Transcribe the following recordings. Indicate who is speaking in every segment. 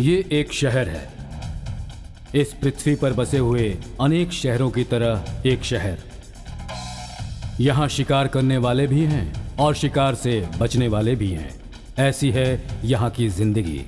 Speaker 1: ये एक शहर है। इस पृथ्वी पर बसे हुए अनेक शहरों की तरह एक शहर। यहाँ शिकार करने वाले भी हैं और शिकार से बचने वाले भी हैं। ऐसी है यहाँ की ज़िंदगी।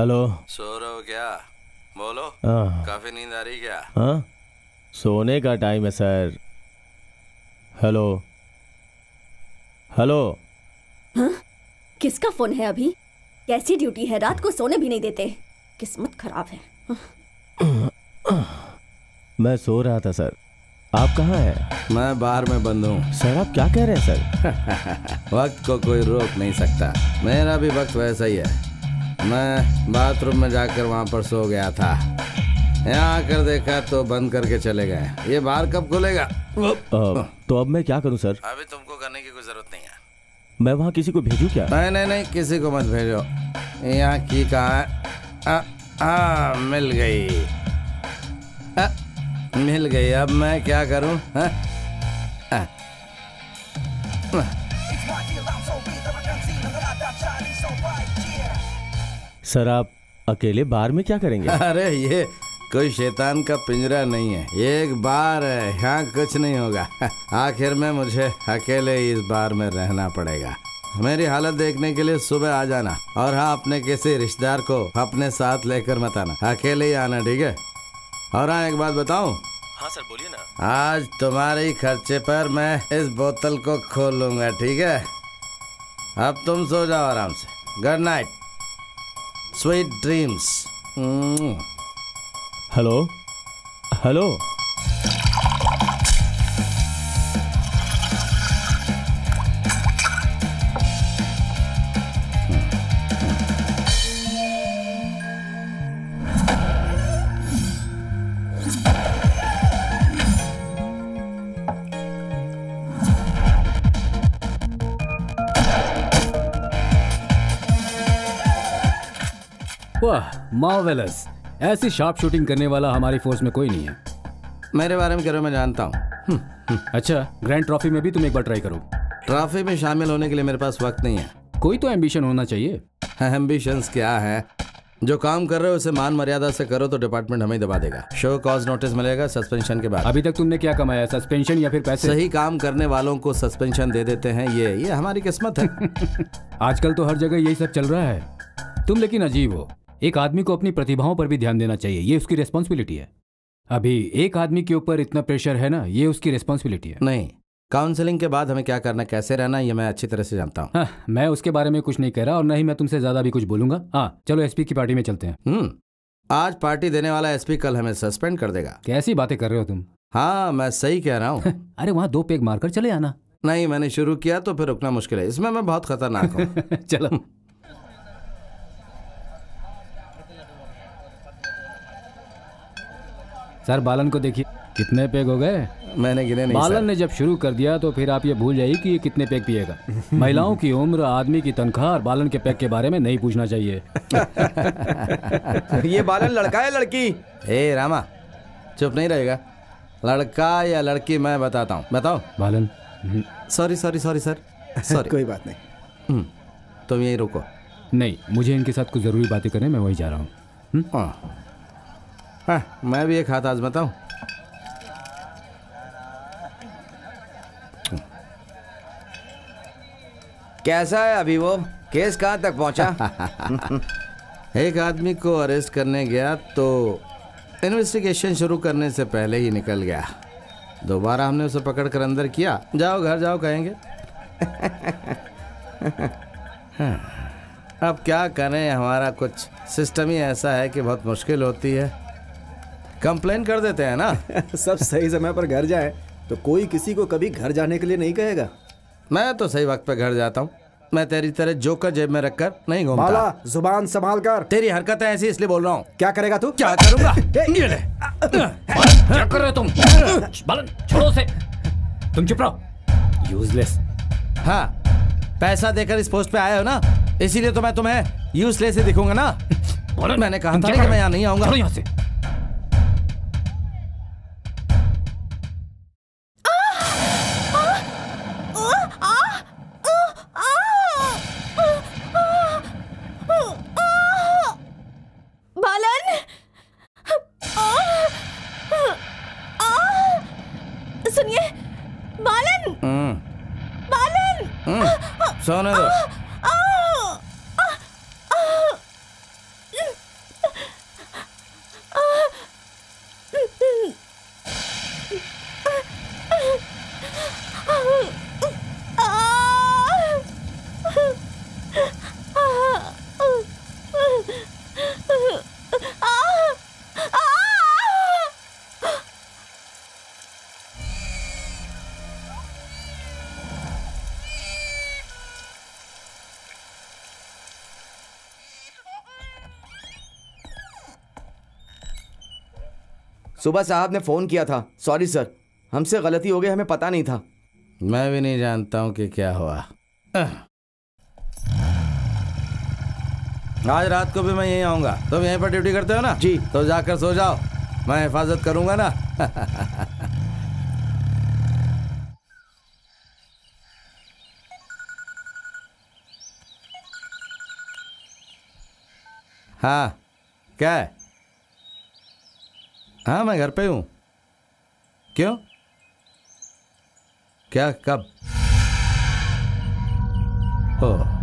Speaker 2: हेलो।
Speaker 3: सो रहे हो क्या? बोलो।
Speaker 2: हाँ।
Speaker 3: काफ़ी नींद आ रही क्या?
Speaker 2: हाँ? सोने का टाइम है सर हेलो हेलो हाँ?
Speaker 4: किसका फ़ोन है अभी? कैसी ड्यूटी है? रात को सोने भी नहीं देते। किस्मत खराब है।
Speaker 2: मैं सो रहा था सर आप कहाँ हैं?
Speaker 3: मैं बाहर में बंद हूँ।
Speaker 2: सर आप क्या कह रहे हैं सर
Speaker 3: वक्त को कोई रोक नहीं सकता। मेरा भी वक्त वैसा ही है। मैं बाथरूम में जाकर वहाँ पर सो गया था। यहाँ आकर देखा तो बंद करके चले गए। ये बाहर कब खुलेगा?
Speaker 2: तो अब मैं क्या करूँ सर?
Speaker 3: अभी तुमको करने की कोई ज़रूरत नहीं है।
Speaker 2: मैं वहाँ किसी को भेजू क्या?
Speaker 3: नहीं नहीं नहीं किसी को मत भेजो। यहाँ की कहा है? आ, आ, मिल गई। आ, मिल गई। अब मैं क्या करूँ हाँ?
Speaker 2: सर आप अकेले बार में क्या करेंगे?
Speaker 3: अरे ये कोई शैतान का पिंजरा नहीं है। ये एक बार है यहाँ कुछ नहीं होगा। आखिर में मुझे अकेले इस बार में रहना पड़ेगा। मेरी हालत देखने के लिए सुबह आ जाना और हाँ अपने किसी रिश्तेदार को अपने साथ लेकर मत आना। अकेले ही आना ठीक है? और हाँ एक बात बताऊँ?
Speaker 2: हाँ सर बोलिए ना।
Speaker 3: आज तुम्हारे खर्चे पर मैं इस बोतल को खोलूँगा ठीक है? अब तुम सो जाओ आराम से। Good night sweet dreams
Speaker 2: hello hello
Speaker 1: वाह मार्वेलस। ऐसी शार्प शूटिंग करने वाला हमारी फोर्स में कोई नहीं है।
Speaker 3: मेरे बारे में करो मैं जानता हूँ।
Speaker 1: अच्छा ग्रैंड ट्रॉफी में भी तुम एक बार ट्राई करो।
Speaker 3: ट्रॉफी में शामिल होने के लिए मेरे पास वक्त नहीं है।
Speaker 1: कोई तो एम्बिशन होना चाहिए।
Speaker 3: एम्बिशंस क्या है? जो काम कर रहे हो उसे मान मर्यादा से करो तो डिपार्टमेंट हमें दबा देगा। शो कॉज नोटिस मिलेगा सस्पेंशन के बाद।
Speaker 1: अभी तक तुमने क्या कमाया सस्पेंशन या फिर पैसे?
Speaker 3: सही काम करने वालों को सस्पेंशन दे देते हैं ये ये हमारी किस्मत है।
Speaker 1: आजकल तो हर जगह यही सब चल रहा है। तुम लेकिन अजीब हो। एक आदमी को अपनी प्रतिभाओं पर भी ध्यान देना चाहिए ये उसकी रिस्पॉन्सिबिलिटी है। अभी एक आदमी के ऊपर इतना प्रेशर है ना ये उसकी रिस्पॉन्सिबिलिटी है।
Speaker 3: नहीं काउंसलिंग के बाद हमें क्या करना कैसे रहना ये मैं अच्छी तरह से जानता हूँ।
Speaker 1: हाँ, मैं उसके बारे में कुछ नहीं कह रहा और न ही मैं तुमसे ज़्यादा भी कुछ बोलूँगा। हाँ चलो एसपी की पार्टी में चलते हैं।
Speaker 3: हम्म आज पार्टी देने वाला एसपी कल हमें सस्पेंड कर देगा।
Speaker 1: कैसी बातें कर रहे हो तुम?
Speaker 3: हाँ मैं सही कह रहा हूँ।
Speaker 1: अरे वहाँ दो पेग मारकर चले आना।
Speaker 3: नहीं मैंने शुरू किया तो फिर रुकना मुश्किल है। इसमें मैं बहुत खतरनाक हूँ।
Speaker 1: चलो। सर बालन को देखिए। कितने पेग हो गए?
Speaker 3: मैंने गिने नहीं
Speaker 1: बालन ने जब शुरू कर दिया तो फिर आप ये भूल जाइए कि ये कितने पैक पिएगा। महिलाओं की उम्र आदमी की तनख्वाह और बालन के पैक के बारे में नहीं पूछना चाहिए।
Speaker 5: ये बालन लड़का है लड़की?
Speaker 3: ए रामा चुप नहीं रहेगा। लड़का या लड़की मैं बताता हूँ। बताओ।
Speaker 1: Balan.
Speaker 3: Sorry sorry sorry sir. Sorry.
Speaker 5: कोई बात नहीं।
Speaker 3: तुम यहीं रुको।
Speaker 1: नहीं मुझे इनके साथ कुछ ज़रूरी बातें करने मैं वही जा रहा हूँ।
Speaker 3: हाँ। हाँ, मैं भी एक हाथ आजमाता हूँ
Speaker 5: कैसा है अभी वो? केस कहाँ तक पहुँचा?
Speaker 3: एक आदमी को अरेस्ट करने गया तो इन्वेस्टिगेशन शुरू करने से पहले ही निकल गया। दोबारा हमने उसे पकड़ कर अंदर किया। जाओ घर जाओ कहेंगे। अब क्या करें? हमारा कुछ सिस्टम ही ऐसा है कि बहुत मुश्किल होती है। कंप्लेन कर देते हैं ना।
Speaker 5: सब सही समय पर घर जाए तो कोई किसी को कभी घर जाने के लिए नहीं कहेगा।
Speaker 3: मैं तो सही वक्त पे घर जाता हूँ। मैं तेरी तरह जोकर जेब में रखकर नहीं घूमता।
Speaker 5: माला ज़ुबान संभाल कर।
Speaker 3: तेरी हरकतें ऐसी इसलिए बोल रहा हूँ।
Speaker 5: क्या करेगा तू?
Speaker 3: क्या करूँगा?
Speaker 1: क्या कर रहे हो तुम? बालन छोड़ो से तुम चुप रहो। यूजलेस
Speaker 3: हाँ पैसा देकर इस पोस्ट पे आए हो ना? इसीलिए तो मैं तुम्हें यूजलेस ही दिखूँगा ना। मैंने कहा था कि मैं यहाँ नहीं आऊँगा।
Speaker 1: यहाँ से।
Speaker 5: सुबह साहब ने फ़ोन किया था। सॉरी सर हमसे गलती हो गई हमें पता नहीं था।
Speaker 3: मैं भी नहीं जानता हूँ कि क्या हुआ। आज रात को भी मैं यहीं आऊँगा। तुम यहीं पर ड्यूटी करते हो ना?
Speaker 5: जी।
Speaker 3: तो जाकर सो जाओ। मैं हिफाजत करूँगा ना? हाँ। क्या है? हाँ मैं घर पे हूँ। क्यों? क्या कब? ओ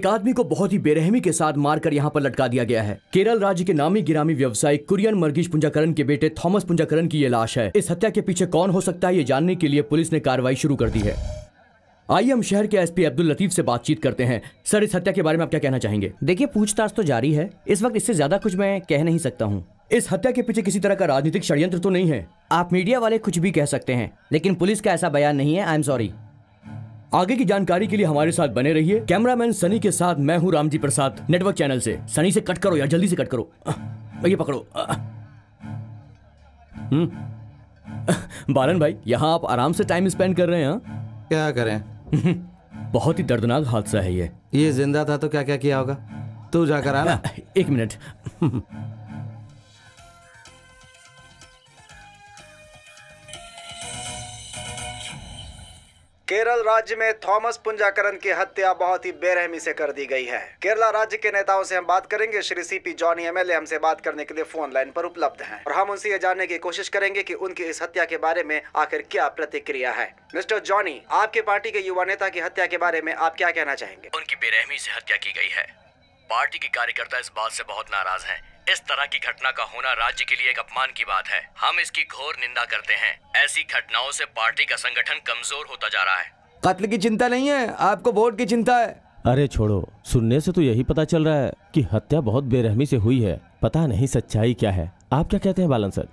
Speaker 6: एक आदमी को बहुत ही बेरहमी के साथ मारकर यहाँ पर लटका दिया गया है। केरल राज्य के नामी गिरामी व्यवसायी कुरियन मर्गिश पुंजाकरण के बेटे थॉमस पुंजाकरण की ये लाश है। इस हत्या के पीछे कौन हो सकता है ये जानने के लिए पुलिस ने कार्रवाई शुरू कर दी है। आइए हम शहर के एसपी अब्दुल लतीफ से बातचीत करते हैं। सर इस हत्या के बारे में आप क्या कहना चाहेंगे?
Speaker 7: देखिए पूछताछ तो जारी है। इस वक्त इससे ज़्यादा कुछ मैं कह नहीं सकता हूँ।
Speaker 6: इस हत्या के पीछे किसी तरह का राजनीतिक षड्यंत्र तो नहीं है।
Speaker 7: आप मीडिया वाले कुछ भी कह सकते हैं लेकिन पुलिस का ऐसा बयान नहीं है। I am sorry.
Speaker 6: आगे की जानकारी के लिए हमारे साथ बने रहिए। कैमरामैन सनी के साथ मैं हूँ रामजी प्रसाद नेटवर्क चैनल से। सनी से कट करो यार जल्दी से कट करो। ये पकड़ो। हम्म। बालन भाई यहाँ आप आराम से टाइम स्पेंड कर रहे हैं हाँ?
Speaker 3: क्या करें?
Speaker 6: बहुत ही दर्दनाक हादसा है ये।
Speaker 3: ये ज़िंदा था तो क्या क्या किया होगा? तू जाकर आना
Speaker 6: एक मिनट।
Speaker 8: केरल राज्य में थॉमस पुंजाकरण की हत्या बहुत ही बेरहमी से कर दी गई है। केरला राज्य के नेताओं से हम बात करेंगे। श्री सीपी जॉनी एमएलए हमसे बात करने के लिए फ़ोन लाइन पर उपलब्ध हैं। और हम उनसे ये जानने की कोशिश करेंगे कि उनकी इस हत्या के बारे में आखिर क्या प्रतिक्रिया है। मिस्टर जॉनी आपके पार्टी के युवा नेता की हत्या के बारे में आप क्या कहना चाहेंगे?
Speaker 6: उनकी बेरहमी ऐसी हत्या की गई है। पार्टी के कार्यकर्ता इस बात से बहुत नाराज़ हैं। इस तरह की घटना का होना राज्य के लिए एक अपमान की बात है। हम इसकी घोर निंदा करते हैं। ऐसी घटनाओं से पार्टी का संगठन कमज़ोर होता जा रहा है।
Speaker 5: कत्ल की चिंता नहीं है आपको वोट की चिंता है।
Speaker 2: अरे छोड़ो सुनने से तो यही पता चल रहा है कि हत्या बहुत बेरहमी से हुई है। पता नहीं सच्चाई क्या है। आप क्या कहते हैं बालन सर?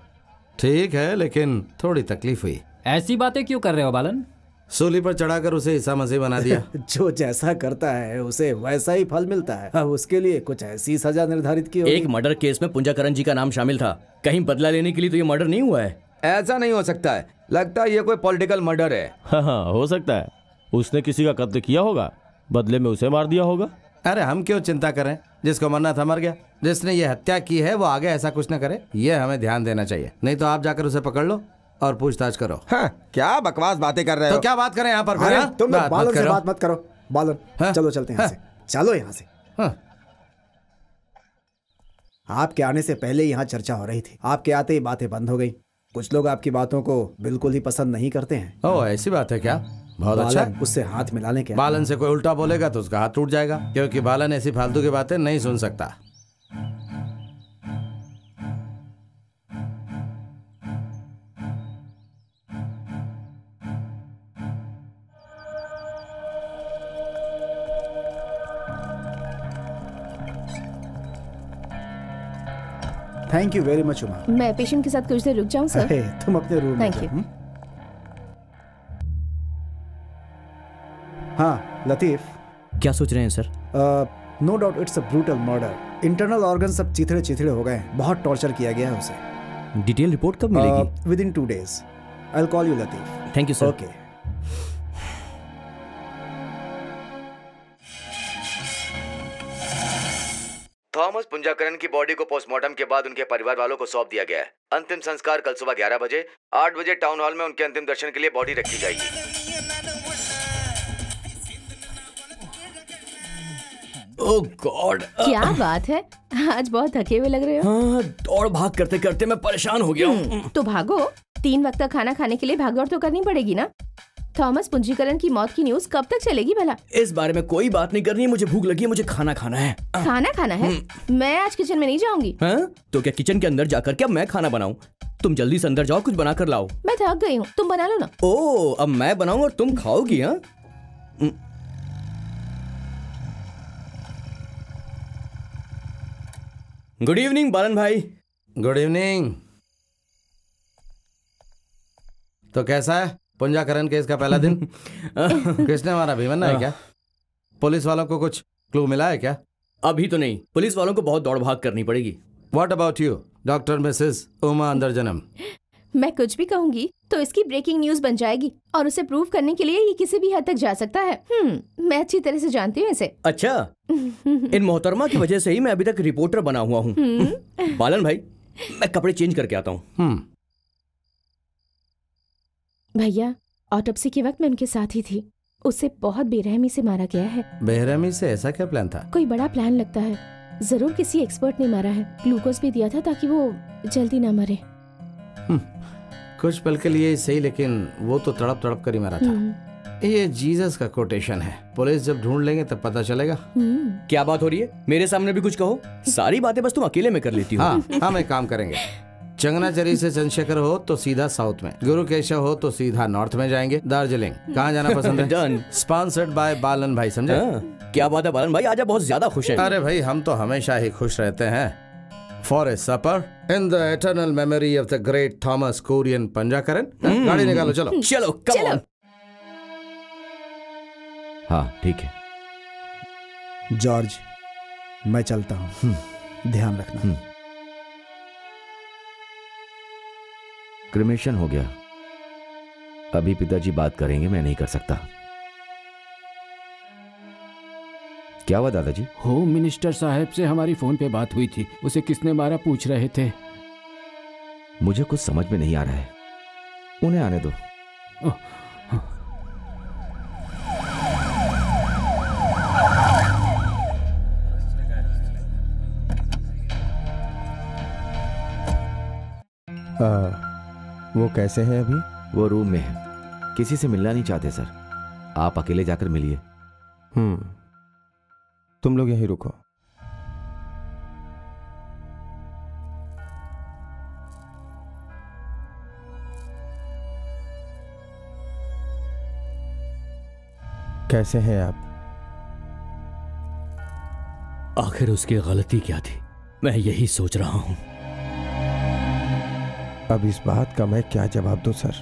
Speaker 3: ठीक है लेकिन थोड़ी तकलीफ़ हुई।
Speaker 1: ऐसी बातें क्यों कर रहे हो बालन?
Speaker 3: सूली पर चढ़ाकर उसे ईसा मसीह बना दिया।
Speaker 9: जो जैसा करता है उसे वैसा ही फल मिलता है। अब उसके लिए कुछ ऐसी सजा निर्धारित की
Speaker 6: एक मर्डर केस में पुंजाकरण जी का नाम शामिल था। कहीं बदला लेने के लिए तो ये मर्डर नहीं हुआ है।
Speaker 5: ऐसा नहीं हो सकता है। लगता है ये कोई पॉलिटिकल मर्डर है।
Speaker 2: हाँ हाँ हो सकता है। उसने किसी का कत्ल किया होगा। बदले में उसे मार दिया होगा।
Speaker 3: अरे हम क्यों चिंता करें? जिसको मरना था मर गया। जिसने ये हत्या की है वो आगे ऐसा कुछ ना करे। ये हमें ध्यान देना चाहिए। नहीं तो आप जाकर उसे पकड़ लो। और पूछताछ करो।
Speaker 5: हाँ, क्या बकवास बातें कर रहे
Speaker 3: तो
Speaker 5: हो?
Speaker 3: क्या बात करें यहाँ पर
Speaker 9: अरे
Speaker 3: हाँ?
Speaker 9: तुम
Speaker 3: बात
Speaker 9: से। बात मत करो। बालन
Speaker 3: हाँ?
Speaker 9: चलो चलते हैं चलो यहाँ से।
Speaker 3: हाँ,
Speaker 9: आपके आने से पहले यहाँ चर्चा हो रही थी। आपके आते ही बातें बंद हो गई। कुछ लोग आपकी बातों को बिल्कुल ही पसंद नहीं करते हैं।
Speaker 3: ओ ऐसी बात है क्या? बहुत अच्छा।
Speaker 9: उससे हाथ मिलाने के
Speaker 3: बालन से कोई उल्टा बोलेगा तो उसका हाथ टूट जाएगा क्योंकि बालन ऐसी फालतू की बातें नहीं सुन सकता।
Speaker 9: Thank you very much Uma
Speaker 4: मैं पेशेंट के साथ कुछ देर रुक जाऊँ सर
Speaker 9: अरे तुम अपने रूम में
Speaker 4: Thank
Speaker 9: जाओ,
Speaker 4: you.
Speaker 9: हम्म? हाँ लतीफ।
Speaker 6: क्या सोच रहे हैं sir
Speaker 9: no doubt it's a brutal murder internal organ सब चिथड़े चिथड़े हो गए बहुत टॉर्चर किया गया है उसे।
Speaker 6: डिटेल रिपोर्ट कब मिलेगी?
Speaker 9: Within two days I call you Latif.
Speaker 6: Thank you sir
Speaker 9: okay
Speaker 5: Thomas Punjakaran की बॉडी को पोस्टमार्टम के बाद उनके परिवार वालों को सौंप दिया गया है। अंतिम संस्कार कल सुबह 11 बजे आठ बजे टाउन हॉल में उनके अंतिम दर्शन के लिए बॉडी रखी जाएगी।
Speaker 6: ओह गॉड
Speaker 10: क्या बात है? आज बहुत थके हुए लग रहे हो।
Speaker 6: हाँ दौड़ भाग करते करते मैं परेशान हो गया हूँ।
Speaker 10: तो भागो। तीन वक्त का खाना खाने के लिए भागदौड़ तो करनी पड़ेगी ना? थॉमस पूंजीकरण की मौत की न्यूज़ कब तक चलेगी भला?
Speaker 6: इस बारे में कोई बात नहीं करनी है मुझे भूख लगी है मुझे खाना खाना है।
Speaker 10: खाना खाना है? मैं आज किचन में नहीं जाऊँगी।
Speaker 6: हाँ? तो क्या किचन के अंदर जाकर क्या मैं खाना बनाऊँ? तुम जल्दी से अंदर जाओ कुछ बना कर लाओ।
Speaker 10: मैं थक गई हूँ तुम बना लो ना।
Speaker 6: ओ अब मैं बनाऊँ और तुम खाओगी हाँ? गुड इवनिंग बालन भाई।
Speaker 3: गुड इवनिंग तो कैसा है? पुंजाकरण केस का पहला दिन? किसने मारा भीमन्ना है क्या? पुलिस वालों को कुछ क्लू मिला है क्या?
Speaker 6: अभी तो नहीं। पुलिस वालों को बहुत दौड़ भाग करनी पड़ेगी।
Speaker 3: What about you doctor missus Uma अंदर जन्म
Speaker 10: मैं कुछ भी कहूँगी तो इसकी ब्रेकिंग न्यूज़ बन जाएगी और उसे प्रूव करने के लिए ये किसी भी हद तक जा सकता है। हम्म मैं अच्छी तरह से जानती हूँ इसे।
Speaker 6: अच्छा। इन मोहतरमा की वजह से ही मैं अभी तक रिपोर्टर बना हुआ हूँ। बालन भाई मैं कपड़े चेंज करके आता हूँ।
Speaker 3: हम्म।
Speaker 10: भैया ऑटोप्सी के वक्त मैं उनके साथ ही थी। उसे बहुत बेरहमी से मारा गया है।
Speaker 3: बेरहमी से ऐसा क्या प्लान था?
Speaker 10: कोई बड़ा प्लान लगता है। ज़रूर किसी एक्सपर्ट ने मारा है। ग्लूकोज भी दिया था ताकि वो जल्दी ना मरे।
Speaker 3: कुछ पल के लिए सही लेकिन वो तो तड़प तड़प कर ही मरा था।
Speaker 10: हम्म,
Speaker 3: ये जीसस का कोटेशन है। पुलिस जब ढूंढ लेंगे तब पता चलेगा।
Speaker 10: हम्म।
Speaker 6: क्या बात हो रही है? मेरे सामने भी कुछ कहो। सारी बातें बस तुम अकेले में कर लेती हो।
Speaker 3: हाँ हम एक काम करेंगे। चंगनाचरी से चंद्रशेखर हो तो सीधा साउथ में। गुरु केशव हो तो सीधा नॉर्थ में जाएँगे। दार्जिलिंग कहाँ जाना पसंद है?
Speaker 6: Done.
Speaker 3: स्पॉन्सर्ड बाय बालन भाई समझे?
Speaker 6: हाँ, क्या बात है बालन भाई? आज बहुत ज़्यादा खुश हैं।
Speaker 3: अरे भाई हम तो हमेशा ही खुश रहते हैं। For a supper in the eternal memory of the great Thomas Kurian Panjakaran गाड़ी निकालो चलो।
Speaker 6: चलो कम ऑन
Speaker 5: हाँ ठीक है।
Speaker 9: जॉर्ज मैं चलता हूँ। ध्यान रखना।
Speaker 5: क्रिमेशन हो गया। अभी पिताजी बात करेंगे मैं नहीं कर सकता। क्या हुआ दादाजी?
Speaker 1: होम मिनिस्टर साहब से हमारी फ़ोन पे बात हुई थी। उसे किसने मारा पूछ रहे थे।
Speaker 5: मुझे कुछ समझ में नहीं आ रहा है। उन्हें आने दो।
Speaker 2: आ, कैसे हैं अभी?
Speaker 5: वो रूम में है। किसी से मिलना नहीं चाहते सर। आप अकेले जाकर मिलिए।
Speaker 2: हम्म। तुम लोग यहीं रुको। कैसे हैं आप?
Speaker 6: आखिर उसकी गलती क्या थी? मैं यही सोच रहा हूँ।
Speaker 2: अब इस बात का मैं क्या जवाब दूँ सर?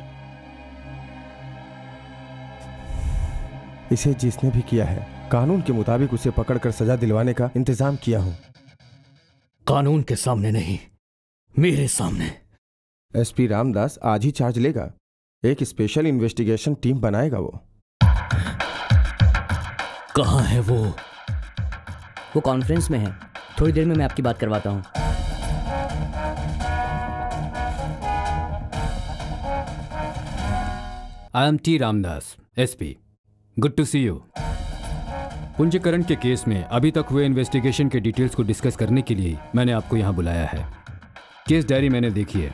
Speaker 2: इसे जिसने भी किया है कानून के मुताबिक उसे पकड़कर सजा दिलवाने का इंतज़ाम किया हूँ।
Speaker 6: कानून के सामने नहीं मेरे सामने।
Speaker 2: एसपी रामदास आज ही चार्ज लेगा। एक स्पेशल इन्वेस्टिगेशन टीम बनाएगा वो।
Speaker 6: कहाँ है वो?
Speaker 7: वो कॉन्फ्रेंस में है। थोड़ी देर में मैं आपकी बात करवाता हूँ।
Speaker 1: I am T Ramdas SP good to see you Punjikaran के केस में अभी तक हुए इन्वेस्टिगेशन के डिटेल्स को डिस्कस करने के लिए मैंने आपको यहाँ बुलाया है। केस डायरी मैंने देखी है।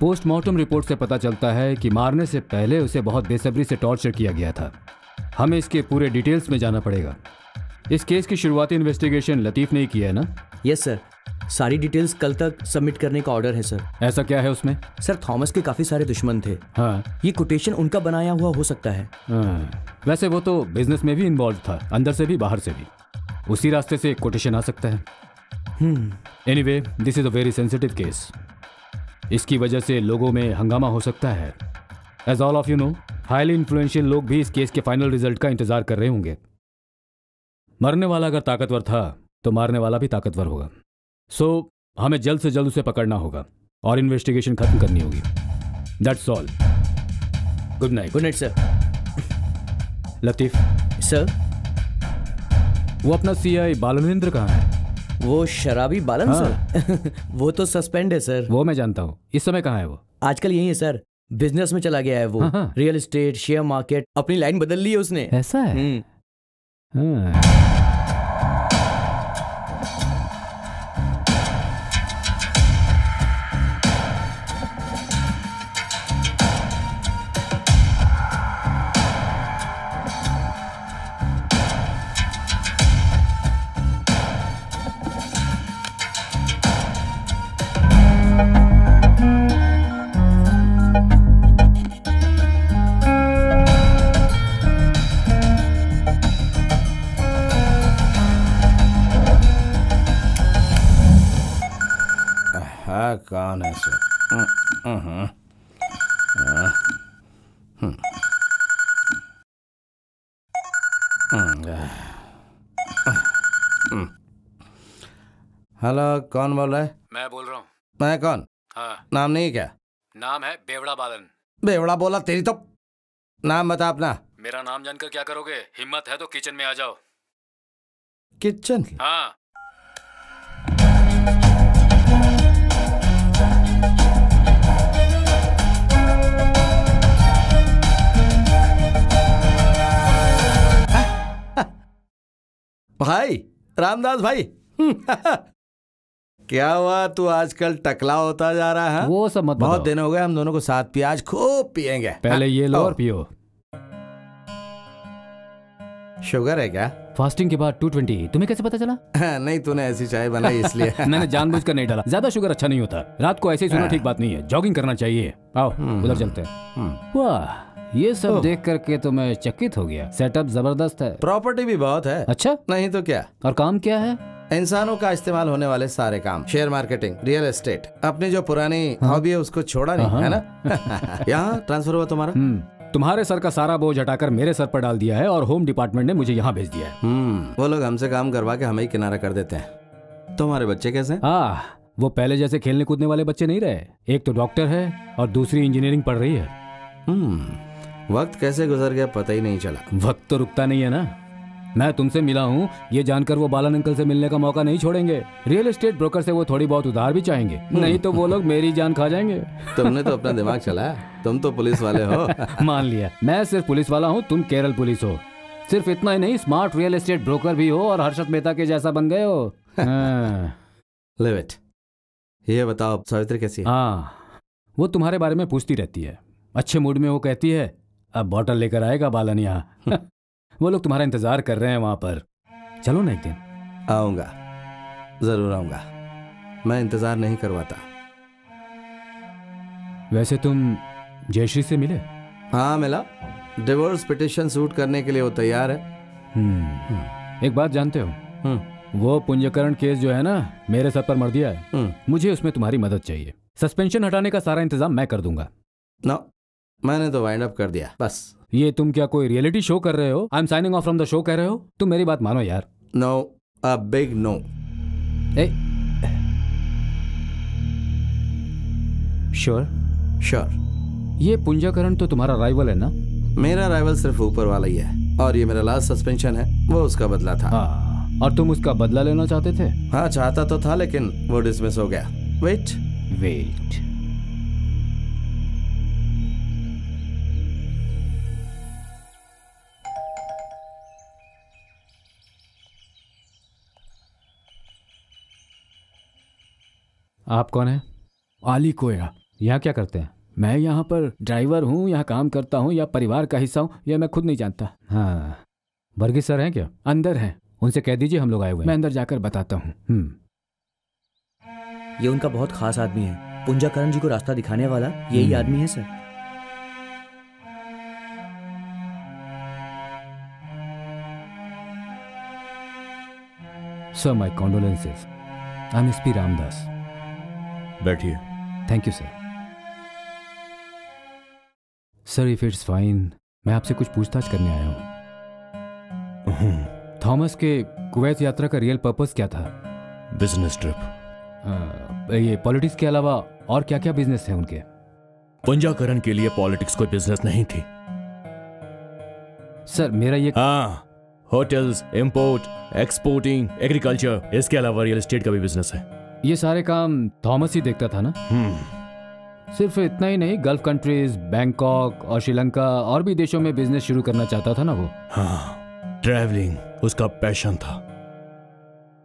Speaker 1: पोस्टमार्टम रिपोर्ट से पता चलता है कि मारने से पहले उसे बहुत बेसब्री से टॉर्चर किया गया था। हमें इसके पूरे डिटेल्स में जाना पड़ेगा। इस केस की शुरुआती इन्वेस्टिगेशन लतीफ़ ने ही किया है ना?
Speaker 6: यस सर सारी डिटेल्स कल तक सबमिट करने का ऑर्डर है सर
Speaker 1: ऐसा क्या है उसमें?
Speaker 6: सर थॉमस के काफ़ी सारे दुश्मन थे।
Speaker 1: हाँ।
Speaker 6: ये कोटेशन उनका बनाया हुआ हो सकता है।
Speaker 1: हाँ, वैसे वो तो बिज़नेस में भी इन्वॉल्व था अंदर से भी बाहर से भी। उसी रास्ते से कोटेशन आ सकता है। Anyway this is a very sensitive case इसकी वजह से लोगों में हंगामा हो सकता है। As all of you know highly influential लोग भी इस केस के फाइनल रिज़ल्ट का इंतज़ार कर रहे होंगे। मरने वाला अगर ताकतवर था तो मारने वाला भी ताकतवर होगा। सो so, हमें जल्द से जल्द उसे पकड़ना होगा और इन्वेस्टिगेशन खत्म करनी होगी। That's all good night
Speaker 6: good night sir
Speaker 1: Latif.
Speaker 6: Sir
Speaker 1: वो अपना सीआई बालनेंद्र कहाँ है?
Speaker 6: वो शराबी बालन
Speaker 1: हाँ।
Speaker 6: सर वो तो सस्पेंड है सर
Speaker 1: वो मैं जानता हूँ। इस समय कहाँ है वो?
Speaker 6: आजकल यही है सर बिज़नेस में चला गया है वो।
Speaker 1: हाँ, हाँ।
Speaker 6: रियल एस्टेट शेयर मार्केट अपनी लाइन बदल ली है उसने।
Speaker 1: ऐसा है?
Speaker 6: हम्म,
Speaker 1: हाँ।
Speaker 3: हाँ कौन है सर? हम्म। हम्म, हम्म। हेलो कौन बोल रहा? है
Speaker 1: मैं बोल रहा हूँ।
Speaker 3: मैं कौन?
Speaker 1: हाँ।
Speaker 3: नाम नहीं क्या?
Speaker 1: नाम है बेवड़ा बालन।
Speaker 3: बेवड़ा बोला तेरी तो नाम बता अपना।
Speaker 1: मेरा नाम जानकर क्या करोगे? हिम्मत है तो किचन में आ जाओ।
Speaker 3: किचन?
Speaker 1: हाँ।
Speaker 3: भाई रामदास भाई। क्या हुआ? तू आजकल टकला होता जा रहा है
Speaker 1: वो सब मत
Speaker 3: बहुत दिन हो गए हम दोनों को साथ पिया आज खूब पियेंगे
Speaker 1: पहले ये लो
Speaker 3: हाँ,
Speaker 1: और पियो।
Speaker 3: शुगर है क्या?
Speaker 1: फास्टिंग के बाद 220 तुम्हें कैसे पता चला?
Speaker 3: नहीं तूने ऐसी चाय बनाई इसलिए।
Speaker 1: मैंने जानबूझकर नहीं डाला। ज़्यादा शुगर अच्छा नहीं होता। रात को ऐसे ही सोना ठीक बात नहीं है। जॉगिंग करना चाहिए। आओ उधर चलते हैं। वाह। ये सब देख करके तो मैं चकित हो गया। सेटअप ज़बरदस्त है।
Speaker 3: प्रॉपर्टी भी बहुत है।
Speaker 1: अच्छा?
Speaker 3: नहीं तो क्या?
Speaker 1: और काम क्या है?
Speaker 3: इंसानों का इस्तेमाल होने वाले सारे काम। शेयर मार्केटिंग रियल एस्टेट अपनी जो पुरानी हॉबी है उसको छोड़ा नहीं है ना? यहाँ ट्रांसफ़र हुआ तुम्हारा?
Speaker 1: हम्म। तुम्हारे सर का सारा बोझ हटाकर मेरे सर पर डाल दिया है और होम डिपार्टमेंट ने मुझे यहाँ भेज दिया है।
Speaker 3: हम्म। वो लोग हमसे काम करवा के हमें ही किनारा कर देते हैं। तुम्हारे बच्चे कैसे? हैं?
Speaker 1: आ, वो पहले जैसे खेलने कूदने वाले बच्चे नहीं रहे। एक तो डॉक्टर है और दूसरी इंजीनियरिंग पढ़ रही है।
Speaker 3: हम्म। वक्त कैसे गुजर गया पता ही नहीं चला।
Speaker 1: वक्त तो रुकता नहीं है ना? मैं तुमसे मिला हूँ ये जानकर वो बालन अंकल से मिलने का मौका नहीं छोड़ेंगे। रियल एस्टेट ब्रोकर से वो थोड़ी बहुत उधार भी चाहेंगे। नहीं तो वो लोग मेरी जान खा जाएँगे।
Speaker 3: तुमने तो अपना दिमाग चलाया। तुम तो पुलिस वाले हो।
Speaker 1: मान लिया। मैं सिर्फ़ पुलिस वाला हूँ तुम केरल पुलिस हो। सिर्फ़ इतना ही नहीं स्मार्ट रियल एस्टेट ब्रोकर भी हो और हर्षद मेहता के जैसा बन गए हो। हाँ,
Speaker 3: लिव इट ये बताओ सावित्री कैसी हाँ।
Speaker 1: वो तुम्हारे बारे में पूछती रहती है। अच्छे मूड में वो कहती है अब बॉटल लेकर आएगा बालन यहाँ। वो लोग तुम्हारा इंतज़ार कर रहे हैं वहाँ पर। चलो ना एक दिन।
Speaker 3: आऊँगा। ज़रूर आऊँगा। मैं इंतज़ार नहीं करवाता।
Speaker 1: वैसे तुम जयश्री से मिले?
Speaker 3: हाँ मिला। डिवोर्स पिटिशन सूट करने के लिए वो तैयार है।
Speaker 1: हम्म, एक बात जानते हो?
Speaker 3: हम्म,
Speaker 1: वो पुंजकरण केस जो है ना मेरे सर पर मर दिया है।
Speaker 3: हम्म,
Speaker 1: मुझे उसमें तुम्हारी मदद चाहिए। सस्पेंशन हटाने का सारा इंतज़ाम मैं कर दूँगा।
Speaker 3: नो मैंने तो वाइंड अप कर दिया बस।
Speaker 1: ये तुम क्या कोई रियलिटी शो कर रहे हो? I am signing off from the show कह रहे हो? तुम मेरी बात मानो यार।
Speaker 3: No a big
Speaker 1: no sure
Speaker 3: sure
Speaker 1: ये पुंजकरण तो तुम्हारा राइवल है ना?
Speaker 3: मेरा राइवल सिर्फ़ ऊपर वाला ही है और ये मेरा लास्ट सस्पेंशन है वो उसका बदला था।
Speaker 1: हाँ और तुम उसका बदला लेना चाहते थे?
Speaker 3: हाँ चाहता तो था लेकिन वो डिसमिस हो गया। वेट
Speaker 1: वेट आप कौन है? आली कोया यहाँ क्या करते हैं? मैं यहाँ पर ड्राइवर हूँ यहाँ काम करता हूँ या परिवार का हिस्सा हूँ यह मैं खुद नहीं जानता। हाँ। वर्गीस सर हैं क्या? अंदर हैं। उनसे कह दीजिए हम लोग आए हुए हैं। मैं अंदर जाकर बताता हूँ। हम्म।
Speaker 6: ये उनका बहुत खास आदमी है। पुंजाकरण जी को रास्ता दिखाने वाला यही
Speaker 1: हम्म।
Speaker 6: आदमी है sir.
Speaker 1: Sir my condolences I am S P Ramdas
Speaker 11: बैठिए।
Speaker 1: Thank you sir sir if it's fine मैं आपसे कुछ पूछताछ करने आया हूँ। थॉमस के कुवैत यात्रा का रियल पर्पस क्या था?
Speaker 11: बिज़नेस ट्रिप
Speaker 1: ये पॉलिटिक्स के अलावा और क्या क्या बिज़नेस है उनके?
Speaker 11: पुंजाकरण के लिए पॉलिटिक्स कोई बिज़नेस नहीं थी।
Speaker 1: सर मेरा ये
Speaker 11: हाँ होटल्स इंपोर्ट एक्सपोर्टिंग एग्रीकल्चर इसके अलावा रियल एस्टेट का भी बिज़नेस है।
Speaker 1: ये सारे काम थॉमस ही देखता था ना? सिर्फ़ इतना ही नहीं गल्फ कंट्रीज़ बैंकॉक और श्रीलंका और भी देशों में बिज़नेस शुरू करना चाहता था ना वो?
Speaker 11: हाँ ट्रैवलिंग उसका पैशन था।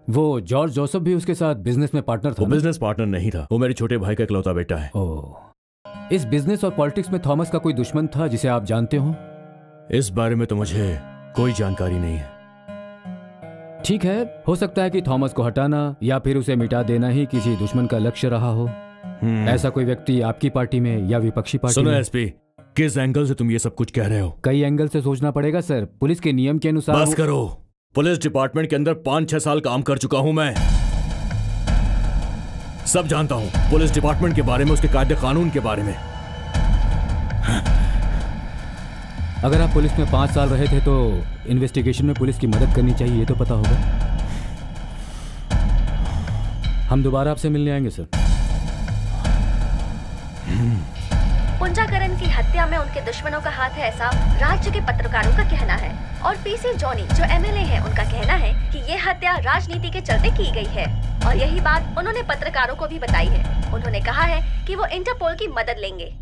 Speaker 1: वो जॉर्ज जोसेफ भी उसके साथ बिज़नेस में पार्टनर था
Speaker 11: वो बिज़नेस पार्टनर नहीं था वो मेरे छोटे भाई का इकलौता बेटा है।
Speaker 1: ओह इस बिज़नेस और पॉलिटिक्स में थॉमस का कोई दुश्मन था जिसे आप जानते हो?
Speaker 11: इस बारे में तो मुझे कोई जानकारी नहीं है।
Speaker 1: ठीक है हो सकता है कि थॉमस को हटाना या फिर उसे मिटा देना ही किसी दुश्मन का लक्ष्य रहा हो। ऐसा कोई व्यक्ति आपकी पार्टी में या विपक्षी पार्टी
Speaker 11: सुनो एसपी किस एंगल से तुम ये सब कुछ कह रहे हो?
Speaker 1: कई एंगल से सोचना पड़ेगा सर। पुलिस के नियम के अनुसार
Speaker 11: बस करो। पुलिस डिपार्टमेंट के अंदर पाँच छह साल काम कर चुका हूँ मैं। सब जानता हूँ पुलिस डिपार्टमेंट के बारे में उसके कायदे कानून के बारे में।
Speaker 1: अगर आप पुलिस में पाँच साल रहे थे तो इन्वेस्टिगेशन में पुलिस की मदद करनी चाहिए, ये तो पता होगा। हम दोबारा आपसे मिलने आएँगे, सर।
Speaker 4: पुंजाकरण की हत्या में उनके दुश्मनों का हाथ है ऐसा राज्य के पत्रकारों का कहना है। और पीसी जॉनी, जो एमएलए हैं, उनका कहना है कि ये हत्या राजनीति के चलते की गई है। और यही बात उन्होंने पत्रकारों को भी बताई है। उन्होंने कहा है कि वो इंटरपोल की मदद लेंगे।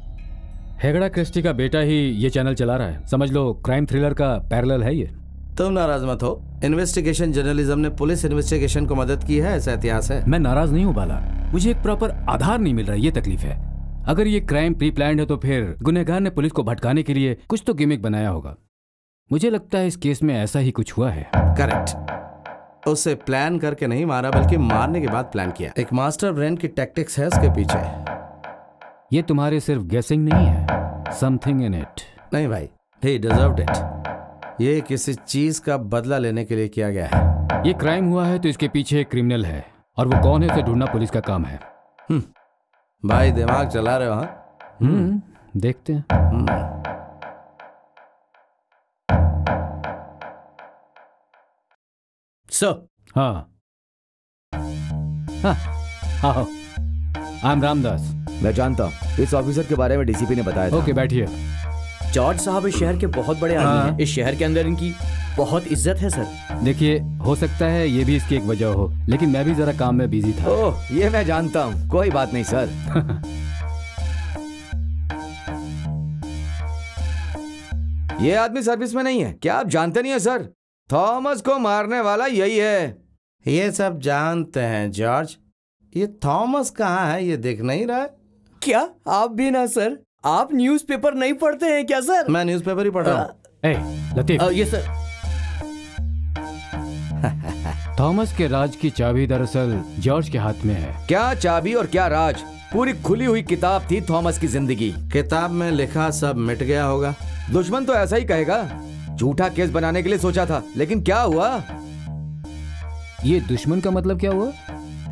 Speaker 1: हेगड़ा क्रिस्टी का बेटा ही ये चैनल चला रहा है। समझ लो क्राइम थ्रिलर का पैरेलल है ये।
Speaker 3: तुम नाराज़ मत हो। इन्वेस्टिगेशन जर्नलिज्म ने पुलिस इन्वेस्टिगेशन को मदद की है ऐसा इतिहास है।
Speaker 1: मैं नाराज़ नहीं हूँ बाला। मुझे एक प्रॉपर आधार नहीं मिल रहा ये तकलीफ़ है। अगर ये क्राइम प्री प्लान है तो फिर गुनहगार ने पुलिस को भटकाने के लिए कुछ तो गिमिक बनाया होगा। मुझे लगता है इस केस में ऐसा ही कुछ हुआ है।
Speaker 3: करेक्ट। उसे प्लान करके नहीं मारा बल्कि मारने के बाद प्लान किया। एक मास्टर ब्रेन की टैक्टिक्स है उसके पीछे।
Speaker 1: ये तुम्हारे सिर्फ़ गेसिंग नहीं है समथिंग इन इट
Speaker 3: नहीं भाई ही डिजर्व्ड इट ये किसी चीज़ का बदला लेने के लिए किया गया है।
Speaker 1: ये क्राइम हुआ है तो इसके पीछे एक क्रिमिनल है और वो कौन है उसे ढूंढना पुलिस का काम है।
Speaker 3: भाई दिमाग चला रहे हो हाँ?
Speaker 1: हम्म देखते हैं।
Speaker 6: सर
Speaker 1: हाँ हाँ। हाँ आई एम रामदास
Speaker 5: मैं जानता हूँ। इस ऑफिसर के बारे में डीसीपी ने बताया
Speaker 1: ओके बैठिए।
Speaker 6: जॉर्ज साहब इस शहर के बहुत बड़े आदमी
Speaker 1: हाँ।
Speaker 6: हैं। इस शहर के अंदर इनकी बहुत इज़्ज़त है सर।
Speaker 1: देखिए हो सकता है ये भी इसकी एक वजह हो लेकिन मैं भी जरा काम में बिज़ी था।
Speaker 5: ओह ये मैं जानता हूँ। कोई बात नहीं सर। ये आदमी सर्विस में नहीं है। क्या आप जानते नहीं है सर? थॉमस को मारने वाला यही है।
Speaker 3: ये सब जानते हैं जॉर्ज। ये थॉमस कहाँ है? ये देख नहीं रहा है।
Speaker 6: क्या? आप भी ना सर। आप न्यूज़पेपर नहीं पढ़ते हैं क्या सर?
Speaker 3: मैं न्यूज़पेपर ही पढ़ रहा हूँ।
Speaker 1: ए लतीफ।
Speaker 6: ये सर
Speaker 1: थॉमस के राज की चाबी दरअसल जॉर्ज के हाथ में है।
Speaker 5: क्या चाबी और क्या राज? पूरी खुली हुई किताब थी थॉमस की ज़िंदगी।
Speaker 3: किताब में लिखा सब मिट गया होगा।
Speaker 5: दुश्मन तो ऐसा ही कहेगा। झूठा केस बनाने के लिए सोचा था लेकिन क्या हुआ?
Speaker 1: ये दुश्मन का मतलब क्या हुआ?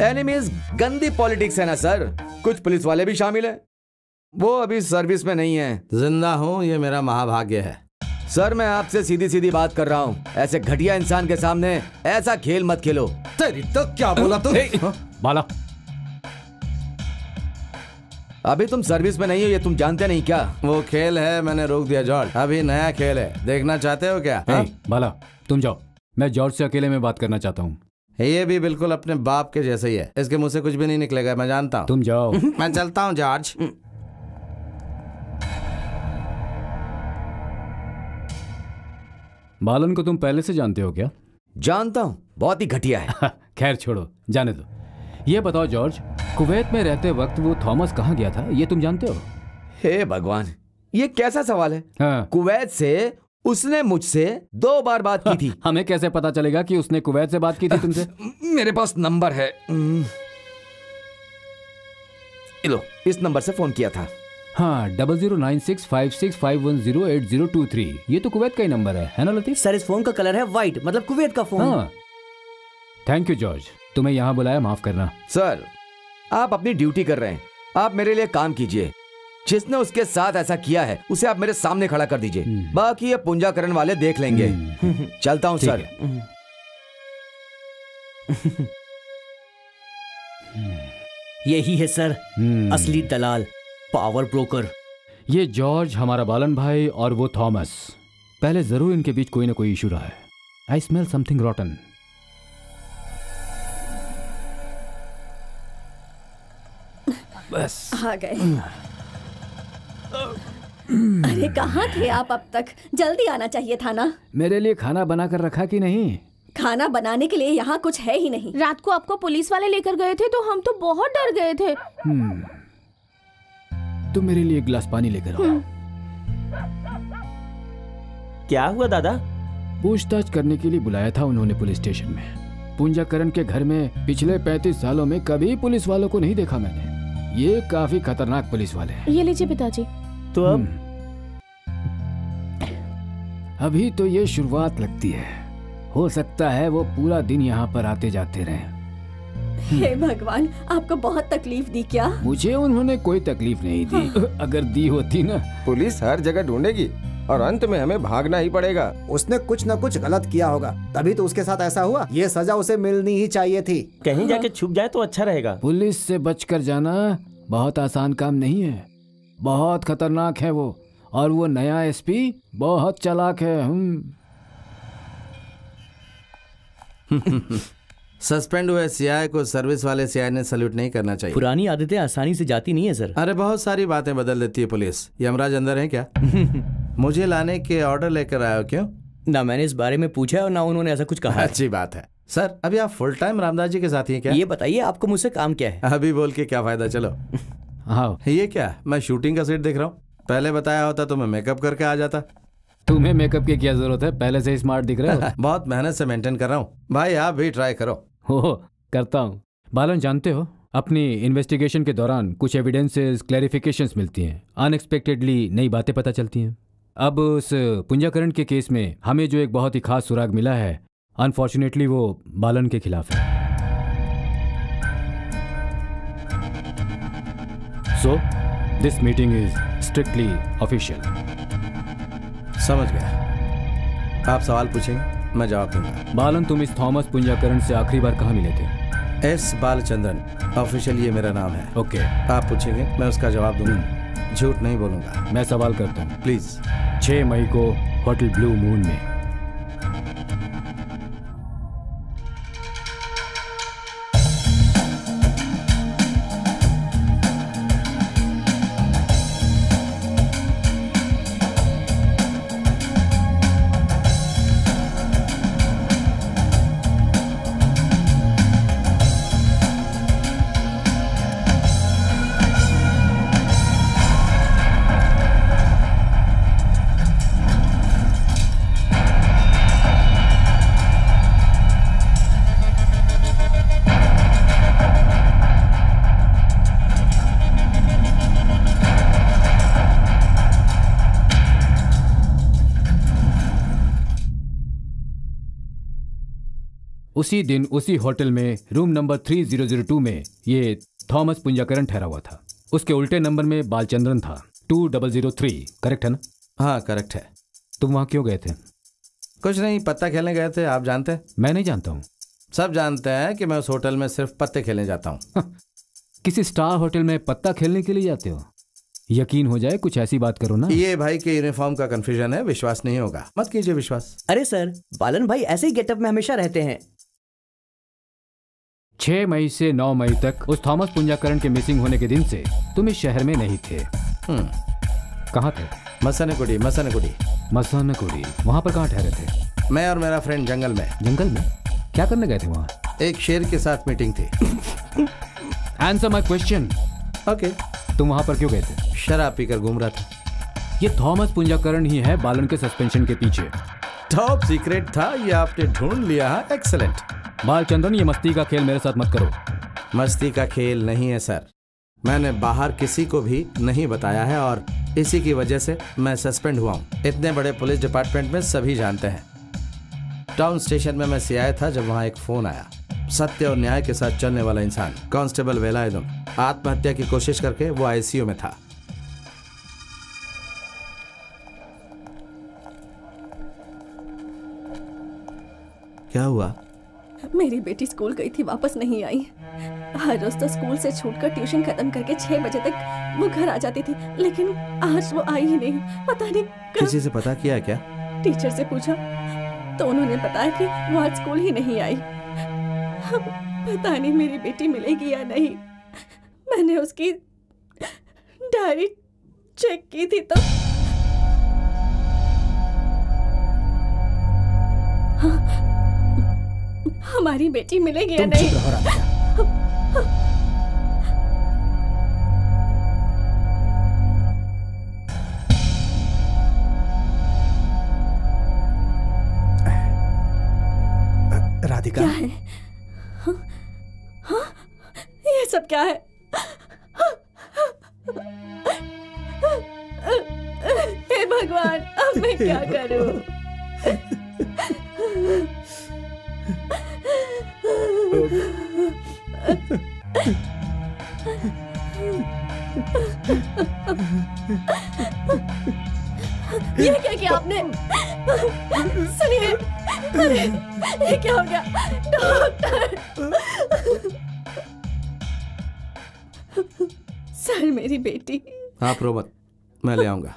Speaker 5: एनिमीज गंदी पॉलिटिक्स है ना सर कुछ पुलिस वाले भी शामिल हैं। वो अभी सर्विस में नहीं है।
Speaker 3: ज़िंदा हूँ ये मेरा महाभाग्य है।
Speaker 5: सर मैं आपसे सीधी सीधी बात कर रहा हूँ। ऐसे घटिया इंसान के सामने ऐसा खेल मत खेलो।
Speaker 3: तेरी तो क्या बोला तू
Speaker 1: बाला।
Speaker 5: अभी तुम सर्विस में नहीं हो ये तुम जानते नहीं क्या?
Speaker 3: वो खेल है मैंने रोक दिया जॉर्ज। अभी नया खेल है। देखना चाहते हो क्या? हाँ?
Speaker 1: बाला तुम जाओ। मैं जॉर्ज से अकेले में बात करना चाहता हूँ।
Speaker 3: ये भी बिल्कुल अपने बाप के जैसे ही है। इसके मुँह से कुछ भी नहीं निकलेगा मैं जानता हूँ।
Speaker 1: तुम जाओ।
Speaker 3: मैं चलता हूँ जॉर्ज।
Speaker 1: बालन को तुम पहले से जानते हो क्या?
Speaker 5: जानता हूँ बहुत ही घटिया है।
Speaker 1: खैर छोड़ो जाने दो। ये बताओ जॉर्ज कुवैत में रहते वक्त वो थॉमस कहाँ गया था ये तुम जानते हो?
Speaker 5: हे भगवान ये कैसा सवाल है?
Speaker 1: हाँ।
Speaker 5: कुवैत से उसने मुझसे दो बार बात की थी।
Speaker 1: हमें कैसे पता चलेगा कि उसने कुवैत से बात की थी तुमसे?
Speaker 5: मेरे पास नंबर है। हम्म। लो इस नंबर से फ़ोन किया था।
Speaker 1: हाँ double zero nine six five six five one zero eight zero two three. ये तो कुवैत का ही नंबर है है ना लतीफ?
Speaker 6: सर इस फ़ोन का कलर है व्हाइट मतलब कुवैत का फ़ोन।
Speaker 1: हाँ। थैंक यू जॉर्ज तुम्हें यहाँ बुलाया माफ़ करना।
Speaker 5: सर आप अपनी ड्यूटी कर रहे हैं। आप मेरे लिए काम कीजिए। जिसने उसके साथ ऐसा किया है उसे आप मेरे सामने खड़ा कर दीजिए। बाकी ये पूंजाकरण वाले देख लेंगे। चलता हूँ सर।
Speaker 6: यही है सर।
Speaker 1: हम्म।
Speaker 6: असली दलाल पावर ब्रोकर।
Speaker 1: ये जॉर्ज हमारा बालन भाई और वो थॉमस। पहले ज़रूर इनके बीच कोई ना कोई इशू रहा है। आई स्मेल समथिंग रॉटन बस
Speaker 12: आ गए। अरे कहाँ थे आप अब तक? जल्दी आना चाहिए था ना?
Speaker 1: मेरे लिए खाना बना कर रखा कि नहीं?
Speaker 12: खाना बनाने के लिए यहाँ कुछ है ही नहीं।
Speaker 10: रात को आपको पुलिस वाले लेकर गए थे तो हम तो बहुत डर गए थे।
Speaker 1: हम्म, तुम मेरे लिए एक गिलास पानी लेकर आओ।
Speaker 2: क्या हुआ दादा?
Speaker 1: पूछताछ करने के लिए बुलाया था उन्होंने पुलिस स्टेशन में। पूंजाकरण के घर में पिछले 35 सालों में कभी पुलिस वालों को नहीं देखा मैंने। ये काफ़ी खतरनाक पुलिस वाले हैं।
Speaker 10: ये लीजिए पिताजी।
Speaker 2: तो अब?
Speaker 1: अभी तो ये शुरुआत लगती है। हो सकता है वो पूरा दिन यहाँ पर आते जाते रहे।
Speaker 12: हे भगवान आपको बहुत तकलीफ़ दी क्या?
Speaker 1: मुझे उन्होंने कोई तकलीफ़ नहीं दी। अगर दी होती ना।
Speaker 13: पुलिस हर जगह ढूंढेगी और अंत में हमें भागना ही पड़ेगा।
Speaker 9: उसने कुछ न कुछ गलत किया होगा। तभी तो उसके साथ ऐसा हुआ। ये सजा उसे मिलनी ही चाहिए थी।
Speaker 2: कहीं जाके छुप जाए तो अच्छा रहेगा।
Speaker 1: पुलिस से बचकर जाना बहुत आसान काम नहीं है। बहुत खतरनाक है वो और वो नया एसपी बहुत चालाक है हम
Speaker 3: सस्पेंड हुए सीआई को सर्विस वाले सीआई ने सल्यूट नहीं करना चाहिए।
Speaker 6: पुरानी आदतें आसानी से जाती नहीं है सर।
Speaker 3: अरे बहुत सारी बातें बदल देती है पुलिस। यमराज अंदर है क्या? मुझे लाने के ऑर्डर लेकर आए हो क्यों?
Speaker 6: ना मैंने इस बारे में पूछा है और ना उन्होंने ऐसा कुछ कहा
Speaker 3: अच्छी बात है। सर अभी आप फुल टाइम रामदास जी के साथ ही हैं क्या?
Speaker 6: ये बताइए आपको मुझसे काम क्या है?
Speaker 3: अभी बोल के क्या फ़ायदा चलो।
Speaker 1: हाँ।
Speaker 3: ये क्या? मैं शूटिंग का सेट देख रहा हूँ। पहले बताया होता तो मैं मेकअप करके आ जाता।
Speaker 1: तुम्हें मेकअप की क्या ज़रूरत है? पहले से स्मार्ट दिख रहे हो।
Speaker 3: बहुत मेहनत से मेंटेन कर रहा हूँ। भाई आप भी ट्राई करो।
Speaker 1: हो करता हूँ। बालन जानते हो? अपनी इन्वेस्टिगेशन के दौरान कुछ एविडेंसेस क्लैरिफिकेशंस मिलती हैं। अनएक्सपेक्टेडली नई बातें पता चलती हैं। अब उस पुंजाकरण के केस में हमें जो एक बहुत ही खास सुराग मिला है अनफॉर्चुनेटली वो बालन के खिलाफ है। So this meeting is strictly official
Speaker 3: समझ गया। आप सवाल पूछेंगे मैं जवाब दूँगा।
Speaker 1: बालन तुम इस थॉमस पुंजाकरण से आखिरी बार कहाँ मिले थे?
Speaker 3: एस बालचंद्रन ऑफिशियल ये मेरा नाम है।
Speaker 1: ओके। okay.
Speaker 3: आप पूछेंगे मैं उसका जवाब दूँगा। झूठ नहीं बोलूँगा।
Speaker 1: मैं सवाल करता हूँ।
Speaker 3: प्लीज़।
Speaker 1: छह मई को होटल ब्लू मून में। उसी दिन उसी होटल में रूम नंबर 3002 में ये थॉमस पुंजाकरण ठहरा हुआ था। उसके उल्टे नंबर में बालचंद्रन था। Two double zero three correct है ना?
Speaker 3: हाँ करेक्ट है।
Speaker 1: तुम वहाँ क्यों गए थे?
Speaker 3: कुछ नहीं पत्ता खेलने गए थे आप जानते हैं?
Speaker 1: मैं नहीं जानता हूँ।
Speaker 3: सब जानते हैं कि मैं उस होटल में सिर्फ़ पत्ते खेलने जाता हूँ।
Speaker 1: किसी स्टार होटल में पत्ता खेलने के लिए जाते हो? यकीन हो जाए कुछ ऐसी बात करो ना।
Speaker 3: ये भाई के यूनिफॉर्म का कंफ्यूजन है विश्वास नहीं होगा। मत कीजिए विश्वास।
Speaker 6: अरे सर बालन भाई ऐसे ही गेटअप में हमेशा रहते हैं।
Speaker 1: छह मई से नौ मई तक उस थॉमस पुंजाकरण के मिसिंग होने के दिन से तुम इस शहर में नहीं थे। कहाँ थे?
Speaker 3: मसनकुड़ी मसनकुड़ी
Speaker 1: मसनकुड़ी वहाँ पर कहाँ ठहरे थे?
Speaker 3: मैं और मेरा फ्रेंड जंगल में।
Speaker 1: जंगल में? क्या करने गए थे वहाँ?
Speaker 3: एक शेर के साथ मीटिंग थी।
Speaker 1: आंसर माई क्वेश्चन
Speaker 3: ओके
Speaker 1: तुम वहाँ पर क्यों गए थे?
Speaker 3: शराब पीकर घूम रहा था।
Speaker 1: ये थॉमस पुंजाकरण ही है बालन के सस्पेंशन के पीछे।
Speaker 3: टॉप सीक्रेट था ये आपने ढूंढ लिया है एक्सलेंट
Speaker 1: बालचंद्रन ये मस्ती का खेल मेरे साथ मत करो।
Speaker 3: मस्ती का खेल नहीं है सर। मैंने बाहर किसी को भी नहीं बताया है और इसी की वजह से मैं सस्पेंड हुआ हूँ। इतने बड़े पुलिस डिपार्टमेंट में सभी जानते हैं। टाउन स्टेशन में मैं सियाया था जब वहाँ एक फ़ोन आया। सत्य और न्याय के साथ चलने वाला इंसान कांस्टेबल वेलायदम। आत्महत्या की कोशिश करके वो आईसीयू में था। क्या हुआ?
Speaker 12: मेरी बेटी स्कूल गई थी वापस नहीं आई। हर रोज तो स्कूल से छूटकर ट्यूशन खत्म करके छह बजे तक वो घर आ जाती थी लेकिन आज वो आई ही नहीं। पता नहीं कब
Speaker 3: किसी से पता किया क्या?
Speaker 12: टीचर से पूछा। तो उन्होंने बताया कि वो आज स्कूल ही नहीं आई। पता नहीं मेरी बेटी मिलेगी या नहीं। मैंने उसकी डायरी चेक की थी तो हमारी बेटी मिलेगी या नहीं?
Speaker 3: रो मत मैं ले आऊँगा।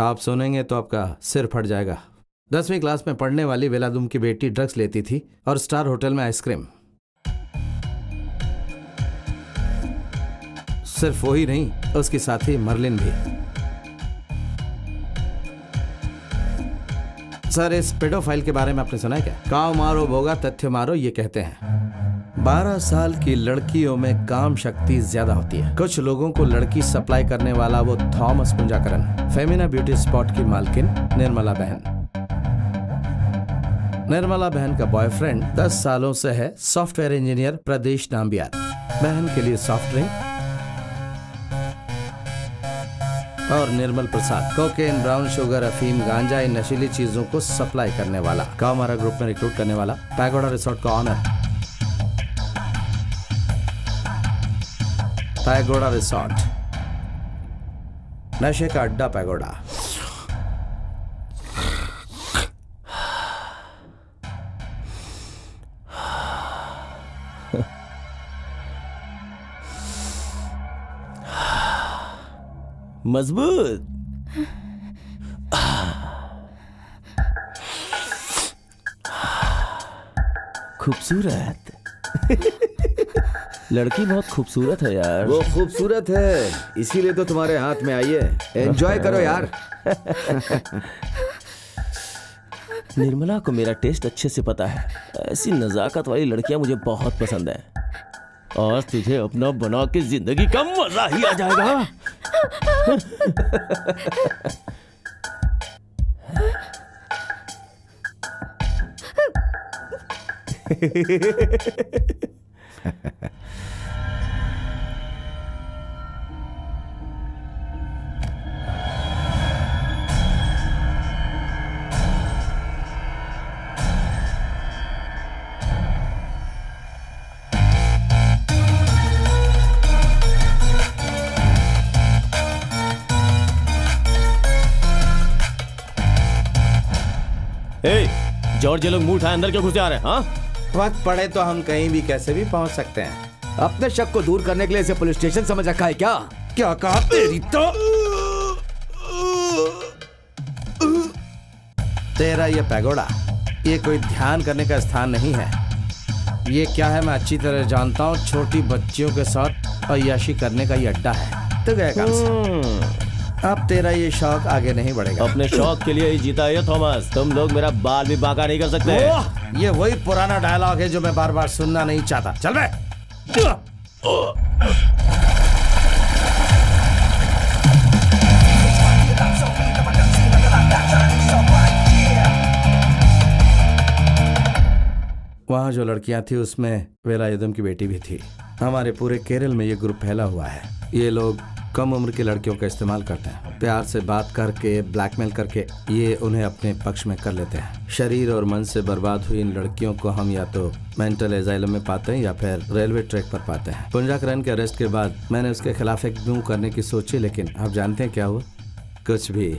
Speaker 3: आप सुनेंगे तो आपका सिर फट जाएगा। दसवीं क्लास में पढ़ने वाली वेलादुम की बेटी ड्रग्स लेती थी और स्टार होटल में आइसक्रीम। सिर्फ़ वही नहीं, उसकी साथी मर्लिन भी। सर इस पेडोफाइल के बारे में आपने सुना है क्या? काव मारो, भोगा, तथ्य मारो, ये कहते हैं। बारह साल की लड़कियों में काम शक्ति ज़्यादा होती है। कुछ लोगों को लड़की सप्लाई करने वाला वो Thomas Punjakaran Femina beauty spot की मालकिन निर्मला बहन। निर्मला बहन का बॉयफ्रेंड 10 सालों से है सॉफ्टवेयर इंजीनियर प्रदेश नाम्बियार। बहन के लिए सॉफ्ट ड्रिंक और Nirmal Prasad cocaine brown sugar अफीम, गांजा, इन नशीली चीज़ों को सप्लाई करने वाला। कामारा ग्रुप में रिक्रूट करने वाला? पैगोडा रिसोर्ट का ऑनर पैगोडा रिसोर्ट नशे का अड्डा पैगोडा।
Speaker 2: मज़बूत। खूबसूरत। लड़की बहुत खूबसूरत है यार।
Speaker 5: वो खूबसूरत है। इसीलिए तो तुम्हारे हाथ में आई है। एंजॉय करो यार।
Speaker 2: निर्मला को मेरा टेस्ट अच्छे से पता है। ऐसी नजाकत वाली लड़कियाँ मुझे बहुत पसंद है। आज तुझे अपना बना के ज़िंदगी का मज़ा ही आ जाएगा। जॉर्ज ये लोग मुँह उठाए अंदर क्यों घुसे आ रहे हैं हाँ?
Speaker 3: वक्त पड़े तो हम कहीं भी कैसे भी पहुँच सकते हैं।
Speaker 5: अपने शक को दूर करने के लिए इसे पुलिस स्टेशन समझ रखा है क्या?
Speaker 3: क्या कहा तेरी तो? तेरा ये पैगोडा ये कोई ध्यान करने का स्थान नहीं है। ये क्या है मैं अच्छी तरह जानता हूँ छोटी बच्चियों के साथ अयाशी करने का ये अड्डा है। तो गया काम से। अब तेरा ये शौक आगे नहीं बढ़ेगा।
Speaker 2: अपने शौक के लिए ही जीता है थॉमस। तुम लोग मेरा बाल भी बांका नहीं कर सकते।
Speaker 3: ये वही पुराना डायलॉग है जो मैं बार बार सुनना नहीं चाहता। चल बे। वहाँ जो लड़कियाँ थी उसमें वेलायुधम की बेटी भी थी। हमारे पूरे केरल में ये ग्रुप फैला हुआ है। ये लोग कम उम्र की लड़कियों का इस्तेमाल करते हैं। प्यार से बात करके ब्लैकमेल करके, ये उन्हें अपने पक्ष में कर लेते हैं। शरीर और मन से बर्बाद हुई इन लड़कियों को हम या तो मेंटल एजाइलम में पाते हैं या फिर रेलवे ट्रैक पर पाते हैं। पुंजाकरण के अरेस्ट के बाद मैंने उसके खिलाफ एक मूव करने की सोची, लेकिन आप जानते हैं क्या हुआ? कुछ भी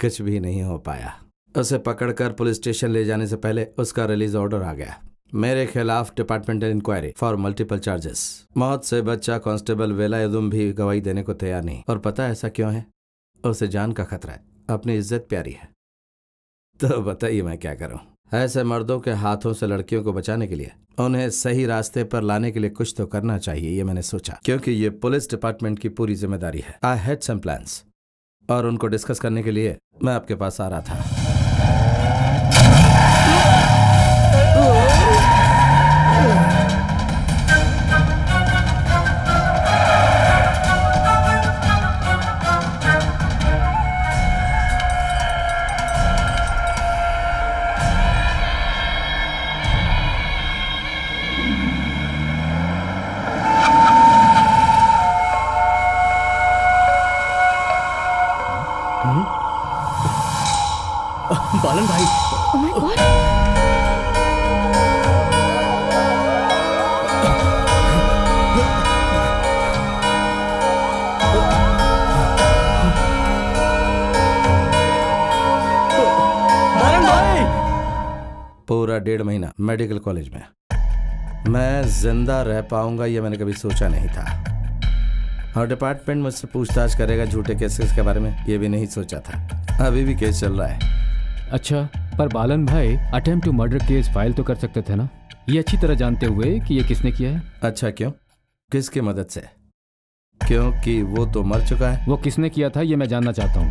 Speaker 3: कुछ भी नहीं हो पाया। उसे पकड़कर पुलिस स्टेशन ले जाने से पहले उसका रिलीज़ ऑर्डर आ गया। मेरे खिलाफ departmental inquiry for multiple charges मौत से बच्चा कांस्टेबल वेलायुदुम भी गवाही देने को तैयार नहीं। और पता ऐसा क्यों है? उसे जान का खतरा है। अपनी इज़्ज़त प्यारी है। तो बताइए मैं क्या करूँ? ऐसे मर्दों के हाथों से लड़कियों को बचाने के लिए, उन्हें सही रास्ते पर लाने के लिए कुछ तो करना चाहिए, ये मैंने सोचा। क्योंकि ये पुलिस डिपार्टमेंट की पूरी ज़िम्मेदारी है। आई हैड सम प्लान्स और उनको डिस्कस करने के लिए मैं आपके पास आ रहा था।
Speaker 6: भाई।
Speaker 10: Oh my God!
Speaker 6: भाई।
Speaker 3: पूरा डेढ़ महीना मेडिकल कॉलेज में। मैं ज़िंदा रह पाऊँगा ये मैंने कभी सोचा नहीं था। और डिपार्टमेंट मुझसे पूछताछ करेगा झूठे केसेस के बारे में ये भी नहीं सोचा था। अभी भी केस चल रहा है।
Speaker 1: अच्छा पर बालन भाई attempt to murder case file तो कर सकते थे ना? ये अच्छी तरह जानते हुए कि ये किसने किया है?
Speaker 3: अच्छा क्यों? किसकी मदद से? क्योंकि वो तो मर चुका है।
Speaker 1: वो किसने किया था ये मैं जानना चाहता हूँ।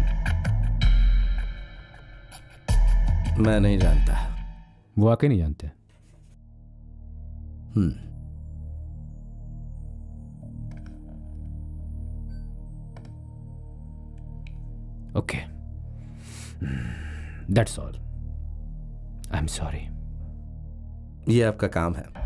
Speaker 3: मैं नहीं जानता।
Speaker 1: वो आके नहीं जानते।
Speaker 3: Hmm.
Speaker 1: Okay. That's all I am sorry
Speaker 3: ये आपका काम है।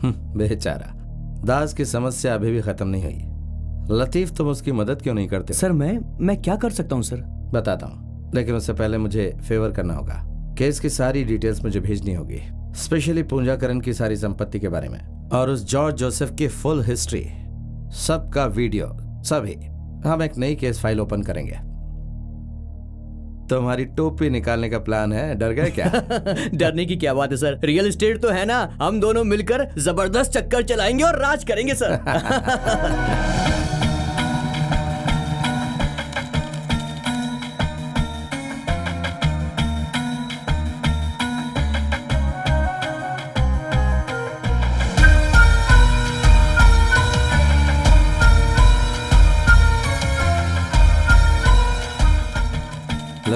Speaker 3: हम्म, बेचारा। दास की समस्या अभी भी खत्म नहीं हुई। लतीफ तुम उसकी मदद क्यों नहीं करते?
Speaker 6: सर मैं मैं क्या कर सकता हूँ सर?
Speaker 3: बताता हूँ। लेकिन उससे पहले मुझे फेवर करना होगा। केस की सारी डिटेल्स मुझे भेजनी होगी। स्पेशली पूंजाकरण की सारी संपत्ति के बारे में। और उस जॉर्ज जोसेफ की फुल हिस्ट्री सबका वीडियो सभी हम एक नई केस फ़ाइल ओपन करेंगे। तुम्हारी टोपी निकालने का प्लान है डर गए क्या?
Speaker 6: डरने की क्या बात है सर? रियल एस्टेट तो है ना? हम दोनों मिलकर ज़बरदस्त चक्कर चलाएँगे और राज करेंगे सर।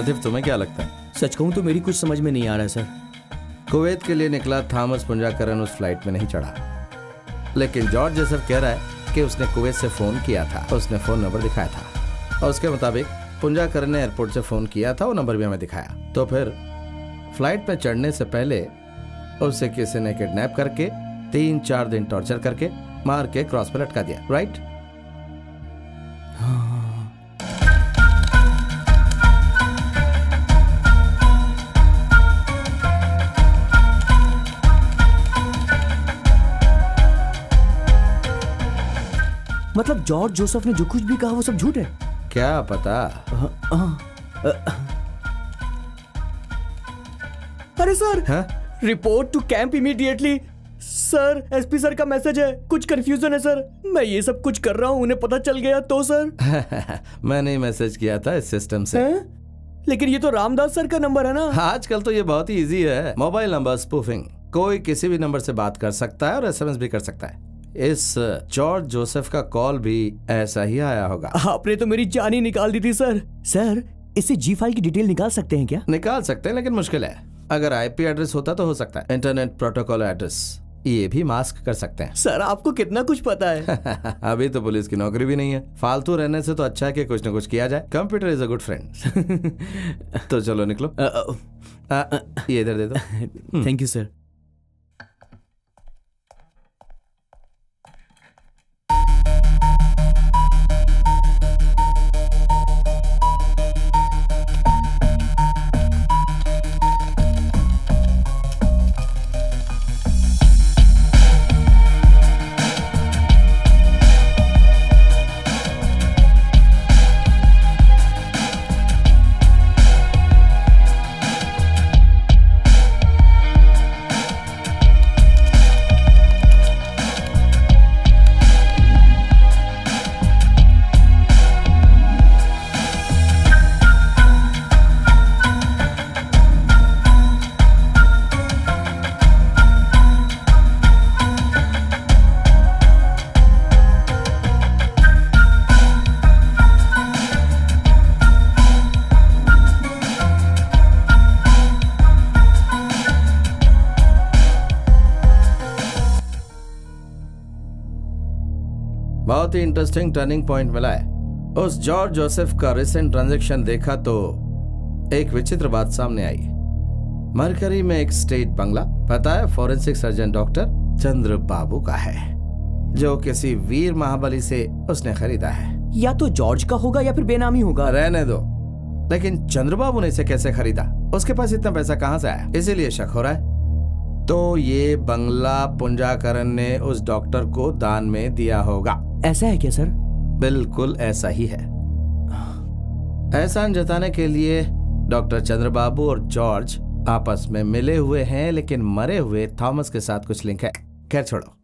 Speaker 3: लतीफ तुम्हें क्या लगता है?
Speaker 6: सच कहूँ तो मेरी कुछ समझ में नहीं आ रहा है सर।
Speaker 3: कुवैत के लिए निकला थॉमस पुंजाकरन उस फ़्लाइट में नहीं चढ़ा। लेकिन जॉर्ज जोसेफ कह रहा है कि उसने कुवैत से फ़ोन किया था। उसने फ़ोन नंबर दिखाया था। और उसके मुताबिक पुंजाकरन ने एयरपोर्ट से फ़ोन किया था वो नंबर भी हमें दिखाया। तो फिर फ़्लाइट में चढ़ने से पहले उसे किसी ने किडनैप करके तीन चार दिन टॉर्चर करके मार के क्रॉस पर लटका दिया राइट?
Speaker 6: मतलब जॉर्ज जोसेफ ने जो कुछ भी कहा वो सब झूठ है?
Speaker 3: क्या पता?
Speaker 6: अरे सर!
Speaker 3: हाँ?
Speaker 6: Report to camp immediately. Sir SP sir का मैसेज है। कुछ कंफ्यूजन है सर। मैं ये सब कुछ कर रहा हूँ उन्हें पता चल गया तो सर?
Speaker 3: मैंने मैसेज किया था इस सिस्टम से।
Speaker 6: हैं? लेकिन ये तो रामदास सर का नंबर है ना?
Speaker 3: आजकल तो ये बहुत ही इजी है। मोबाइल नंबर स्पूफिंग कोई किसी भी नंबर से बात कर सकता है और एसएमएस भी कर सकता है। इस जॉर्ज जोसेफ का कॉल भी ऐसा ही आया होगा।
Speaker 6: आपने तो मेरी जान ही निकाल दी थी सर। सर इससे जी फ़ाइल की डिटेल निकाल सकते हैं क्या?
Speaker 3: निकाल सकते हैं लेकिन मुश्किल है। अगर आईपी एड्रेस होता तो हो सकता है। इंटरनेट प्रोटोकॉल एड्रेस ये भी मास्क कर सकते हैं।
Speaker 6: सर आपको कितना कुछ पता है?
Speaker 3: अभी तो पुलिस की नौकरी भी नहीं है। फालतू रहने से तो अच्छा है कि कुछ ना कुछ किया जाए। Computer is a good friend तो चलो निकलो। आ, ये इधर दे दो।
Speaker 6: Thank you sir.
Speaker 3: बहुत ही इंटरेस्टिंग टर्निंग पॉइंट मिला है। उस जॉर्ज जोसेफ का रिसेंट ट्रांजैक्शन देखा तो एक विचित्र बात सामने आई। मरकरी में एक स्टेट बंगला पता है forensic surgeon doctor Chandra Babu का है जो किसी वीर महाबली से उसने खरीदा है।
Speaker 6: या तो जॉर्ज का होगा या फिर बेनामी होगा।
Speaker 3: रहने दो। लेकिन चंद्रबाबू ने इसे कैसे खरीदा? उसके पास इतना पैसा कहाँ से आया? इसीलिए शक हो रहा है। तो ये बंगला पुंजाकरण ने उस डॉक्टर को दान में दिया होगा।
Speaker 6: ऐसा है क्या सर?
Speaker 3: बिल्कुल ऐसा ही है। एहसान जताने के लिए डॉक्टर चंद्रबाबू और जॉर्ज आपस में मिले हुए हैं लेकिन मरे हुए थॉमस के साथ कुछ लिंक है। खैर छोड़ो।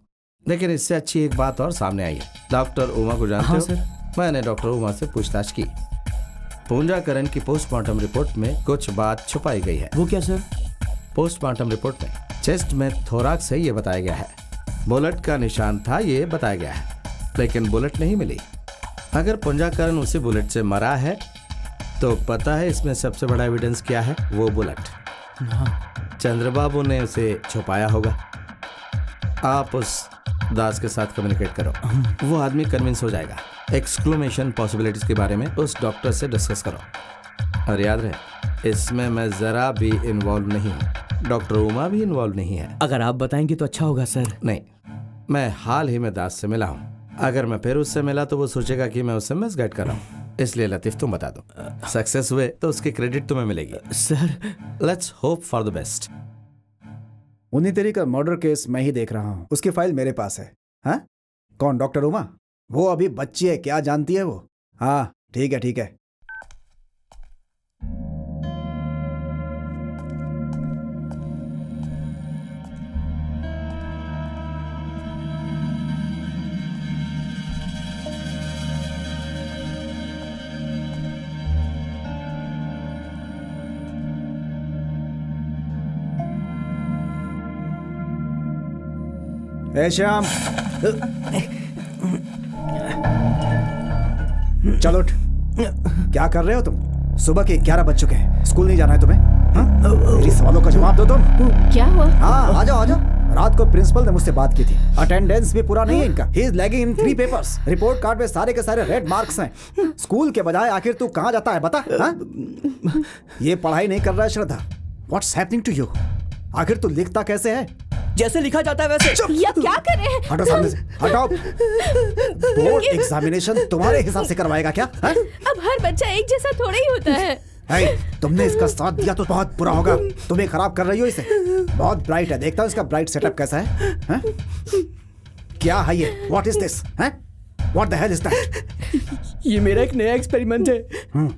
Speaker 3: लेकिन इससे अच्छी एक बात और सामने आई है। डॉक्टर उमा को जानते
Speaker 6: हाँ,
Speaker 3: हो?
Speaker 6: सर।
Speaker 3: मैंने डॉक्टर उमा से पूछताछ की। पूंजाकरण की पोस्टमार्टम रिपोर्ट में कुछ बात छुपाई गई है।
Speaker 6: वो क्या सर?
Speaker 3: पोस्टमार्टम रिपोर्ट में चेस्ट में थोराक से ये बताया गया है। बुलेट का निशान था ये बताया गया है। लेकिन बुलेट नहीं मिली। अगर पुंजाकरण उसी बुलेट से मरा है तो पता है इसमें सबसे बड़ा एविडेंस क्या है? वो बुलेट चंद्रबाबू ने उसे छुपाया होगा। आप उस दास के साथ कम्युनिकेट करो। वो आदमी कन्विंस हो जाएगा। एक्सक्लोमेशन पॉसिबिलिटीज के बारे में उस डॉक्टर से डिस्कस करो। और याद रहे इसमें मैं जरा भी इन्वॉल्व नहीं हूँ। डॉक्टर उमा भी इन्वॉल्व नहीं है।
Speaker 6: अगर आप बताएँगे तो अच्छा होगा सर।
Speaker 3: नहीं मैं हाल ही में दास से मिला हूँ। अगर मैं फिर उससे मिला तो वो सोचेगा कि मैं उससे मिस गाइड कर रहा हूँ। इसलिए लतीफ तुम बता दो। सक्सेस हुए तो उसकी क्रेडिट तुम्हें मिलेगी।
Speaker 6: Sir.
Speaker 3: Let's hope for the best
Speaker 9: उन्हीं तेरी का मर्डर केस मैं ही देख रहा हूँ। उसकी फ़ाइल मेरे पास है। हाँ? कौन? डॉक्टर उमा? वो अभी बच्ची है क्या जानती है वो? हाँ ठीक है ठीक है। ए श्याम चलो उठ। क्या कर रहे हो तुम? सुबह के ग्यारह बज चुके हैं। स्कूल नहीं जाना है तुम्हें हाँ? मेरी सवालों का जवाब दो तुम।
Speaker 12: क्या हुआ?
Speaker 9: हाँ आ जाओ आ जाओ। रात को प्रिंसिपल ने मुझसे बात की थी। अटेंडेंस भी पूरा नहीं है इनका। He is lagging in three papers report card में सारे के सारे रेड मार्क्स हैं। स्कूल के बजाय आखिर तू कहाँ जाता है बता हाँ? ये पढ़ाई नहीं कर रहा है Shraddha. What's happening to you आखिर तू लिखता कैसे है?
Speaker 6: जैसे लिखा जाता है वैसे।
Speaker 12: ये क्या कर रहे हैं?
Speaker 9: हटो सामने से हटाओ बोर्ड एग्जामिनेशन तुम्हारे हिसाब से करवाएगा क्या? हाँ?
Speaker 12: अब हर बच्चा एक जैसा थोड़ा ही होता है।
Speaker 9: है तुमने इसका साथ दिया तो बहुत बुरा होगा। तुम्हें खराब कर रही हो इसे। बहुत ब्राइट है देखता हूँ इसका ब्राइट सेटअप कैसा है। हैं? क्या है ये? What is this what the hell is that
Speaker 6: ये मेरा एक नया एक्सपेरिमेंट है।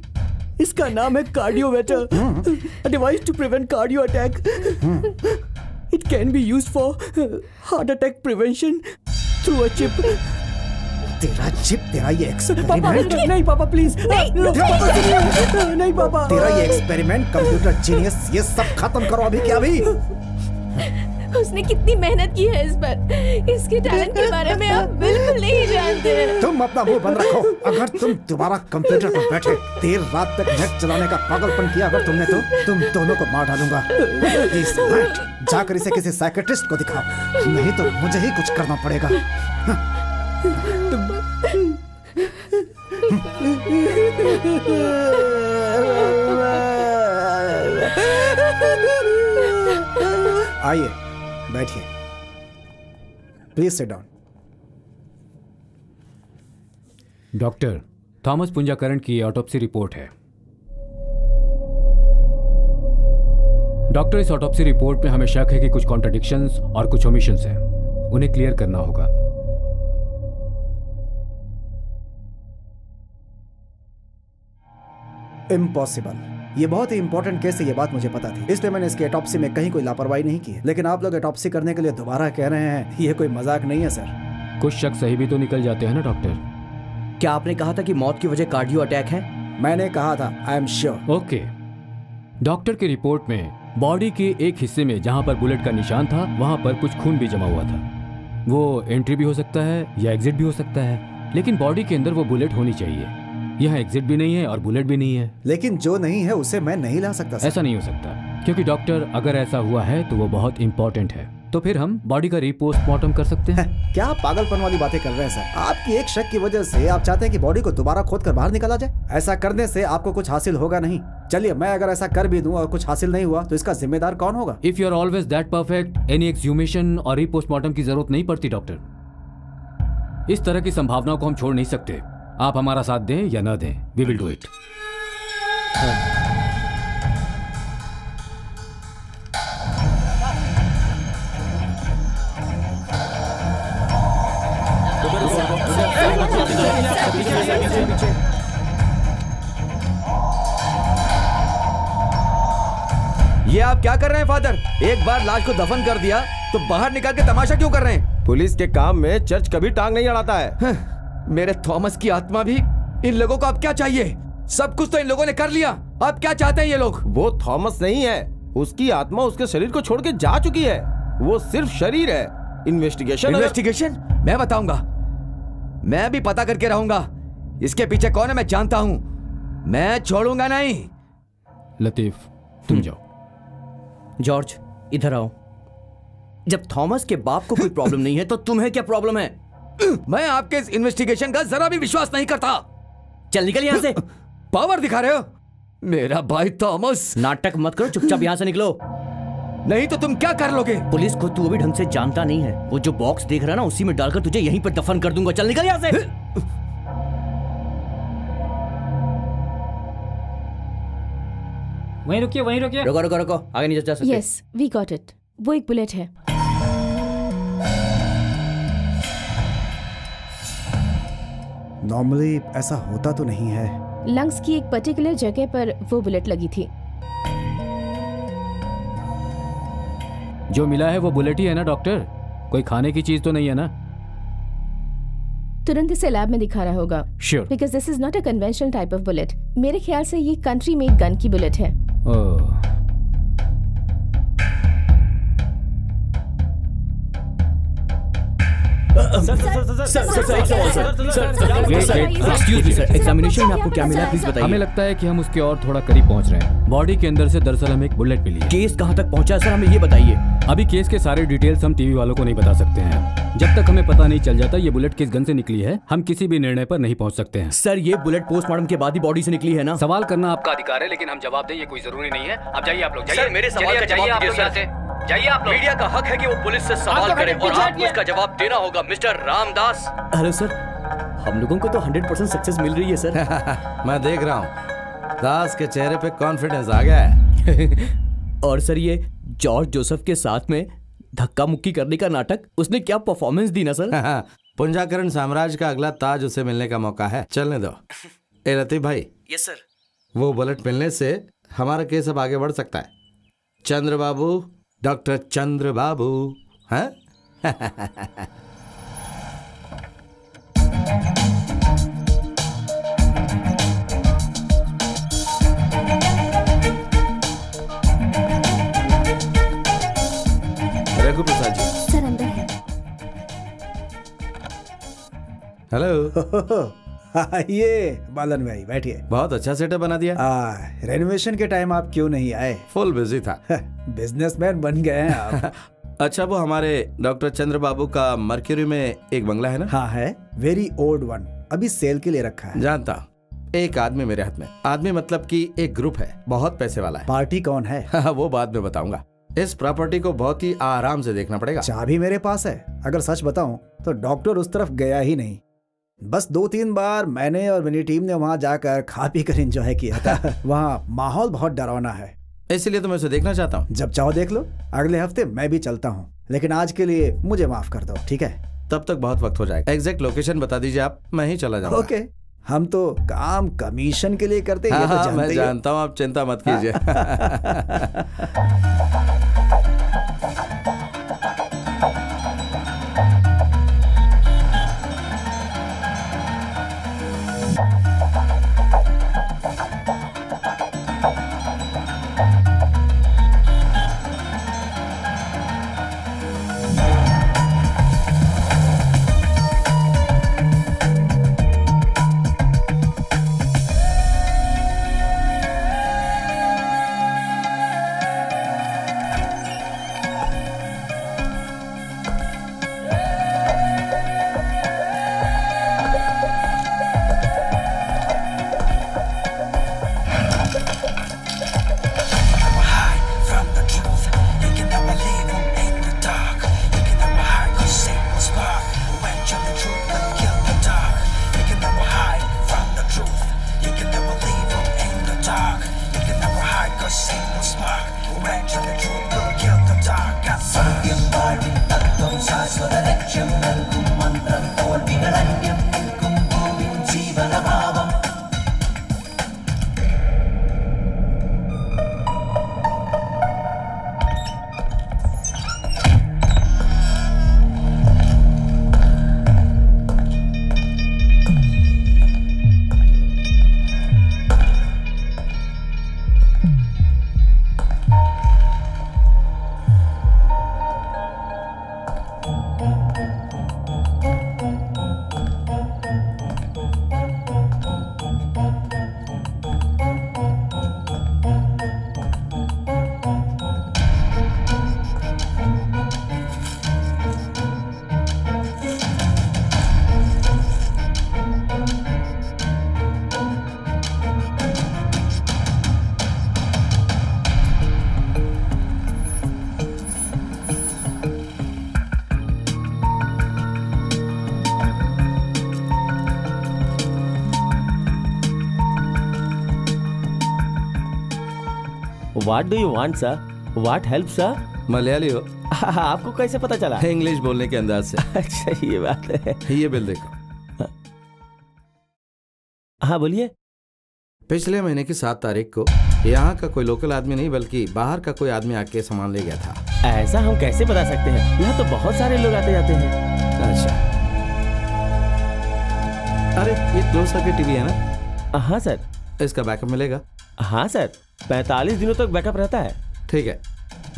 Speaker 6: इसका नाम है cardiovator device to prevent cardio attack it can be used for heart attack prevention through a chip.
Speaker 9: तेरा चिप तेरा ये एक्सपेरिमेंट
Speaker 6: नहीं पापा प्लीज़ पापा सुनिए। नहीं पापा
Speaker 9: तेरा ये एक्सपेरिमेंट कंप्यूटर जीनियस ये सब खत्म करो अभी क्या अभी
Speaker 12: उसने कितनी मेहनत की है इस पर। इसके टैलेंट के बारे में आप बिल्कुल नहीं जानते
Speaker 9: तुम अपना मुँह बंद रखो। अगर तुम दोबारा कंप्यूटर पर बैठे देर रात तक नेट चलाने का पागलपन किया अगर तुमने तो तुम दोनों को मार डालूँगा। He's mad. जाकर इसे किसी साइकेट्रिस्ट को दिखाओ। नहीं तो मुझे ही कुछ करना पड़ेगा। आइए। बैठिए। Please sit down
Speaker 1: doctor Thomas Punjakaran की ऑटोप्सी रिपोर्ट है। डॉक्टर इस ऑटोप्सी रिपोर्ट में हमें शक है कि कुछ कॉन्ट्रडिक्शंस और कुछ ओमिशंस हैं। उन्हें क्लियर करना होगा।
Speaker 9: इम्पॉसिबल ये बहुत ही इंपॉर्टेंट केस है ये बात मुझे पता थी। इसलिए मैंने इसके एटॉप्सी में कहीं कोई लापरवाही नहीं की। है लेकिन आप लोग एटॉप्सी करने के लिए दोबारा कह रहे हैं ये कोई मज़ाक नहीं है सर
Speaker 1: कुछ शक सही भी तो निकल जाते हैं ना डॉक्टर
Speaker 6: क्या आपने कहा था कि मौत की वजह कार्डियो अटैक है?
Speaker 9: मैंने कहा था I am sure
Speaker 1: okay doctor की रिपोर्ट में बॉडी के एक हिस्से में जहाँ पर बुलेट का निशान था वहाँ पर कुछ खून भी जमा हुआ था। वो एंट्री भी हो सकता है या एग्जिट भी हो सकता है लेकिन बॉडी के अंदर वो बुलेट होनी चाहिए। यहाँ एग्जिट भी नहीं है और बुलेट भी नहीं है।
Speaker 9: लेकिन जो नहीं है उसे मैं नहीं ला सकता
Speaker 1: ऐसा नहीं हो सकता क्योंकि डॉक्टर अगर ऐसा हुआ है तो वो बहुत इंपॉर्टेंट है। तो फिर हम बॉडी का रीपोस्टमार्टम कर सकते हैं?
Speaker 9: है, क्या पागलपन वाली बातें कर रहे हैं सर? आपकी एक शक की वजह से आप चाहते हैं कि बॉडी को दोबारा खोद कर बाहर निकाला जाए? ऐसा करने से आपको कुछ हासिल होगा नहीं। चलिए मैं अगर ऐसा कर भी दूँ और कुछ हासिल नहीं हुआ तो इसका जिम्मेदार कौन होगा?
Speaker 1: If you are always that perfect any exhumation और रीपोस्टमार्टम की ज़रूरत नहीं पड़ती डॉक्टर इस तरह की संभावनाओं को हम छोड़ नहीं सकते। आप हमारा साथ दें या ना दें वी विल डू इट
Speaker 5: ये आप क्या कर रहे हैं फादर? एक बार लाश को दफन कर दिया तो बाहर निकाल के तमाशा क्यों कर रहे हैं?
Speaker 13: पुलिस के काम में चर्च कभी टांग नहीं अड़ाता है।
Speaker 5: मेरे थॉमस की आत्मा भी इन लोगों को अब क्या चाहिए? सब कुछ तो इन लोगों ने कर लिया। अब क्या चाहते हैं ये लोग?
Speaker 13: वो थॉमस नहीं है। उसकी आत्मा उसके शरीर को छोड़ के जा चुकी है। वो सिर्फ़ शरीर है। इन्वेस्टिगेशन
Speaker 5: इन्वेस्टिगेशन मैं बताऊँगा। मैं भी पता करके रहूँगा। इसके पीछे कौन है मैं जानता हूँ। मैं छोड़ूँगा नहीं।
Speaker 1: लतीफ तुम जाओ।
Speaker 6: जॉर्ज इधर आओ। जब थॉमस के बाप को कोई प्रॉब्लम नहीं है तो तुम्हें क्या प्रॉब्लम है?
Speaker 5: मैं आपके इस इन्वेस्टिगेशन का जरा भी विश्वास नहीं करता।
Speaker 6: चल निकल यहाँ से।
Speaker 5: पावर दिखा रहे हो। मेरा भाई थॉमस
Speaker 6: नाटक मत करो चुपचाप यहाँ से निकलो।
Speaker 5: नहीं तो तुम क्या कर लोगे?
Speaker 6: पुलिस को तू अभी ढंग से जानता नहीं है। वो जो बॉक्स देख रहा है ना उसी में डालकर तुझे यहीं पर दफन कर दूँगा। चल निकल यहाँ से।
Speaker 7: वहीं रुकिए वहीं रुकिए।
Speaker 6: रुको रुको रुको। आगे नहीं जा सकते
Speaker 10: यस वी गॉट इट वो एक बुलेट है।
Speaker 9: नॉर्मली ऐसा होता तो नहीं है।
Speaker 10: लंग्स की एक पर्टिकुलर जगह पर वो बुलेट लगी थी।
Speaker 1: जो मिला है वो बुलेट ही है ना डॉक्टर कोई खाने की चीज़ तो नहीं है ना?
Speaker 10: तुरंत इसे लैब में दिखा रहा होगा।
Speaker 1: Sure.
Speaker 10: Because this is not a conventional type of bullet मेरे ख्याल से ये कंट्री मेड गन की बुलेट है।
Speaker 1: ओह
Speaker 6: एग्जामिनेशन में आपको क्या मिला? प्लीज़ बताइए।
Speaker 1: हमें लगता है कि हम उसके और थोड़ा करीब पहुँच रहे हैं। बॉडी के अंदर से दरअसल हमें एक बुलेट मिली
Speaker 6: केस कहाँ तक पहुँचा सर? हमें ये बताइए।
Speaker 1: अभी केस के सारे डिटेल्स हम टीवी वालों को नहीं बता सकते हैं। जब तक हमें पता नहीं चल जाता ये बुलेट किस गन से निकली है हम किसी भी निर्णय पर नहीं पहुँच सकते हैं।
Speaker 6: सर ये बुलेट पोस्टमार्टम के बाद ही बॉडी से निकली है ना?
Speaker 1: सवाल करना आपका अधिकार है लेकिन हम जवाब दें ये कोई ज़रूरी नहीं है। अब जाइए आप लोग
Speaker 6: सर मेरे सवाल का जवाब दीजिए सर।
Speaker 1: जाइए आप लोग।
Speaker 6: मीडिया का हक है कि वो पुलिस से सवाल करे और आपको इसका जवाब देना होगा मिस्टर रामदास। Hello sir. हम लोगों को तो 100% सक्सेस मिल रही है सर।
Speaker 3: मैं देख रहा हूँ। दास के चेहरे पे कॉन्फिडेंस आ गया है।
Speaker 6: और सर ये जॉर्ज जोसेफ के साथ में धक्का मुक्की करने का नाटक? उसने क्या परफॉर्मेंस दी ना सर?
Speaker 3: पुंजाकरण साम्राज्य का अगला ताज उसे मिलने का मौका है। चलने दो। ए लतीफ भाई।
Speaker 6: यस सर
Speaker 3: वो बुलेट मिलने से हमारा केस अब आगे बढ़ सकता है। चंद्र बाबू डॉक्टर चंद्र बाबू हैं? रघु प्रसाद जी
Speaker 4: सर अंदर है।
Speaker 3: हेलो।
Speaker 9: ये बालन भाई बैठिए।
Speaker 3: बहुत अच्छा सेटअप बना दिया।
Speaker 9: रेनोवेशन के टाइम आप क्यों नहीं आए?
Speaker 3: फुल बिज़ी था।
Speaker 9: बिजनेसमैन बन गए हैं आप।
Speaker 3: अच्छा वो हमारे डॉक्टर चंद्र बाबू का मर्क्यूरी में एक बंगला है ना?
Speaker 9: हाँ है। वेरी ओल्ड वन अभी सेल के लिए रखा है।
Speaker 3: जानता हूँ। एक आदमी मेरे हाथ में। आदमी मतलब कि एक ग्रुप है। बहुत पैसे वाला है।
Speaker 9: पार्टी कौन हाँ,
Speaker 3: वो बाद में बताऊँगा। इस प्रॉपर्टी को बहुत ही आराम से देखना पड़ेगा।
Speaker 9: चाबी मेरे पास है। अगर सच बताऊँ तो डॉक्टर उस तरफ़ गया ही नहीं। बस दो तीन बार मैंने और मेरी टीम ने वहाँ जाकर खा पी कर इंजॉय किया था। वहाँ माहौल बहुत डरावना है।
Speaker 3: इसलिए तो मैं उसे देखना चाहता हूँ।
Speaker 9: जब चाहो देख लो। अगले हफ़्ते मैं भी चलता हूँ। लेकिन आज के लिए मुझे माफ़ कर दो ठीक है?
Speaker 3: तब तक बहुत वक्त हो जाएगा। एग्जैक्ट लोकेशन बता दीजिए आप मैं ही चला जाऊँगा।
Speaker 9: ओके हम तो काम कमीशन के लिए करते हैं, ये तो
Speaker 3: हाँ,
Speaker 9: जानते
Speaker 3: मैं जानता हूँ आप चिंता मत कीजिए।
Speaker 2: What do you want sir what help sir
Speaker 3: Malayali हो
Speaker 2: आपको कैसे पता चला?
Speaker 3: इंग्लिश बोलने के अंदाज से।
Speaker 2: अच्छा ये बात है।
Speaker 3: ये बिल देखो।
Speaker 2: हाँ बोलिए।
Speaker 3: पिछले महीने की सात तारीख को यहाँ का कोई लोकल आदमी नहीं बल्कि बाहर का कोई आदमी आके सामान ले गया था।
Speaker 2: ऐसा हम कैसे बता सकते हैं? यहाँ तो बहुत सारे लोग आते जाते हैं।
Speaker 3: अच्छा। अरे ये क्लोज सर्किट टीवी है ना?
Speaker 2: हाँ सर।
Speaker 3: इसका बैकअप मिलेगा।
Speaker 2: हाँ सर। पैंतालीस दिनों तक बैकअप रहता है।
Speaker 3: ठीक है।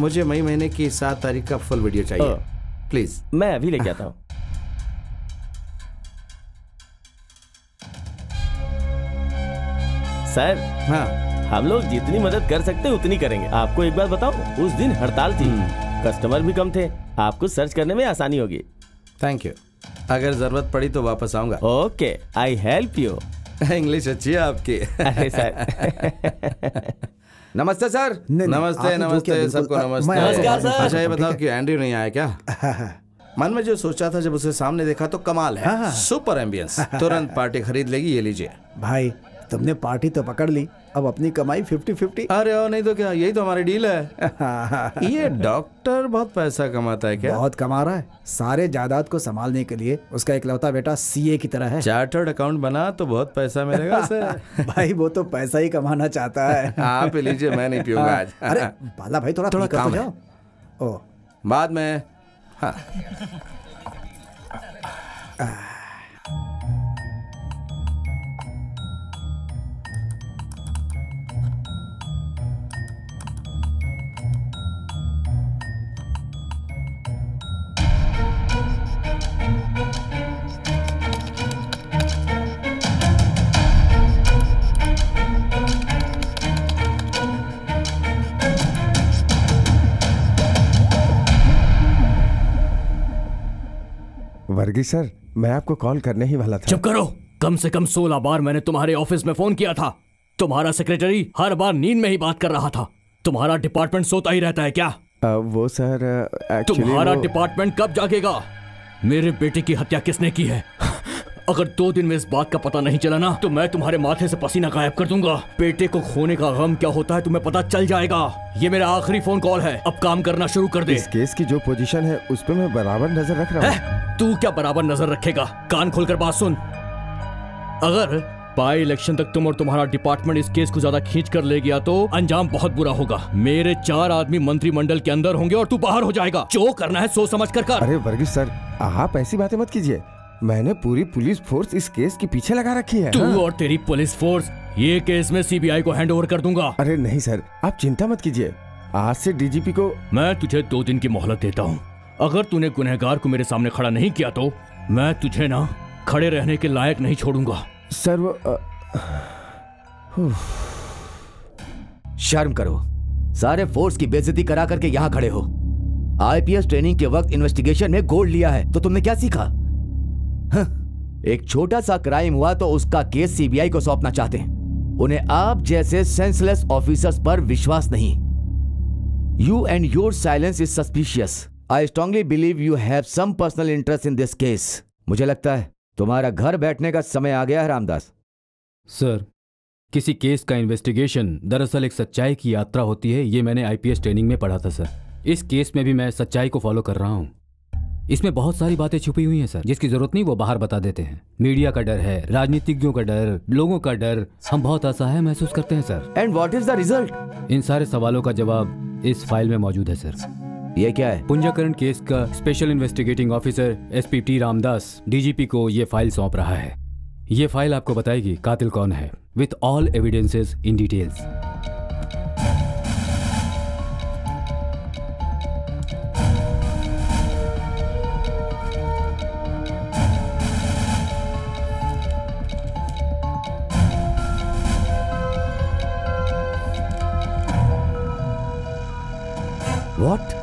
Speaker 3: मुझे मई महीने की सात तारीख का फुल वीडियो चाहिए। प्लीज़।
Speaker 2: मैं अभी लेके आता हूँ। सर
Speaker 3: हाँ।
Speaker 2: हम लोग जितनी मदद कर सकते हैं उतनी करेंगे। आपको एक बात बताओ उस दिन हड़ताल थी। कस्टमर भी कम थे। आपको सर्च करने में आसानी होगी।
Speaker 3: थैंक यू अगर ज़रूरत पड़ी तो वापस आऊँगा।
Speaker 2: Okay I help you
Speaker 3: English अच्छी है आपकी।
Speaker 2: अरे सर।
Speaker 5: नमस्ते सर।
Speaker 3: नमस्ते नमस्ते सबको नमस्ते। अच्छा ये बताओ
Speaker 9: है।
Speaker 3: कि एंड्रयू नहीं आया क्या? मन में जो सोचा था जब उसे सामने देखा तो कमाल है। सुपर एम्बियंस तुरंत पार्टी खरीद लेगी ये लीजिए।
Speaker 9: भाई तुमने पार्टी तो पकड़ ली अब अपनी कमाई फिफ्टी फिफ्टी
Speaker 3: अरे और नहीं तो क्या यही तो हमारी डील है। ये डॉक्टर बहुत पैसा कमाता है क्या?
Speaker 9: बहुत कमा रहा है। सारे जायदाद को संभालने के लिए उसका इकलौता बेटा सीए की तरह है।
Speaker 3: चार्टर्ड अकाउंट बना तो बहुत पैसा मिलेगा उसे।
Speaker 9: भाई वो तो पैसा ही कमाना चाहता है।
Speaker 3: आप लीजिए मैं नहीं पीऊँगा आज।
Speaker 9: अरे बाला भाई थोड़ा
Speaker 3: थोड़ा काम
Speaker 9: जाओ। ओ।
Speaker 3: बाद में। हाँ।
Speaker 13: वर्गीस सर मैं आपको कॉल करने ही वाला था।
Speaker 11: चुप करो। कम से कम सोलह बार मैंने तुम्हारे ऑफ़िस में फ़ोन किया था। तुम्हारा सेक्रेटरी हर बार नींद में ही बात कर रहा था। तुम्हारा डिपार्टमेंट सोता ही रहता है क्या?
Speaker 13: आ, वो सर
Speaker 11: तुम्हारा डिपार्टमेंट कब जागेगा? मेरे बेटे की हत्या किसने की है? अगर दो दिन में इस बात का पता नहीं चला ना तो मैं तुम्हारे माथे से पसीना गायब कर दूँगा। बेटे को खोने का गम क्या होता है तुम्हें पता चल जाएगा। ये मेरा आखिरी फ़ोन कॉल है। अब काम करना शुरू कर दे।
Speaker 13: इस केस की जो पोजीशन है उस पर मैं बराबर नज़र रख रहा हूँ?
Speaker 11: तू क्या बराबर नज़र रखेगा? कान खोलकर बात सुन। अगर बाई इलेक्शन तक तुम और तुम्हारा डिपार्टमेंट इस केस को ज़्यादा खींच कर ले गया तो अंजाम बहुत बुरा होगा। मेरे चार आदमी मंत्रिमंडल के अंदर होंगे और तू बाहर हो जाएगा। जो करना है सोच समझ कर कर।
Speaker 13: अरे वर्गीस सर आप ऐसी बातें मत कीजिए। मैंने पूरी पुलिस फोर्स इस केस के पीछे लगा रखी है
Speaker 11: तू
Speaker 13: हाँ।
Speaker 11: और तेरी पुलिस फोर्स ये केस में सीबीआई को हैंड ओवर कर दूँगा।
Speaker 13: अरे नहीं सर आप चिंता मत कीजिए। आज से डीजीपी को
Speaker 11: मैं तुझे दो दिन की मोहलत देता हूँ। अगर तूने गुनहगार को मेरे सामने खड़ा नहीं किया तो मैं तुझे ना खड़े रहने के लायक नहीं छोड़ूँगा।
Speaker 13: सर वो अ,
Speaker 5: शर्म करो। सारे फोर्स की बेइज्जती करा करके यहाँ खड़े हो। आईपीएस ट्रेनिंग के वक्त इन्वेस्टिगेशन में गोल्ड लिया है तो तुमने क्या सीखा? एक छोटा सा क्राइम हुआ तो उसका केस सीबीआई को सौंपना चाहते हैं। उन्हें आप जैसे सेंसलेस ऑफिसर्स पर विश्वास नहीं। You and your silence is suspicious I strongly believe you have some personal interest in this case मुझे लगता है, तुम्हारा घर बैठने का समय आ गया है, रामदास।
Speaker 1: सर, किसी केस का इन्वेस्टिगेशन दरअसल एक सच्चाई की यात्रा होती है, ये मैंने आईपीएस ट्रेनिंग में पढ़ा था, सर। इस केस में भी मैं सच्चाई को फॉलो कर रहा हूँ। इसमें बहुत सारी बातें छुपी हुई हैं सर। जिसकी ज़रूरत नहीं वो बाहर बता देते हैं। मीडिया का डर है राजनीतिज्ञों का डर लोगों का डर। हम बहुत असहाय महसूस करते हैं sir.
Speaker 5: And what is the result
Speaker 1: इन सारे सवालों का जवाब इस फ़ाइल में मौजूद है सर।
Speaker 5: ये क्या है?
Speaker 1: पुंजाकरण केस का special investigating officer SP T Ramdas DGP को ये फ़ाइल सौंप रहा है। ये फ़ाइल आपको बताएगी कातिल कौन है? With all evidences in details
Speaker 5: what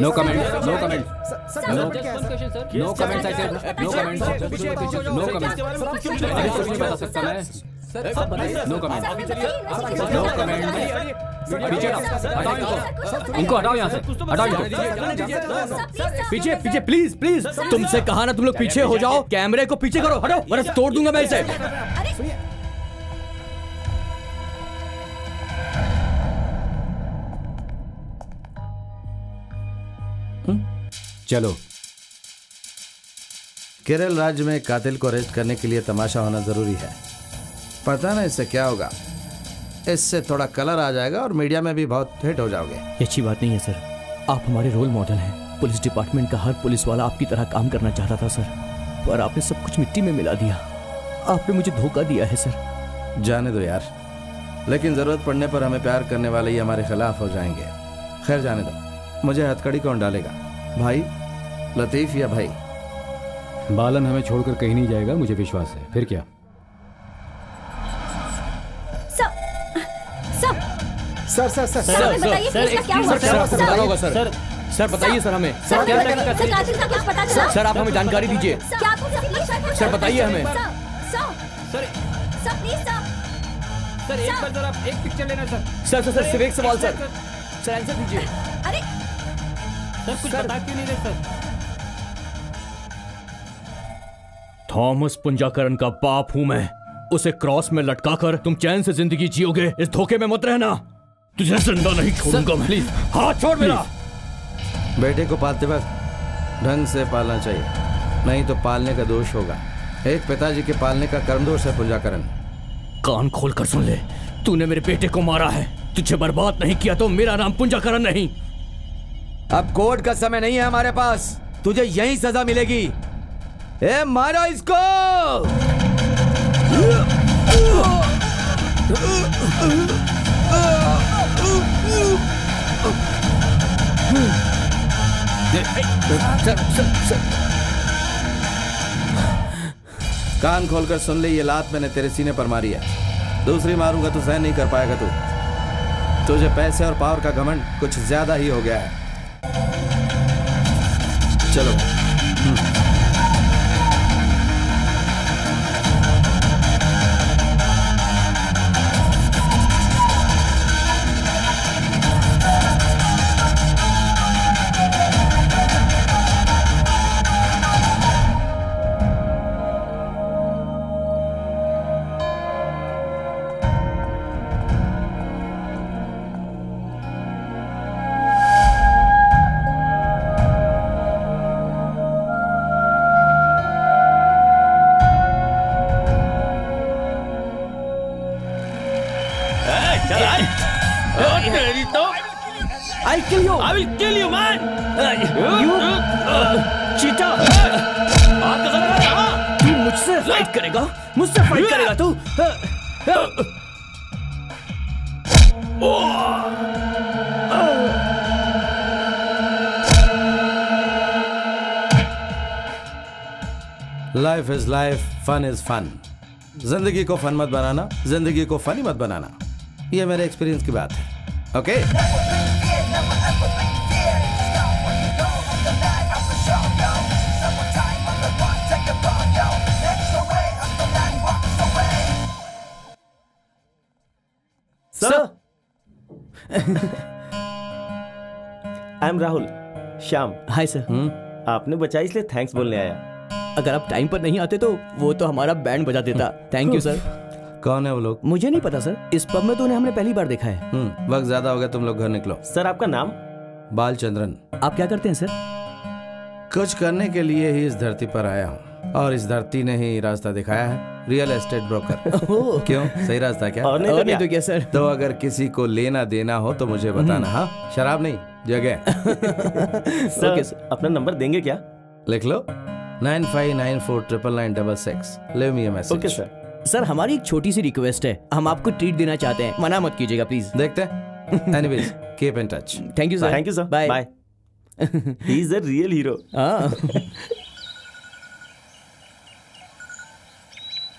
Speaker 1: no comment no comment no no comments I said no comments no comments अभी कुछ नहीं बता सकता मैं no comment no comment पीछे हटाओ इनको हटाओ यहाँ से हटाओ इनको
Speaker 6: पीछे पीछे प्लीज़ प्लीज़ तुमसे कहा ना तुम लोग पीछे हो जाओ कैमरे को पीछे करो हटो वरना तोड़ दूँगा मैं इसे
Speaker 1: चलो
Speaker 3: केरल राज्य में कातिल को अरेस्ट करने के लिए तमाशा होना ज़रूरी है पता ना इससे क्या होगा। इससे थोड़ा कलर आ जाएगा और मीडिया में भी बहुत हिट हो जाओगे।
Speaker 6: ये अच्छी बात नहीं है सर। आप हमारे रोल मॉडल हैं। पुलिस डिपार्टमेंट का हर पुलिस वाला आपकी तरह काम करना चाहता था सर। पर आपने सब कुछ मिट्टी में मिला दिया। आपने मुझे धोखा दिया है सर।
Speaker 3: जाने दो यार। लेकिन ज़रूरत पड़ने पर हमें प्यार करने वाले ही हमारे खिलाफ हो जाएँगे। खैर जाने दो। मुझे हथकड़ी कौन डालेगा? भाई? लतीफ या भाई?
Speaker 1: बालन हमें छोड़कर कहीं नहीं जाएगा मुझे विश्वास है। फिर क्या?
Speaker 9: Sir sir sir.
Speaker 10: सर, बताइए
Speaker 6: सर,
Speaker 10: क्या हुआ?
Speaker 6: Sir, sir, sir.
Speaker 10: Sir,
Speaker 6: sir बताइए सर हमें।
Speaker 10: सर, क्या सर कातिल का कुछ पता चला।
Speaker 6: सर आप हमें जानकारी दीजिए? सर, बताइए हमें।
Speaker 10: Sir sir. Sir please sir.
Speaker 1: Sir एक बार जरा एक पिक्चर लेना सर।
Speaker 6: सर सर सर सिर्फ़ एक सवाल सर। सर आंसर दीजिए।
Speaker 10: अरे।
Speaker 1: सर कुछ बता क्यों नहीं रहे सर?
Speaker 6: थॉमस पुंजाकरण का बाप हूँ मैं। उसे क्रॉस में लटकाकर तुम चैन से ज़िंदगी जियोगे। इस धोखे में मत रहना। तुझे ज़िंदा नहीं छोड़ूँगा मैं प्लीज़ हाथ छोड़ मेरा
Speaker 3: बेटे को पालते वक्त ढंग से पालना चाहिए नहीं तो पालने का दोष होगा एक पिताजी के पालने का कर्म दोष है पुंजाकरण
Speaker 6: कान खोल कर सुन ले तूने मेरे बेटे को मारा है तुझे बर्बाद नहीं किया तो मेरा नाम पुंजाकरण नहीं
Speaker 5: अब कोर्ट का समय नहीं है हमारे पास तुझे यही सजा मिलेगी ए मारो इसको
Speaker 3: कान खोलकर सुन ले, ये लात मैंने तेरे सीने पर मारी है। दूसरी मारूँगा तो सहन नहीं कर पाएगा तू। तुझे पैसे और पावर का घमंड कुछ ज़्यादा ही हो गया है। चलो। Life is life fun is fun ज़िंदगी को फन मत बनाना ज़िंदगी को फनी मत बनाना। ये मेरे एक्सपीरियंस की बात है। Okay
Speaker 2: sir I am Rahul Shyam
Speaker 6: hi sir
Speaker 2: आपने बचाई इसलिए थैंक्स बोलने आया।
Speaker 6: अगर आप टाइम पर नहीं आते तो वो तो हमारा बैंड बजा देता। थैंक यू सर
Speaker 3: कौन है वो लोग?
Speaker 6: मुझे नहीं पता सर इस पब में तो उन्हें हमने पहली बार देखा है।
Speaker 3: हम्म वक्त ज़्यादा हो गया तुम लोग घर निकलो।
Speaker 2: सर आपका नाम?
Speaker 3: बालचंद्रन।
Speaker 6: आप क्या करते हैं सर
Speaker 3: कुछ करने के लिए ही इस धरती पर आया हूँ। और इस धरती ने ही रास्ता दिखाया है रियल एस्टेट ब्रोकर क्यों? सही रास्ता क्या?
Speaker 2: और नहीं तो
Speaker 6: और नहीं तो क्या सर
Speaker 3: तो अगर किसी को लेना देना हो तो मुझे बताना हाँ? शराब नहीं जगह।
Speaker 2: Sir,
Speaker 6: sir.
Speaker 2: अपना नंबर देंगे क्या?
Speaker 3: लिख लो। Nine five nine four triple nine double six leave me message.
Speaker 2: Okay sir.
Speaker 6: Sir हमारी एक छोटी सी रिक्वेस्ट है। हम आपको ट्रीट देना चाहते हैं। मना मत कीजिएगा प्लीज़।
Speaker 3: देखते हैं। Anyways keep in touch
Speaker 6: thank you sir
Speaker 2: thank you sir
Speaker 6: bye
Speaker 2: bye he is a real hero
Speaker 6: हाँ।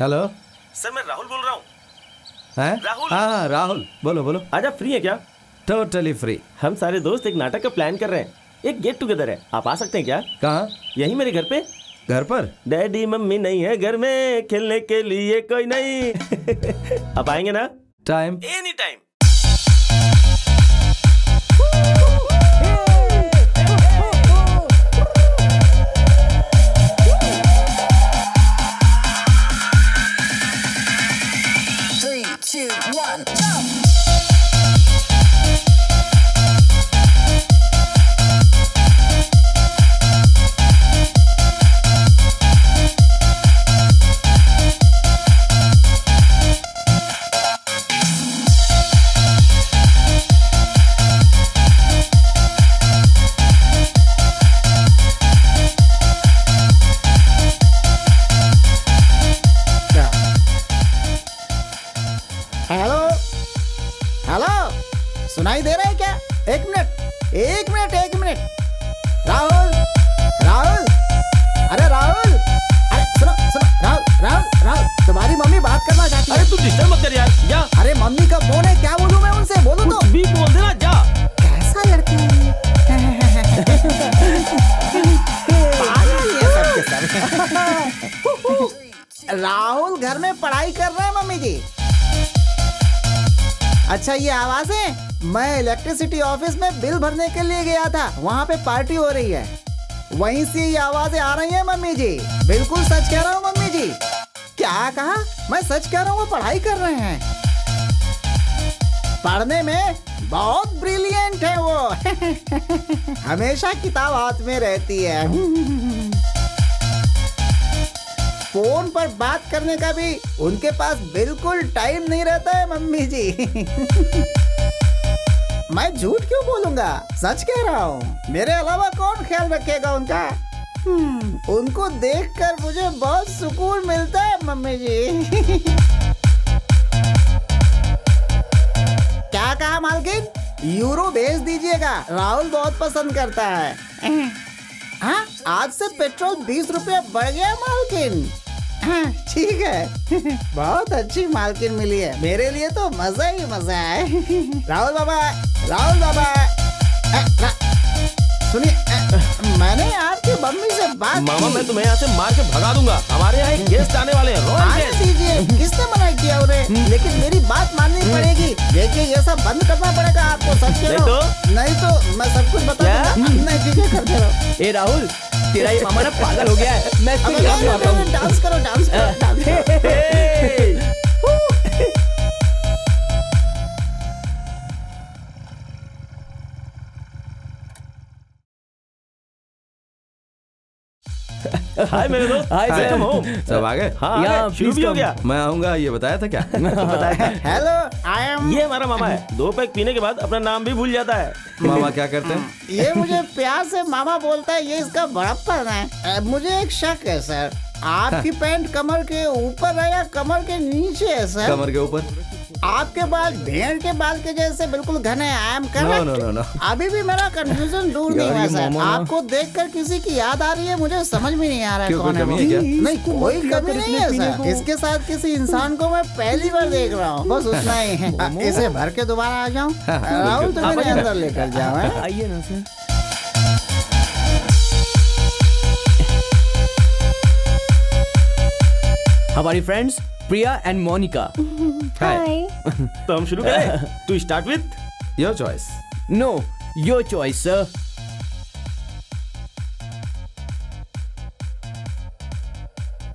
Speaker 3: हेलो
Speaker 2: सर मैं राहुल बोल रहा हूँ।
Speaker 3: हैं?
Speaker 2: राहुल।
Speaker 3: हाँ हाँ राहुल। बोलो बोलो।
Speaker 2: आज आप फ्री है क्या?
Speaker 3: टोटली फ्री
Speaker 2: हम सारे दोस्त एक नाटक का प्लान कर रहे हैं। एक गेट टुगेदर है। आप आ सकते हैं क्या?
Speaker 3: कहाँ?
Speaker 2: यही मेरे घर पे।
Speaker 3: घर पर?
Speaker 2: डैडी मम्मी नहीं है घर में खेलने के लिए कोई नहीं। अब आएँगे ना? Time any
Speaker 14: time two, one,
Speaker 2: disturb मत कर यार जा।
Speaker 15: अरे मम्मी का फ़ोन है क्या बोलूँ मैं उनसे? बोलूँ तो।
Speaker 2: भी बोल देना जा।
Speaker 15: कैसा लड़का है। राहुल घर में पढ़ाई कर रहे हैं मम्मी जी। अच्छा ये आवाज़ है? मैं इलेक्ट्रिसिटी ऑफ़िस में बिल भरने के लिए गया था वहाँ पे पार्टी हो रही है। वहीं से ये आवाज़ें आ रही हैं मम्मी जी। बिल्कुल सच कह रहा हूँ मम्मी जी। क्या कहा? मैं सच कह रहा हूँ, वो पढ़ाई कर रहे हैं। पढ़ने में बहुत ब्रिलियंट है वो। हमेशा किताब हाथ में रहती है। फ़ोन पर बात करने का भी उनके पास बिल्कुल टाइम नहीं रहता है, मम्मी जी। मैं झूठ क्यों बोलूँगा? सच कह रहा हूँ। मेरे अलावा कौन ख्याल रखेगा उनका? उनको देखकर मुझे बहुत सुकून मिलता है मम्मी जी। क्या कहा मालकिन? यूरो भेज दीजिएगा राहुल बहुत पसंद करता है। हाँ आज से पेट्रोल बीस रुपया बढ़ गया मालकिन। हाँ, ठीक है। बहुत अच्छी मालकिन मिली है। मेरे लिए तो मज़ा ही मज़ा है। राहुल बाबा राहुल बाबा। रा- सुनिए मैंने आपकी मम्मी से बात
Speaker 2: मामा मैं तुम्हें यहाँ से मार के भगा दूँगा। हमारे यहाँ एक गेस्ट आने वाले हैं
Speaker 15: दीजिए किसने मना किया उन्हें? लेकिन मेरी बात माननी पड़ेगी। देखिए ये सब बंद करना पड़ेगा आपको सच कह हूँ। नहीं तो मैं सब कुछ बता दूँगा। नहीं ठीक है करते रहो
Speaker 6: ए राहुल तेरा ये मामा ना पागल हो गया है। मैं
Speaker 15: डांस करो डांस करो डांस
Speaker 2: हाय मेरे दोस्त।
Speaker 6: Hi sir.
Speaker 2: वेलकम होम
Speaker 3: सब आ गए?
Speaker 2: हाँ
Speaker 6: या,
Speaker 2: शुरू भी हो गया।
Speaker 3: मैं आऊँगा ये बताया था क्या?
Speaker 2: बताया।
Speaker 15: हेलो आई एम
Speaker 2: ये हमारा मामा है। दो पैक पीने के बाद अपना नाम भी भूल जाता है।
Speaker 3: मामा क्या करते हैं?
Speaker 15: ये मुझे प्यार से मामा बोलता है ये इसका बड़प्पन है। मुझे एक शक है सर आपकी पैंट कमर के ऊपर है या कमर के नीचे है सर
Speaker 3: कमर के ऊपर।
Speaker 15: आपके बाल भेड़ के बाल के जैसे बिल्कुल घने I am
Speaker 3: no no no no
Speaker 15: अभी भी मेरा कंफ्यूजन दूर नहीं हुआ सर। आपको देखकर किसी की याद आ रही है मुझे समझ में नहीं आ रहा है कौन है वो।
Speaker 3: है?
Speaker 15: नहीं कोई कमी नहीं है सर। इसके साथ किसी इंसान को मैं पहली बार देख रहा हूँ। बस उतना ही है। इसे भर के दोबारा आ जाऊँ? राहुल तो मेरे अंदर लेकर जाओ
Speaker 6: आइए ना सर। हमारी friends Priya and Monica.
Speaker 12: Hi
Speaker 2: तो हम शुरू करें? To start with
Speaker 3: your choice
Speaker 6: no your choice sir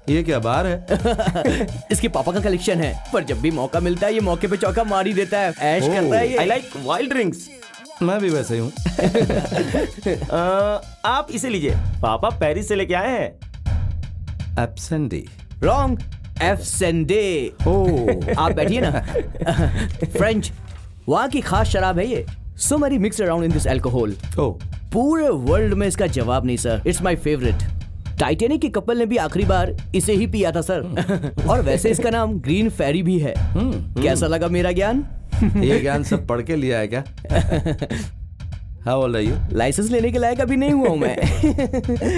Speaker 3: ये क्या बार है?
Speaker 6: इसके पापा का कलेक्शन है पर जब भी मौका मिलता है ये मौके पे चौका मार ही देता है। ऐश oh, करता है
Speaker 2: आई लाइक वाइल्ड ड्रिंक्स
Speaker 3: मैं भी वैसे ही हूँ।
Speaker 2: आप इसे लीजिए। पापा पेरिस से लेके आए हैं।
Speaker 3: एब्सेंडी
Speaker 6: रॉन्ग एफ़ सेंडे
Speaker 3: ओ।
Speaker 6: आप बैठिए ना। फ्रेंच वहाँ की खास शराब है ये। So Mary mix around in this alcohol
Speaker 3: ओ।
Speaker 6: पूरे वर्ल्ड में इसका जवाब नहीं sir it's my favourite Titanic के कपल ने भी आखिरी बार इसे ही पिया था सर और वैसे इसका नाम ग्रीन फेरी भी है। कैसा लगा मेरा ज्ञान?
Speaker 3: ये ज्ञान सब पढ़ के लिया है क्या? How old are you
Speaker 6: licence लेने के लायक अभी नहीं हुआ हूँ मैं।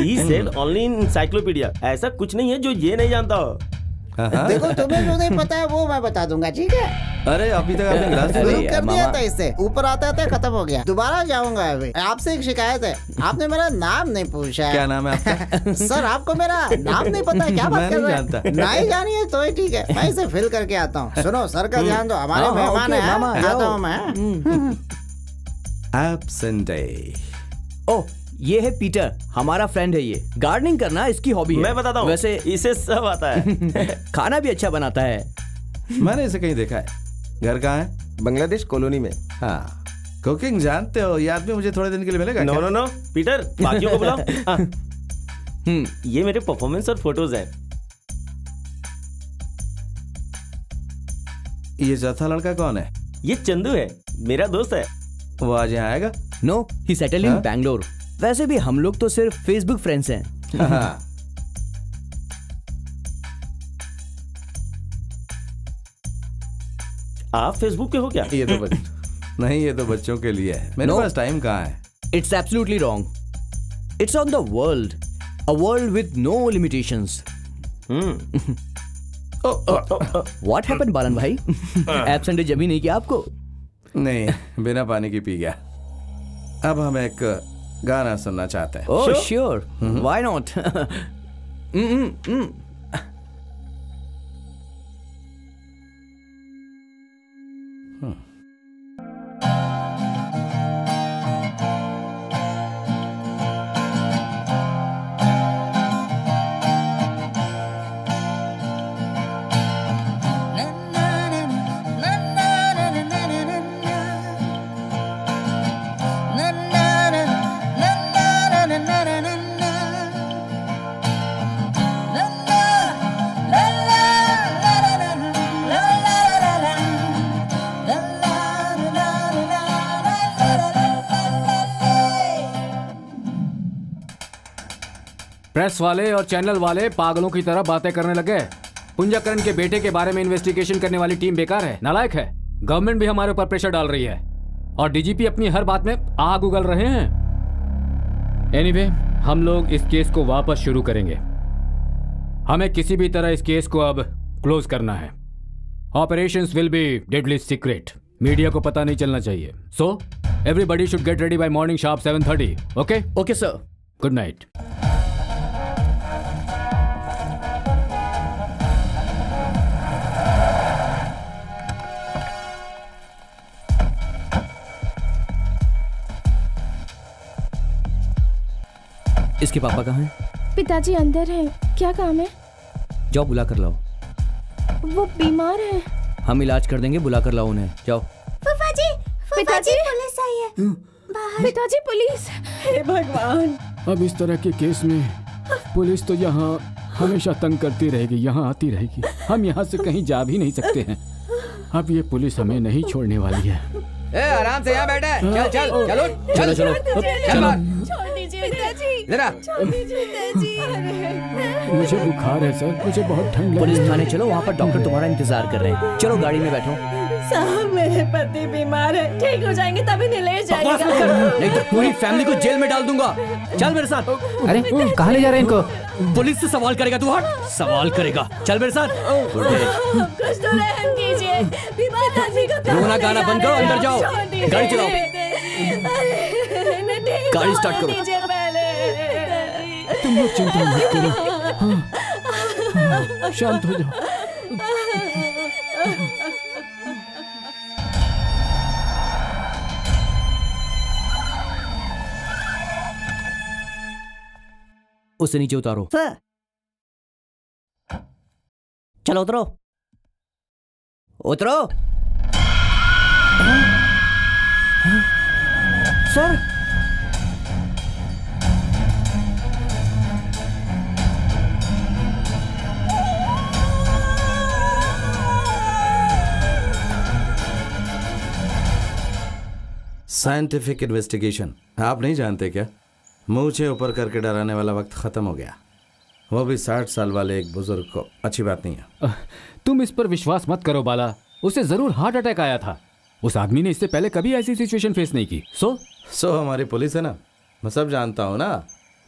Speaker 2: He said only in encyclopaedia ऐसा कुछ नहीं है जो ये नहीं जानता हाँ।
Speaker 15: देखो तुम्हें जो नहीं पता है वो मैं बता दूँगा ठीक है?
Speaker 3: अरे अभी तक आपने गिलास
Speaker 15: कर दिया था इससे ऊपर आता था खत्म हो गया। दोबारा जाऊँगा अभी। आपसे एक शिकायत है। आपने मेरा नाम नहीं पूछा।
Speaker 3: क्या नाम है आपका?
Speaker 15: सर आपको मेरा नाम नहीं पता क्या बात कर रहे। हैं? नहीं जानिए तो ही ठीक है। मैं इसे फिल करके आता हूँ। सुनो सर का ध्यान दो। हमारे
Speaker 5: हाँ, हाँ,
Speaker 15: मेहमान है। आता हूँ मैं।
Speaker 3: एब्सेंट डे
Speaker 6: ओह ये है पीटर हमारा फ्रेंड है ये। गार्डनिंग करना इसकी हॉबी है।
Speaker 2: मैं बताता हूँ।
Speaker 6: वैसे
Speaker 2: इसे सब आता है।
Speaker 6: खाना भी अच्छा बनाता है।
Speaker 3: मैंने इसे कहीं देखा है। घर कहाँ है?
Speaker 13: बांग्लादेश कॉलोनी में।
Speaker 3: हाँ। कुकिंग जानते हो? ये आदमी मुझे थोड़े दिन के लिए मिलेगा
Speaker 2: नो नो नो पीटर बाकियों को बुलाओ। हाँ। ये मेरे परफॉर्मेंस और फ़ोटोज़ हैं।
Speaker 3: ये चौथा लड़का कौन है?
Speaker 2: ये चंदू है। मेरा दोस्त है।
Speaker 3: वो आज यहाँ आएगा?
Speaker 6: No he. Settle
Speaker 3: in?
Speaker 6: Bangalore वैसे भी हम लोग तो सिर्फ़ फेसबुक फ्रेंड्स हैं।
Speaker 3: हाँ।
Speaker 2: आप फेसबुक पे हो क्या?
Speaker 3: ये तो बच... नहीं ये तो बच्चों के लिए है। मेरे
Speaker 6: No.
Speaker 3: पास टाइम कहाँ है?
Speaker 6: It's absolutely wrong it's on the world a world with no limitations what happen Balan भाई एब्सेंट जमी नहीं किया आपको?
Speaker 3: नहीं बिना पानी की पी गया। अब हम एक गाना सुनना चाहते हैं।
Speaker 6: Oh sure why not
Speaker 1: press वाले और चैनल वाले पागलों की तरह बातें करने लगे पुंजाकरण के बेटे के बारे में इन्वेस्टिगेशन करने वाली टीम बेकार है नालायक है। गवर्नमेंट भी हमारे ऊपर प्रेशर डाल रही है। और डीजीपी अपनी हर बात में आग उगल रहे हैं। एनीवे हम लोग इस केस को वापस शुरू करेंगे। हमें किसी भी तरह इस केस को अब क्लोज करना है। Operation will be deadly secret media को पता नहीं चलना चाहिए। So everybody should get ready by morning sharp seven thirty okay
Speaker 6: okay sir
Speaker 1: good night
Speaker 6: इसके पापा कहाँ हैं?
Speaker 10: पिताजी अंदर हैं। क्या काम है?
Speaker 6: जाओ बुला कर लाओ।
Speaker 10: वो बीमार है।
Speaker 6: हम इलाज कर देंगे बुला कर लाओ उन्हें। जाओ।
Speaker 10: पिताजी पिताजी? पुलिस आई है। पिताजी पुलिस।
Speaker 12: हे भगवान।
Speaker 1: अब इस तरह के केस में पुलिस तो यहाँ हमेशा तंग करती रहेगी यहाँ आती रहेगी। हम यहाँ से कहीं जा भी नहीं सकते हैं। अब ये पुलिस हमें नहीं छोड़ने वाली है।
Speaker 5: ए आराम से यहाँ बैठा है। चल चल चलो
Speaker 1: चलो, चलो,
Speaker 5: चल। बाहर।
Speaker 10: छोड़ दीजिए पिताजी।
Speaker 5: जरा
Speaker 10: छोड़ दीजिए पिताजी।
Speaker 1: मुझे बुखार है सर। मुझे बहुत ठंड लग
Speaker 6: पुलिस
Speaker 1: रही है।
Speaker 6: थाने चलो वहाँ पर डॉक्टर तुम्हारा इंतज़ार कर रहे हैं। चलो गाड़ी में बैठो।
Speaker 12: साहब मेरे पति बीमार है। ठीक हो जाएँगे तभी नहीं ले जाएगा
Speaker 6: नहीं। तो पूरी फैमिली को जेल में डाल दूँगा। चल मेरे साथ।
Speaker 7: अरे कहाँ ले जा रहे हैं इनको?
Speaker 6: पुलिस से सवाल करेगा तू हट। सवाल करेगा। चल मेरे साथ।
Speaker 12: कुछ तो रहम कीजिए। बीमार आदमी को
Speaker 6: रोना गाना बंद करो, अंदर जाओ। गाड़ी चलाओ। गाड़ी स्टार्ट करो।
Speaker 1: तुम लोग चिंता मत करो। हाँ, हाँ, शांत हो जाओ।
Speaker 6: उसे नीचे उतारो।
Speaker 15: सर।
Speaker 6: चलो उतरो। उतरो। सर।
Speaker 3: साइंटिफिक इन्वेस्टिगेशन आप नहीं जानते क्या? मुझे ऊपर करके डराने वाला वक्त खत्म हो गया। वो भी साठ साल वाले एक बुज़ुर्ग को। अच्छी बात नहीं है।
Speaker 1: तुम इस पर विश्वास मत करो बाला। उसे ज़रूर हार्ट अटैक आया था। उस आदमी ने इससे पहले कभी ऐसी सिचुएशन फेस नहीं की। सो?
Speaker 3: सो हमारी पुलिस है ना? मैं सब जानता हूँ ना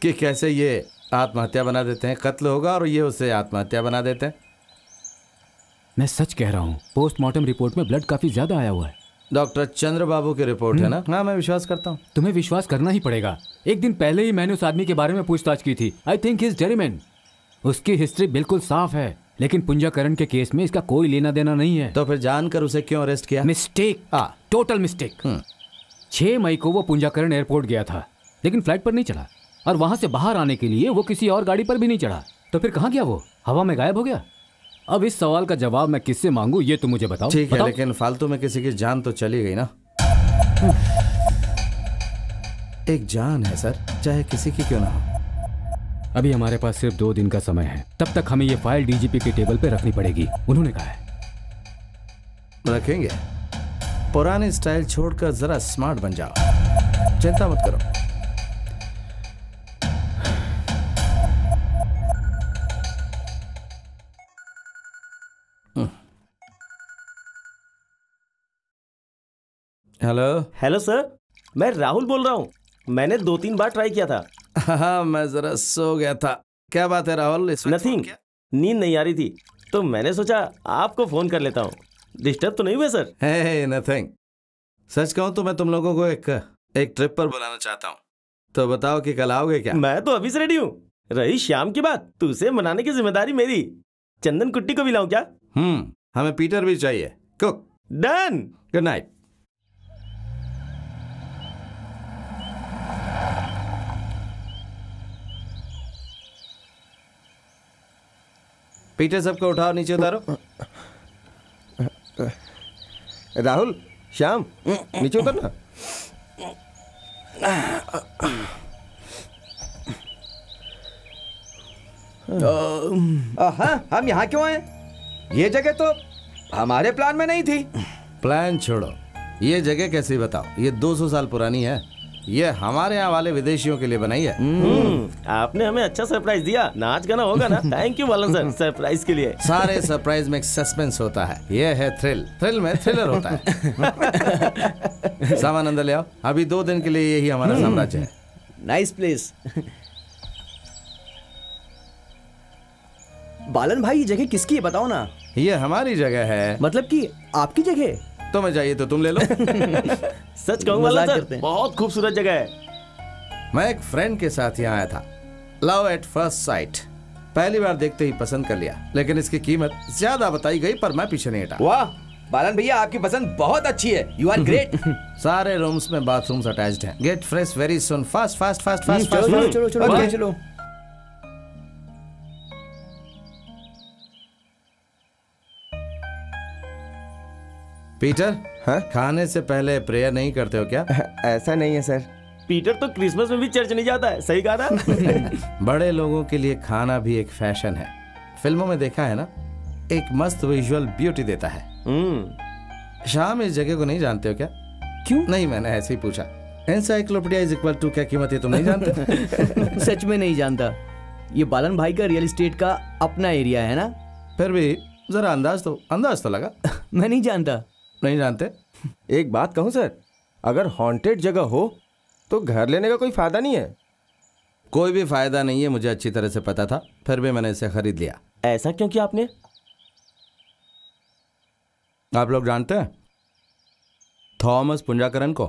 Speaker 3: कि कैसे ये आत्महत्या बना देते हैं कत्ल होगा और ये उसे आत्महत्या बना देते हैं।
Speaker 1: मैं सच कह रहा हूँ पोस्टमार्टम रिपोर्ट में ब्लड काफ़ी ज़्यादा आया हुआ है।
Speaker 3: डॉक्टर चंद्र बाबू की रिपोर्ट है ना? हाँ मैं विश्वास करता हूँ।
Speaker 1: तुम्हें विश्वास करना ही पड़ेगा। एक दिन पहले ही मैंने उस आदमी के बारे में पूछताछ की थी। आई थिंक इज़ जेरीमैन उसकी हिस्ट्री बिल्कुल साफ़ है लेकिन पुंजाकरण के केस में इसका कोई लेना देना नहीं है।
Speaker 3: तो फिर जानकर उसे क्यों अरेस्ट किया?
Speaker 1: मिस्टेक टोटल मिस्टेक छह मई को वो पुंजाकरण एयरपोर्ट गया था लेकिन फ़्लाइट पर नहीं चढ़ा। और वहाँ से बाहर आने के लिए वो किसी और गाड़ी पर भी नहीं चढ़ा। तो फिर कहाँ गया वो? हवा में गायब हो गया? अब इस सवाल का जवाब मैं किससे मांगू ये तो मुझे बताओ।
Speaker 3: ठीक है लेकिन फालतू में किसी की जान तो चली गई ना। एक जान है सर चाहे किसी की क्यों ना हो।
Speaker 1: अभी हमारे पास सिर्फ़ दो दिन का समय है। तब तक हमें ये फ़ाइल डीजीपी के टेबल पे रखनी पड़ेगी उन्होंने कहा है।
Speaker 3: रखेंगे? पुराने स्टाइल छोड़कर जरा स्मार्ट बन जाओ। चिंता मत करो। हेलो।
Speaker 2: हेलो सर मैं राहुल बोल रहा हूँ। मैंने दो तीन बार ट्राई किया था।
Speaker 3: हाँ मैं जरा सो गया था। क्या बात है राहुल
Speaker 2: नथिंग नींद नहीं आ रही थी तो मैंने सोचा आपको फ़ोन कर लेता हूँ। डिस्टर्ब तो नहीं हुए सर?
Speaker 3: हे नथिंग सच कहूँ तो मैं तुम लोगों को एक एक ट्रिप पर बुलाना चाहता हूँ। तो बताओ कि कल आओगे क्या?
Speaker 2: मैं तो अभी से रेडी हूँ। रही शाम की बात तुझे मनाने की ज़िम्मेदारी मेरी। चंदन कुट्टी को भी लाऊं क्या?
Speaker 3: हम्म हमें पीटर भी चाहिए। Cook
Speaker 2: done
Speaker 3: good night Peter सबको उठाओ नीचे उतारो।
Speaker 13: राहुल, श्याम, नीचे उतरना।
Speaker 5: हाँ हम यहाँ क्यों आए? ये जगह तो हमारे प्लान में नहीं थी।
Speaker 3: प्लान छोड़ो। ये जगह कैसी बताओ? ये 200 साल पुरानी है। ये हमारे यहाँ वाले विदेशियों के लिए बनाई है।
Speaker 2: हम्म, आपने हमें अच्छा सरप्राइज़ दिया। नाच गाना होगा ना? Thank you Valan sir surprise के लिए।
Speaker 3: सारे सरप्राइज़ में एक सस्पेंस होता है। ये है थ्रिल थ्रिल में थ्रिलर होता है। सामान अंदर ले आओ। अभी दो दिन के लिए यही हमारा साम्राज्य है।
Speaker 5: नाइस प्लेस बालन भाई ये जगह किसकी है बताओ ना।
Speaker 3: ये हमारी जगह है।
Speaker 5: मतलब कि आपकी जगह?
Speaker 3: तुम्हें चाहिए तो तुम ले लो।
Speaker 2: सच कहूँ वालन
Speaker 3: मज़ाक करते हैं।
Speaker 2: बहुत खूबसूरत जगह है।
Speaker 3: मैं एक फ्रेंड के साथ यहाँ आया था। लव एट फ़र्स्ट साइट पहली बार देखते ही पसंद कर लिया लेकिन इसकी कीमत ज़्यादा बताई गई पर मैं पीछे नहीं हटा।
Speaker 5: वाह बालन भैया आपकी पसंद बहुत अच्छी है। यू आर ग्रेट
Speaker 3: सारे रूम्स में बाथरूम्स अटैच्ड हैं। Get fresh very soon fast fast fast fast
Speaker 5: चलो चलो चलो चलो।
Speaker 3: पीटर हाँ? खाने से पहले प्रेयर नहीं करते हो क्या?
Speaker 13: ऐसा नहीं है सर
Speaker 2: पीटर तो क्रिसमस में भी चर्च नहीं जाता है सही कहा ना
Speaker 3: बड़े लोगों के लिए खाना भी एक फ़ैशन है। फ़िल्मों में देखा है ना? एक मस्त विजुअल ब्यूटी देता है। शाम इस जगह को नहीं जानते हो क्या?
Speaker 5: क्यों?
Speaker 3: नहीं मैंने ऐसे ही पूछा। एनसाइक्लोपीडिया इज़ इक्वल टू क्या कीमत है तुम नहीं जानते?
Speaker 5: सच में नहीं जानता। ये बालन भाई का रियल एस्टेट का अपना एरिया है ना?
Speaker 3: फिर भी जरा अंदाज तो अंदाज तो लगा।
Speaker 5: मैं नहीं जानता।
Speaker 3: नहीं जानते?
Speaker 13: एक बात कहूँ सर। अगर हॉन्टेड जगह हो तो घर लेने का कोई फ़ायदा नहीं है।
Speaker 3: कोई भी फ़ायदा नहीं है मुझे अच्छी तरह से पता था। फिर भी मैंने इसे खरीद लिया।
Speaker 2: ऐसा क्यों किया आपने?
Speaker 3: आप लोग जानते हैं? थॉमस पुंजाकरण को।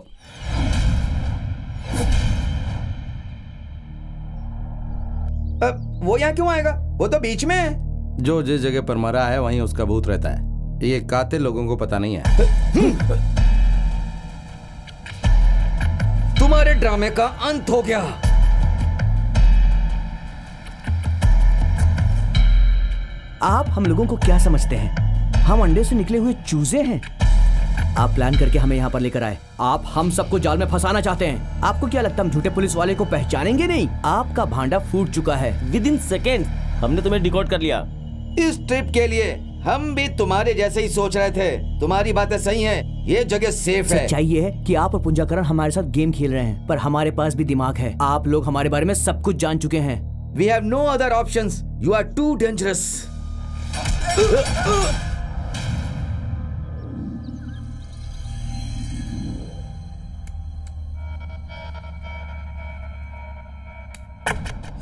Speaker 5: वो यहाँ क्यों आएगा? वो तो बीच में है।
Speaker 3: जो जिस जगह पर मरा है वहीं उसका भूत रहता है। ये कातिल लोगों को पता नहीं है।
Speaker 5: तुम्हारे ड्रामे का अंत हो गया। आप हम लोगों को क्या समझते हैं? हम अंडे से निकले हुए चूजे हैं। आप प्लान करके हमें यहाँ पर लेकर आए। आप हम सबको जाल में फंसाना चाहते हैं। आपको क्या लगता है हम झूठे पुलिस वाले को पहचानेंगे नहीं? आपका भांडा फूट चुका है।
Speaker 2: विद इन सेकेंड हमने तुम्हें डिकोड कर लिया।
Speaker 5: इस ट्रिप के लिए हम भी तुम्हारे जैसे ही सोच रहे थे। तुम्हारी बातें सही हैं। ये जगह सेफ़ है। है कि आप और पुंजाकरण हमारे साथ गेम खेल रहे हैं पर हमारे पास भी दिमाग है। आप लोग हमारे बारे में सब कुछ जान चुके हैं। We have no other option you are too dangerous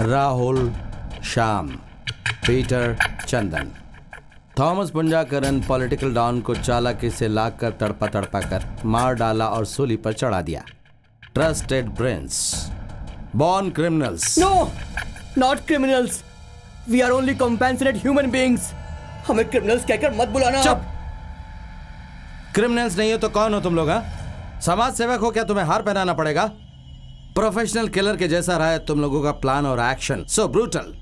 Speaker 3: Rahul Shyam Peter Chandan. Thomas Punjakaran political don को चालाकी से लाकर कर तड़पा तड़पा कर मार डाला और सूली पर चढ़ा दिया। Trusted brains born criminals
Speaker 6: no not criminals we are only compassionate human beings हमें क्रिमिनल्स कहकर मत बुलाना।
Speaker 3: चुप। क्रिमिनल्स नहीं हो तो कौन हो तुम लोग हाँ? समाज सेवक हो क्या तुम्हें हार पहनाना पड़ेगा? प्रोफेशनल किलर के जैसा रहा है तुम लोगों का प्लान और एक्शन सो ब्रूटल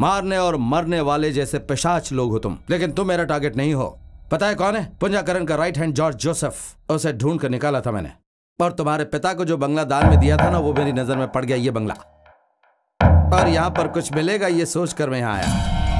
Speaker 3: मारने और मरने वाले जैसे पिशाच लोग हो तुम। लेकिन तुम मेरा टारगेट नहीं हो। पता है कौन है? पुंजाकरण का राइट हैंड जॉर्ज जोसेफ उसे ढूंढ कर निकाला था मैंने। और तुम्हारे पिता को जो बंगला दान में दिया था ना, वो मेरी नज़र में पड़ गया, ये बंगला। और यहाँ पर कुछ मिलेगा, ये सोचकर मैं यहाँ आया।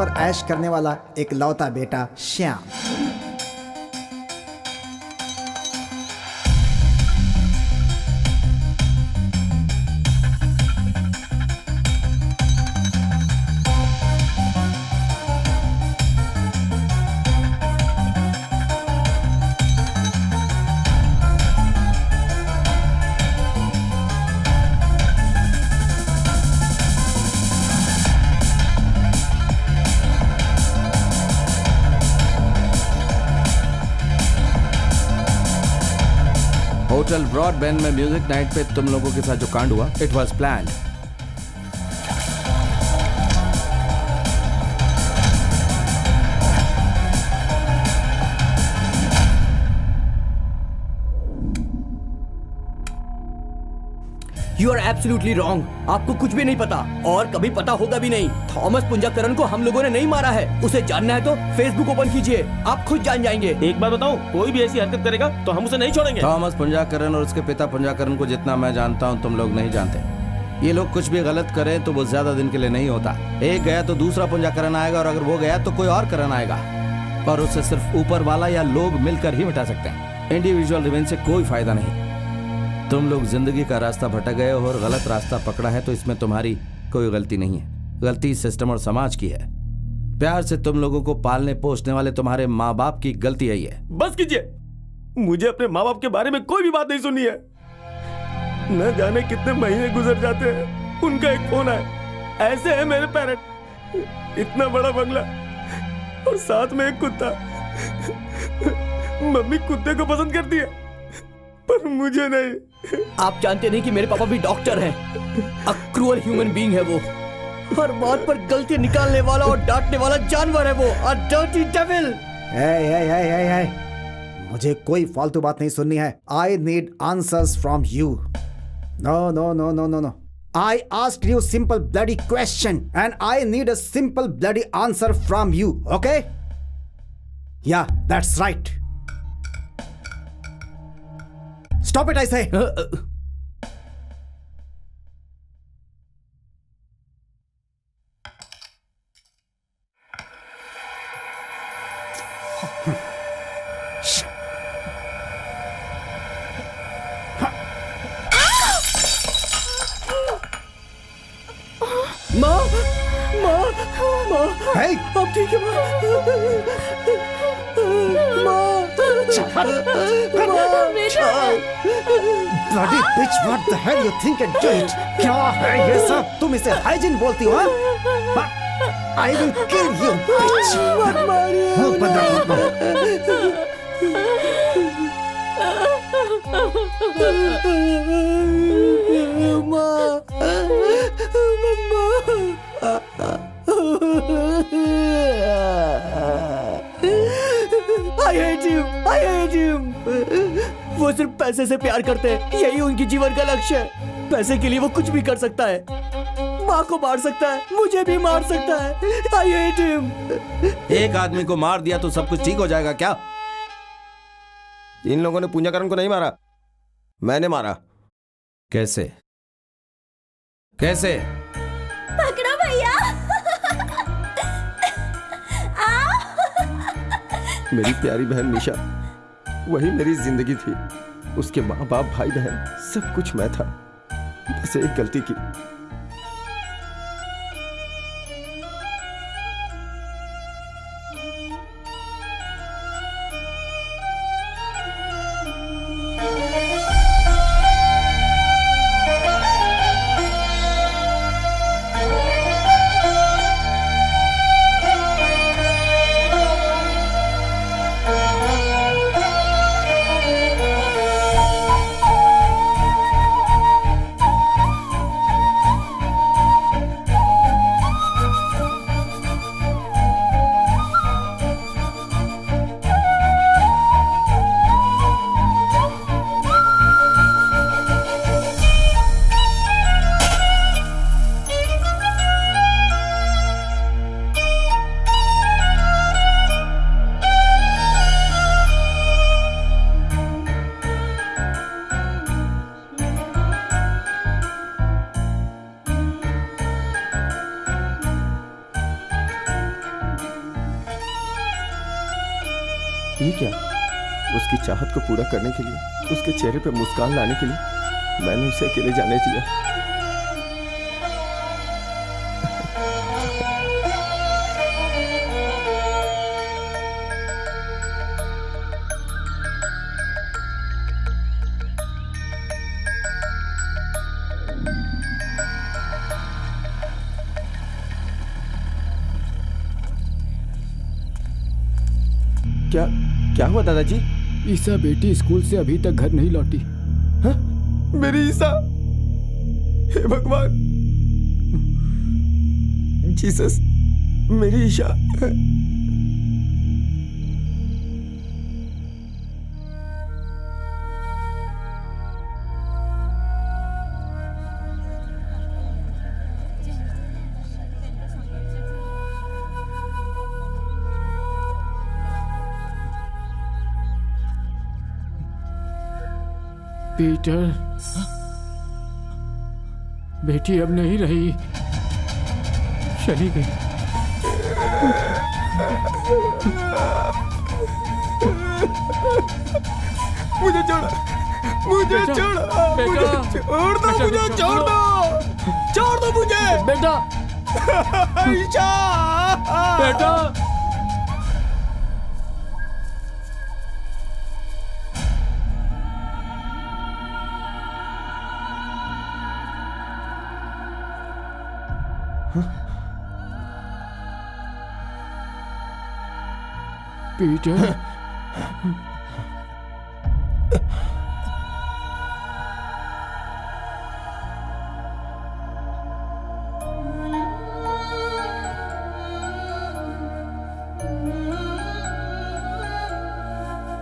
Speaker 9: पर ऐश करने वाला एक लौता बेटा श्याम।
Speaker 3: होटल ब्रॉडबैंड में म्यूज़िक नाइट पे तुम लोगों के साथ जो कांड हुआ it was plan
Speaker 6: you are absolutely wrong आपको कुछ भी नहीं पता और कभी पता होगा भी नहीं। थॉमस पुंजाकरण को हम लोगों ने नहीं मारा है। उसे जानना है तो फेसबुक ओपन कीजिए। आप खुद जान जाएँगे।
Speaker 2: एक बात बताऊँ कोई भी ऐसी हरकत करेगा तो हम उसे नहीं छोड़ेंगे।
Speaker 3: थॉमस पुंजाकरण और उसके पिता पुंजाकरण को जितना मैं जानता हूँ तुम लोग नहीं जानते। ये लोग कुछ भी गलत करें तो वो ज़्यादा दिन के लिए नहीं होता। एक गया तो दूसरा पुंजाकरण आएगा और अगर वो गया तो कोई और करण आएगा। और उसे सिर्फ़ ऊपर वाला या लोग मिलकर ही मिटा सकते हैं। इंडिविजुअल रिवेंज से कोई फ़ायदा नहीं। तुम लोग ज़िंदगी का रास्ता भटक गए हो और गलत रास्ता पकड़ा है तो इसमें तुम्हारी कोई गलती नहीं है। गलती सिस्टम और समाज की है। प्यार से तुम लोगों को पालने, पोसने वाले तुम्हारे माँ बाप की गलती यही है
Speaker 2: बस कीजिए। मुझे अपने माँ बाप के बारे में कोई भी बात नहीं सुननी है। न जाने कितने महीने गुजर जाते हैं, उनका एक फ़ोन है ऐसे है मेरे पेरेंट इतना बड़ा बंगला और साथ में एक कुत्ता। मम्मी कुत्ते को पसंद करती है, पर मुझे नहीं।
Speaker 6: आप जानते नहीं कि मेरे पापा भी डॉक्टर हैं। अक्रूअल ह्यूमन बीइंग है वो। हर बात पर गलती निकालने वाला और डांटने वाला जानवर है वो।
Speaker 9: A dirty devil. मुझे कोई फालतू बात नहीं सुननी है। I need answers from you no no no no no no I asked you simple bloody question and I need a simple bloody answer from you, okay? Yeah, that's right. Stop it, I say.
Speaker 6: माँ माँ माँ
Speaker 9: Hey!
Speaker 6: आप ठीक है माँ माँ
Speaker 9: Bloody bitch, what the hell you think and do it? क्या है ये सब? तुम इसे हाइजीन बोलती हो? हाँ? I will kill you, bitch.
Speaker 6: I hate him. I hate him. वो सिर्फ़ पैसे से प्यार करते हैं। यही उनकी जीवन का लक्ष्य है। पैसे के लिए वो कुछ भी कर सकता है। माँ को मार सकता है। मुझे भी मार सकता है। आई हेट हिम
Speaker 13: एक आदमी को मार दिया तो सब कुछ ठीक हो जाएगा क्या? इन लोगों ने पूंजाकरण को नहीं मारा। मैंने मारा।
Speaker 3: कैसे? कैसे?
Speaker 13: मेरी प्यारी बहन निशा, वही मेरी ज़िंदगी थी। उसके माँ बाप भाई बहन सब कुछ मैं था। बस एक गलती की। पूरा करने के लिए, उसके चेहरे पर मुस्कान लाने के लिए, मैंने उसे अकेले जाने दिया। क्या क्या हुआ दादाजी?
Speaker 1: ईसा बेटी स्कूल से अभी तक घर नहीं लौटी।
Speaker 13: मेरी ईसा, हे भगवान। जीसस, मेरी ईशा।
Speaker 1: पीटर बेटी अब नहीं रही। चली गई।
Speaker 16: मुझे छोड़ मुझे छोड़ मुझे छोड़ दो मुझे छोड़ दो छोड़ दो मुझे।
Speaker 1: बेटा। बेटा पीटर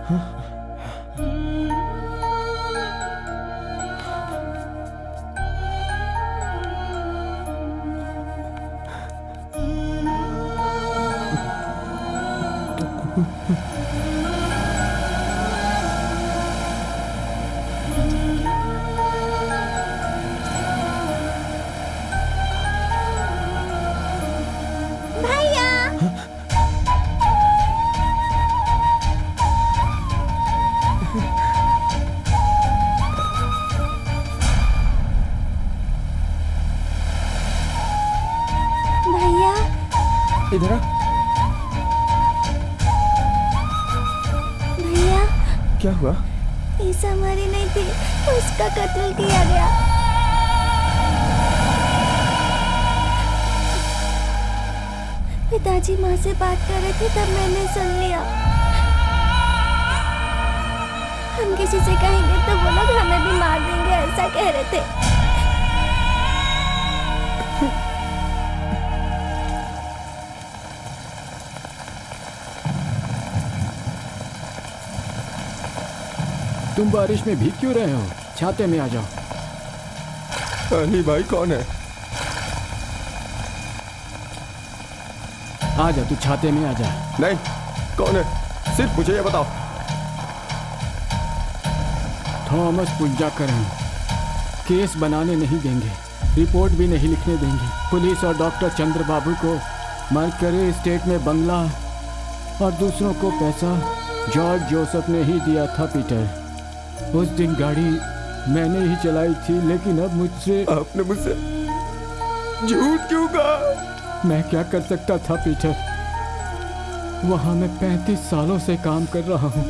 Speaker 12: भैया उसका कत्ल किया गया। पिताजी माँ से बात कर रहे थे, तब मैंने सुन लिया। हम किसी से कहेंगे तो वो लोग हमें भी मार देंगे, ऐसा कह रहे थे।
Speaker 1: तुम बारिश में भीग क्यों रहे हो? छाते में आ जाओ।
Speaker 13: अली भाई कौन है?
Speaker 1: आ जा तू छाते में आ जा।
Speaker 13: नहीं कौन है? सिर्फ़ मुझे ये बताओ।
Speaker 1: थॉमस पुंजाकरण केस बनाने नहीं देंगे रिपोर्ट भी नहीं लिखने देंगे। पुलिस और डॉक्टर चंद्र बाबू को मरकरी स्टेट में बंगला और दूसरों को पैसा जॉर्ज जोसेफ ने ही दिया था पीटर। उस दिन गाड़ी मैंने ही चलाई थी लेकिन अब मुझसे
Speaker 13: आपने मुझसे झूठ क्यों कहा?
Speaker 1: मैं क्या कर सकता था पीटर? वहाँ मैं पैंतीस सालों से काम कर रहा हूँ।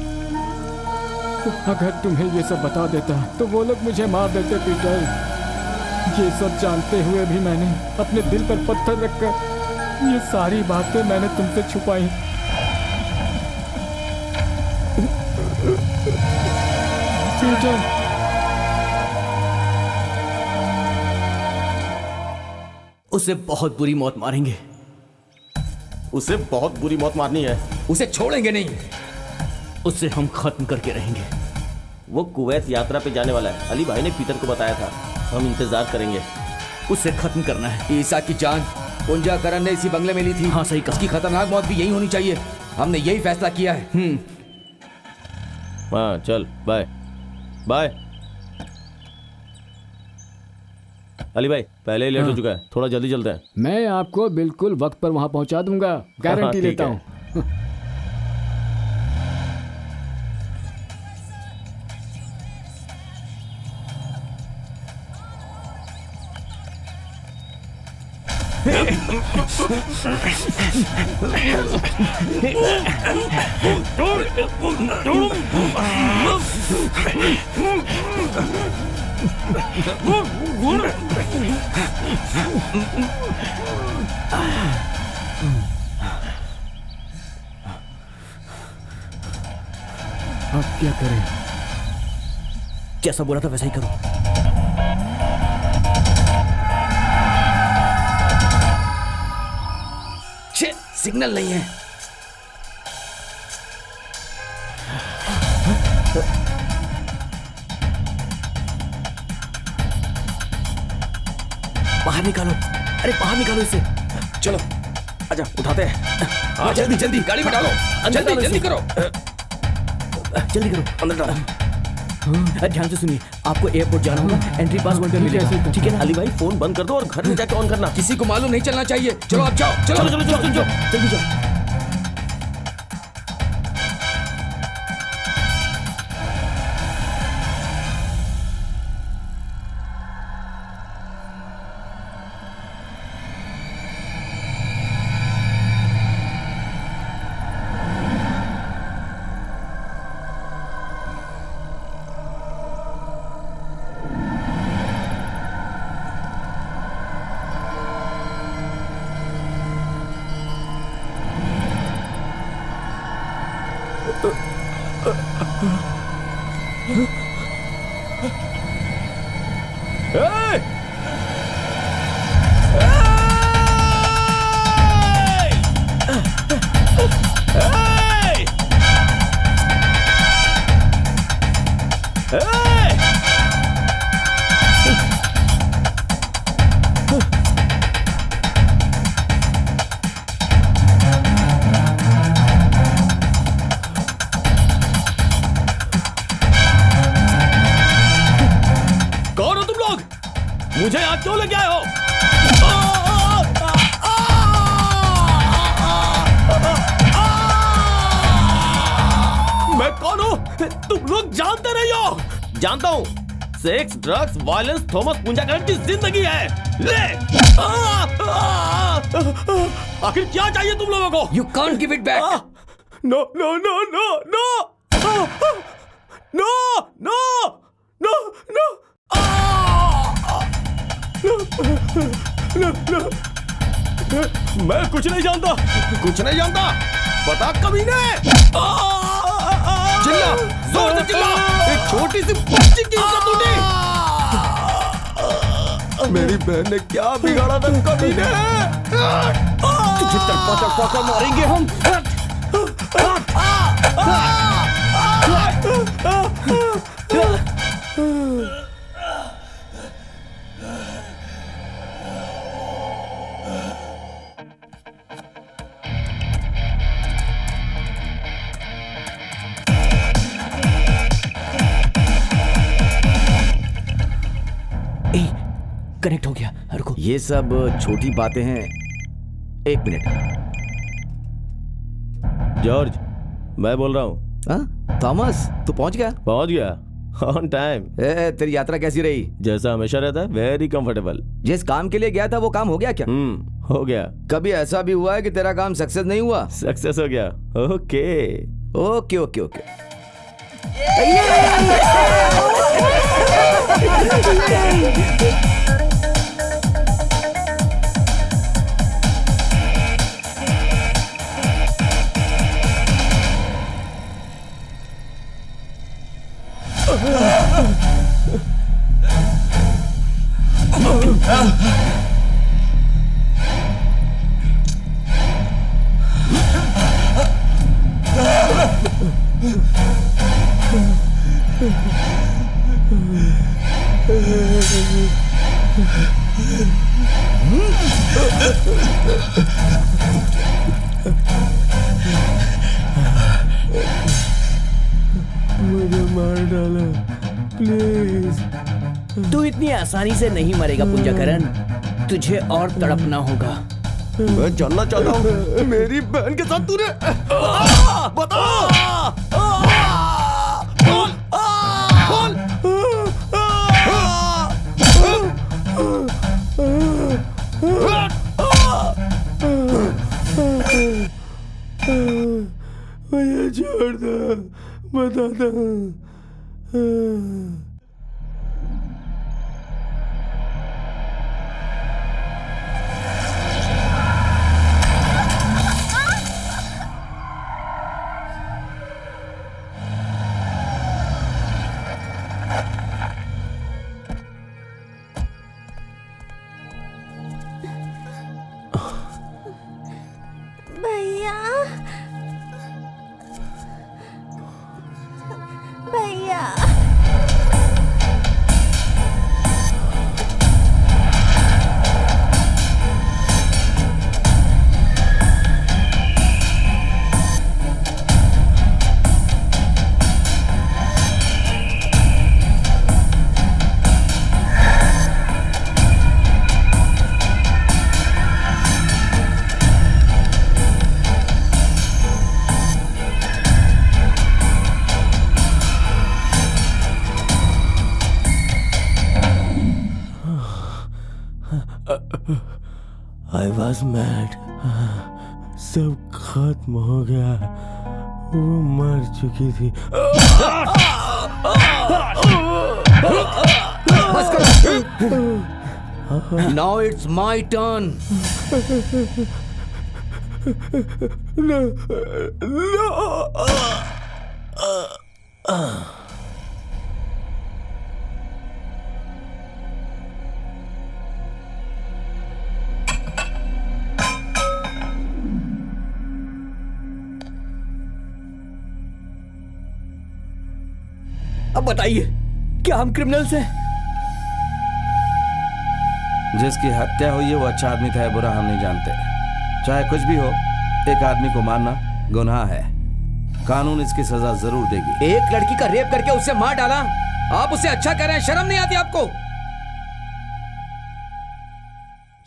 Speaker 1: अगर तुम्हें ये सब बता देता तो वो लोग मुझे मार देते पीटर। ये सब जानते हुए भी मैंने अपने दिल पर पत्थर रखकर ये सारी बातें मैंने तुमसे छुपाई। पीटर
Speaker 6: उसे बहुत बुरी मौत मारेंगे।
Speaker 2: उसे बहुत बुरी मौत मारनी है।
Speaker 6: उसे छोड़ेंगे नहीं। उसे हम खत्म करके रहेंगे।
Speaker 2: वो कुवैत यात्रा पे जाने वाला है। अली भाई ने पीतर को बताया था। हम इंतज़ार करेंगे।
Speaker 6: उसे खत्म करना है।
Speaker 5: ईसा की जान। पुंजा करण ने इसी बंगले में ली थी।
Speaker 6: हाँ सही कहा।
Speaker 5: उसकी खतरनाक मौत भी यही होनी चाहिए। हमने यही फैसला किया है।
Speaker 6: हम्म।
Speaker 2: हाँ चल बाय बाय अली भाई पहले ही लेट हो
Speaker 1: हाँ।
Speaker 2: चुका है। थोड़ा जल्दी चलते हैं।
Speaker 1: मैं आपको बिल्कुल वक्त पर वहाँ पहुँचा दूँगा। गारंटी लेता
Speaker 2: है।
Speaker 1: अब क्या करें?
Speaker 6: जैसा बोला था वैसा ही करो। सिग्नल नहीं है। निकालो। अरे बाहर निकालो इसे। चलो
Speaker 2: आजा उठाते हैं।
Speaker 6: हाँ जल्दी जल्दी गाड़ी में डालो। जल्दी जल्दी करो। जल्दी करो
Speaker 2: अंदर डालो।
Speaker 6: ध्यान से सुनिए आपको एयरपोर्ट जाना होगा एंट्री पास बनकर मिलेगा ठीक है ना?
Speaker 2: अली भाई फ़ोन बंद कर दो और घर में जाके ऑन करना।
Speaker 6: किसी को मालूम नहीं चलना चाहिए। चलो आप जाओ। चलो।
Speaker 2: चलो, चलो, चलो, चलो, चलो।
Speaker 6: जल्दी जाओ।
Speaker 2: वायलेंस थॉमस पुंजाकरण की ज़िंदगी है। ले! आखिर क्या चाहिए तुम लोगों को?
Speaker 6: You can't give it back
Speaker 2: no no no no no! No no no no! No no मैं कुछ नहीं जानता। कुछ नहीं जानता? बता कभी ने चिल्ला ज़ोर से चिल्ला। एक छोटी सी बच्ची की इज़्ज़त तूने मेरी बहन ने क्या बिगाड़ा था? कभी ने।
Speaker 6: तुझे तड़पा तड़पा कर मारेंगे हम
Speaker 5: ये सब छोटी बातें हैं। एक मिनट।
Speaker 2: जॉर्ज मैं बोल रहा हूँ।
Speaker 5: हाँ? थॉमस तू पहुँच गया?
Speaker 2: पहुँच गया। ऑन टाइम
Speaker 5: ए, तेरी यात्रा कैसी रही?
Speaker 2: जैसा हमेशा रहता है वेरी कंफर्टेबल
Speaker 5: जिस काम के लिए गया था वो काम हो गया क्या?
Speaker 2: हम्म हो गया।
Speaker 5: कभी ऐसा भी हुआ है कि तेरा काम सक्सेस नहीं हुआ?
Speaker 2: सक्सेस हो गया। ओके
Speaker 5: ओके ओके ओके
Speaker 2: मुझे
Speaker 6: आसानी से नहीं मरेगा पुंजाकरण। तुझे और तड़पना होगा।
Speaker 2: मैं जानना चाहता हूँ। मेरी बहन के साथ तूने बता! बता बोल बोल मुझे छोड़ दो बताता हूँ मर बस थी।
Speaker 5: Now it's my turn
Speaker 2: no, no.
Speaker 6: अब हम क्रिमिनल्स हैं।
Speaker 3: जिसकी हत्या हुई है वो अच्छा आदमी था या बुरा हम नहीं जानते। चाहे कुछ भी हो एक आदमी को मारना गुनाह है। कानून इसकी सजा ज़रूर देगी।
Speaker 5: एक लड़की का रेप करके उसे मार डाला। आप उसे अच्छा कर रहे हैं शर्म नहीं आती आपको?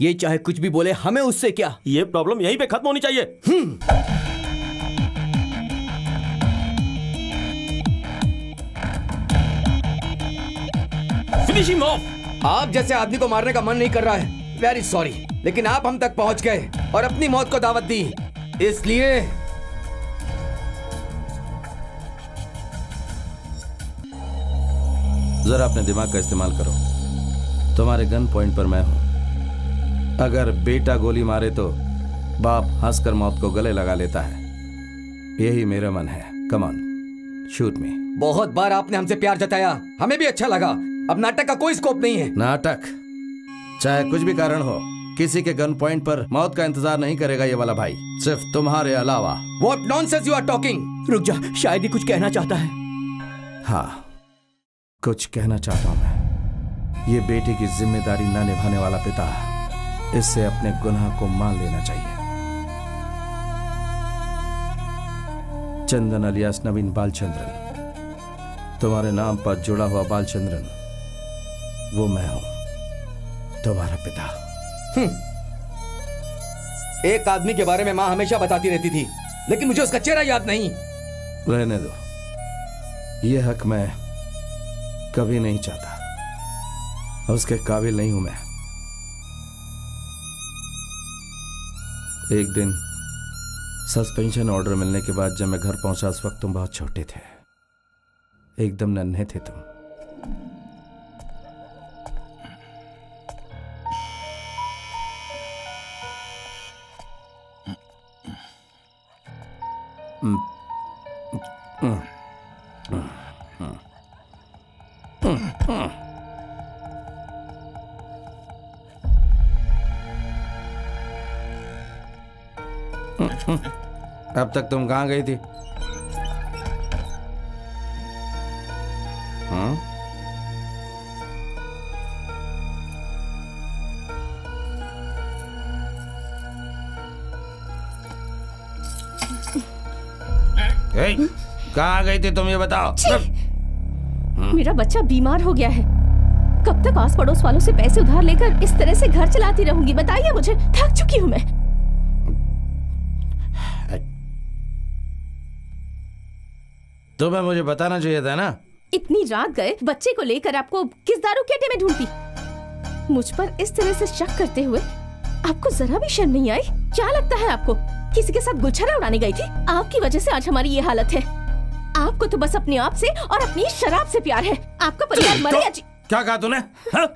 Speaker 6: ये चाहे कुछ भी बोले हमें उससे क्या?
Speaker 2: ये प्रॉब्लम यहीं पे खत्म होनी चाहिए।
Speaker 5: फिनिशिंग ऑफ़ आप जैसे आदमी को मारने का मन नहीं कर रहा है वेरी सॉरी लेकिन आप हम तक पहुँच गए और अपनी मौत को दावत दी। इसलिए
Speaker 3: जरा अपने दिमाग का इस्तेमाल करो। तुम्हारे गन पॉइंट पर मैं हूँ। अगर बेटा गोली मारे तो बाप हंसकर मौत को गले लगा लेता है। यही मेरा मन है। कमान शूट में
Speaker 5: बहुत बार आपने हमसे प्यार जताया। हमें भी अच्छा लगा। अब नाटक का कोई स्कोप नहीं है।
Speaker 3: नाटक? चाहे कुछ भी कारण हो किसी के गन पॉइंट पर मौत का इंतज़ार नहीं करेगा ये वाला भाई। सिर्फ़ तुम्हारे अलावा।
Speaker 5: What nonsense you are talking?
Speaker 6: रुक जा शायद ही कुछ कहना चाहता है।
Speaker 3: हाँ कुछ कहना चाहता हूँ मैं। ये बेटे की ज़िम्मेदारी न निभाने वाला पिता इससे अपने गुनाह को मान लेना चाहिए। चंदन अलियास नवीन बालचंद्रन। तुम्हारे नाम पर जुड़ा हुआ बालचंद्रन। वो मैं हूँ। तुम्हारा पिता।
Speaker 5: हम्म। एक आदमी के बारे में माँ हमेशा बताती रहती थी लेकिन मुझे उसका चेहरा याद नहीं।
Speaker 3: रहने दो। ये हक मैं कभी नहीं चाहता। उसके काबिल नहीं हूँ मैं। एक दिन सस्पेंशन ऑर्डर मिलने के बाद जब मैं घर पहुँचा उस वक्त तुम बहुत छोटे थे। एकदम नन्हे थे तुम। अब तक तुम कहाँ गई थी हाँ? कहाँ गई थी तुम ये बताओ?
Speaker 10: मेरा बच्चा बीमार हो गया है। कब तक आस पड़ोस वालों से पैसे उधार लेकर इस तरह से घर चलाती रहूँगी बताइए मुझे थक चुकी हूँ मैं।
Speaker 3: तुम्हें मुझे बताना चाहिए था ना?
Speaker 10: इतनी रात गए बच्चे को लेकर आपको किस दारू के अड्डे में ढूंढती? मुझ पर इस तरह से शक करते हुए आपको जरा भी शर्म नहीं आई? क्या लगता है आपको? किसी के साथ गुलछरा उड़ाने गई थी। आपकी वजह से आज हमारी ये हालत है। आपको तो बस अपने आप से और अपनी शराब से प्यार है। आपका परिवार मरे या जी-
Speaker 3: क्या कहा तूने? हाँ?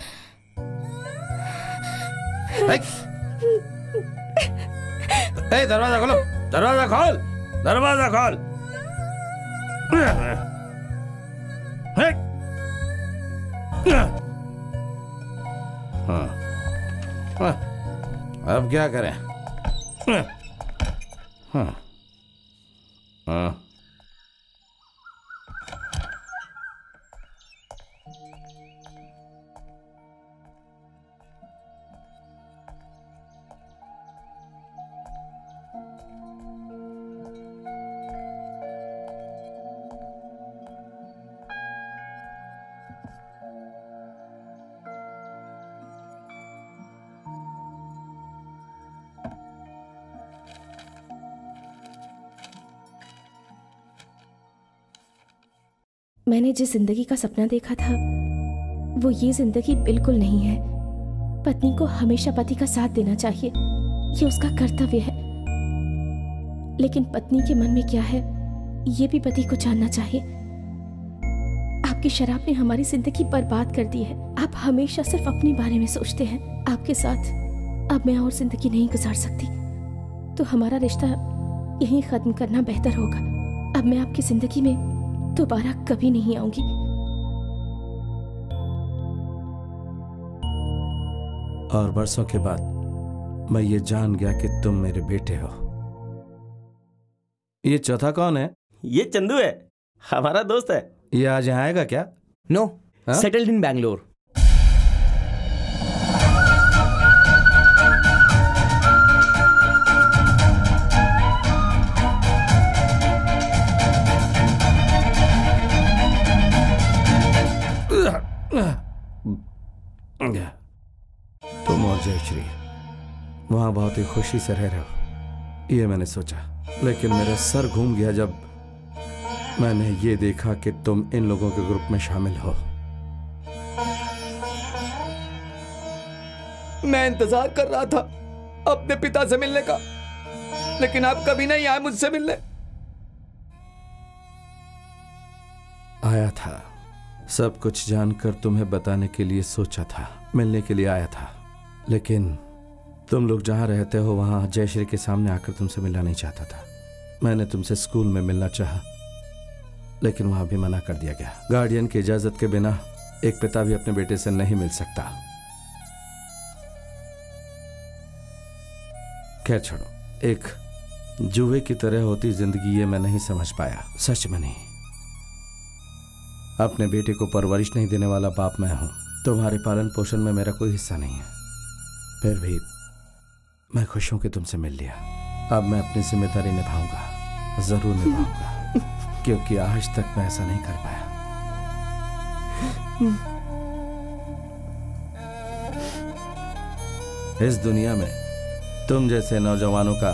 Speaker 3: दरवाज़ा खोलो। दरवाज़ा खोल। दरवाज़ा खोल। हाँ, हाँ, अब क्या करें? हाँ, हाँ
Speaker 10: मैंने जिस ज़िंदगी का सपना देखा था, वो ये ज़िंदगी बिल्कुल नहीं है। पत्नी को हमेशा पति का साथ देना चाहिए, ये उसका कर्तव्य है। लेकिन पत्नी के मन में क्या है, ये भी पति को जानना चाहिए। आपकी शराब ने हमारी ज़िंदगी बर्बाद कर दी है। आप हमेशा सिर्फ़ अपने बारे में सोचते हैं। आपके साथ अब मैं और ज़िंदगी नहीं गुजार सकती। तो हमारा रिश्ता यहीं खत्म करना बेहतर होगा। अब मैं आपकी ज़िंदगी में दोबारा कभी नहीं आऊँगी।
Speaker 3: और बरसों के बाद मैं ये जान गया कि तुम मेरे बेटे हो। ये चौथा कौन है?
Speaker 2: ये चंदू है हमारा दोस्त है।
Speaker 3: ये आज यहाँ आएगा क्या?
Speaker 6: नो? सेटल्ड इन बैंगलोर
Speaker 3: वहाँ बहुत ही खुशी से रह रहे हो। ये मैंने सोचा, लेकिन मेरा सर घूम गया जब मैंने ये देखा कि तुम इन लोगों के ग्रुप में शामिल हो।
Speaker 5: मैं इंतज़ार कर रहा था अपने पिता से मिलने का, लेकिन आप कभी नहीं आए मुझसे मिलने।
Speaker 3: आया था। सब कुछ जानकर तुम्हें बताने के लिए सोचा था, मिलने के लिए आया था, लेकिन तुम लोग जहाँ रहते हो, वहाँ जयश्री के सामने आकर तुमसे मिलना नहीं चाहता था। मैंने तुमसे स्कूल में मिलना चाहा, लेकिन वहाँ भी मना कर दिया गया। गार्डियन की इजाज़त के बिना एक पिता भी अपने बेटे से नहीं मिल सकता। खैर छोड़ो, एक जुए की तरह होती ज़िंदगी ये मैं नहीं समझ पाया। सच में नहीं। अपने बेटे को परवरिश नहीं देने वाला बाप मैं हूँ। तुम्हारे पालन पोषण में मेरा कोई हिस्सा नहीं है। फिर भी मैं खुश हूँ कि तुमसे मिल लिया। अब मैं अपनी ज़िम्मेदारी निभाऊँगा ज़रूर निभाऊँगा क्योंकि आज तक मैं ऐसा नहीं कर पाया। इस दुनिया में तुम जैसे नौजवानों का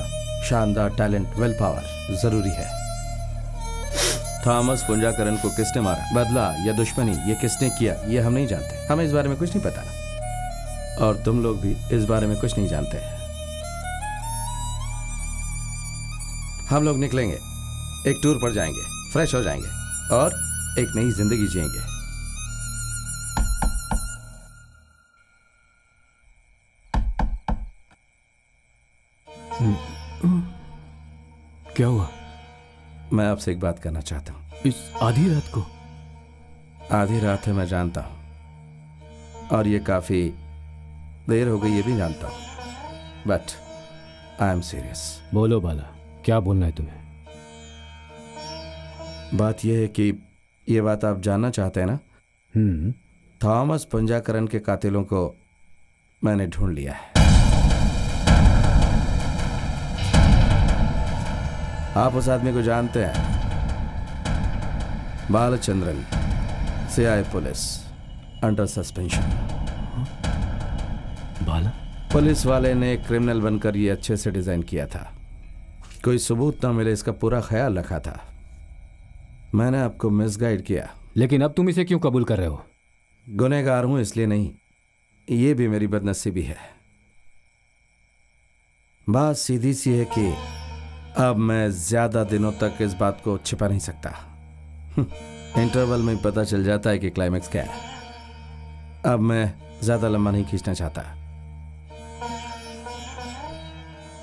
Speaker 3: शानदार टैलेंट विल पावर ज़रूरी है। थॉमस पुंजाकरण को किसने मारा? बदला या दुश्मनी? ये किसने किया? ये हम नहीं जानते। हमें इस बारे में कुछ नहीं पता। और तुम लोग भी इस बारे में कुछ नहीं जानते। हम लोग निकलेंगे। एक टूर पर जाएँगे फ्रेश हो जाएँगे और एक नई ज़िंदगी जिएँगे।
Speaker 1: क्या हुआ?
Speaker 3: मैं आपसे एक बात करना चाहता हूँ।
Speaker 1: इस आधी रात को?
Speaker 3: आधी रात है मैं जानता हूँ। और ये काफ़ी देर हो गई ये भी जानता हूँ। बट आई एम सीरियस
Speaker 1: बोलो बाला। क्या बोलना है तुम्हें?
Speaker 3: बात यह है कि ये बात आप जानना चाहते हैं ना?
Speaker 1: हम्म।
Speaker 3: थॉमस पंजाकरण के कातिलों को मैंने ढूंढ लिया है। आप उस आदमी को जानते हैं? Balachandran CI police under suspension
Speaker 1: Bala?
Speaker 3: Police वाले ने क्रिमिनल बनकर ये अच्छे से डिज़ाइन किया था। कोई सबूत ना मिले इसका पूरा ख्याल रखा था। मैंने आपको मिसगाइड किया।
Speaker 1: लेकिन अब तुम इसे क्यों कबूल कर रहे हो?
Speaker 3: गुनहगार हूँ इसलिए नहीं। ये भी मेरी बदनसीबी है। बात सीधी सी है कि अब मैं ज़्यादा दिनों तक इस बात को छिपा नहीं सकता। इंटरवल में पता चल जाता है कि क्लाइमैक्स क्या है। अब मैं ज़्यादा लंबा नहीं खींचना चाहता।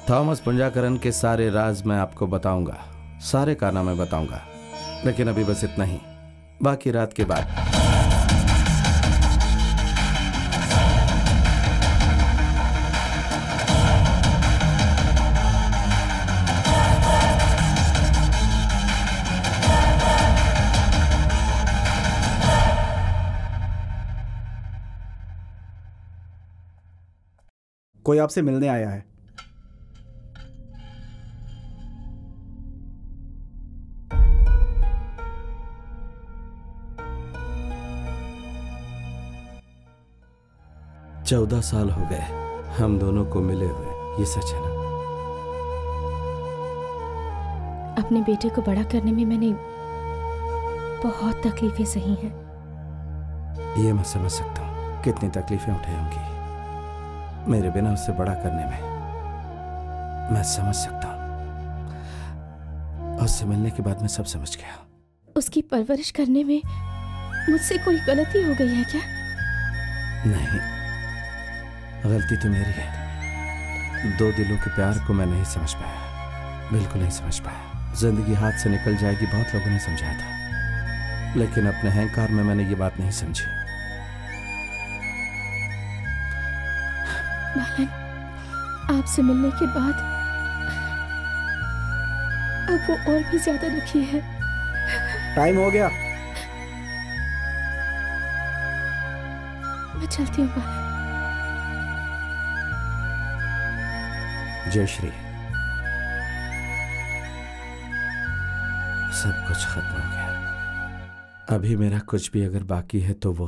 Speaker 3: थॉमस पुंजाकरण के सारे राज मैं आपको बताऊँगा। सारे कारनामे बताऊँगा। लेकिन अभी बस इतना ही। बाकी रात के बाद।
Speaker 9: कोई आपसे मिलने आया है?
Speaker 3: चौदह साल हो गए। हम दोनों को मिले हुए ये सच है ना?
Speaker 10: अपने बेटे को बड़ा करने में मैंने बहुत तकलीफें सही हैं।
Speaker 3: ये मैं समझ सकता हूँ कितनी तकलीफें उठाई होंगी। मेरे बिना उससे बड़ा करने में मैं समझ सकता हूँ। उससे मिलने के बाद मैं सब समझ गया।
Speaker 10: उसकी परवरिश करने में मुझसे कोई गलती हो गई है क्या?
Speaker 3: नहीं। गलती तो मेरी है। दो दिलों के प्यार को मैं नहीं समझ पाया। बिल्कुल नहीं समझ पाया। ज़िंदगी हाथ से निकल जाएगी बहुत लोगों ने समझाया था। लेकिन अपने अहंकार में मैंने ये बात नहीं समझी।
Speaker 10: बालन आपसे मिलने के बाद अब वो और भी ज़्यादा दुखी है।
Speaker 9: टाइम हो गया।
Speaker 10: मैं चलती हूँ बालन।
Speaker 3: जय श्री सब कुछ खत्म हो गया। अभी मेरा कुछ भी अगर बाकी है तो वो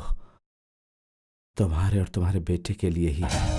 Speaker 3: तुम्हारे और तुम्हारे बेटे के लिए ही है।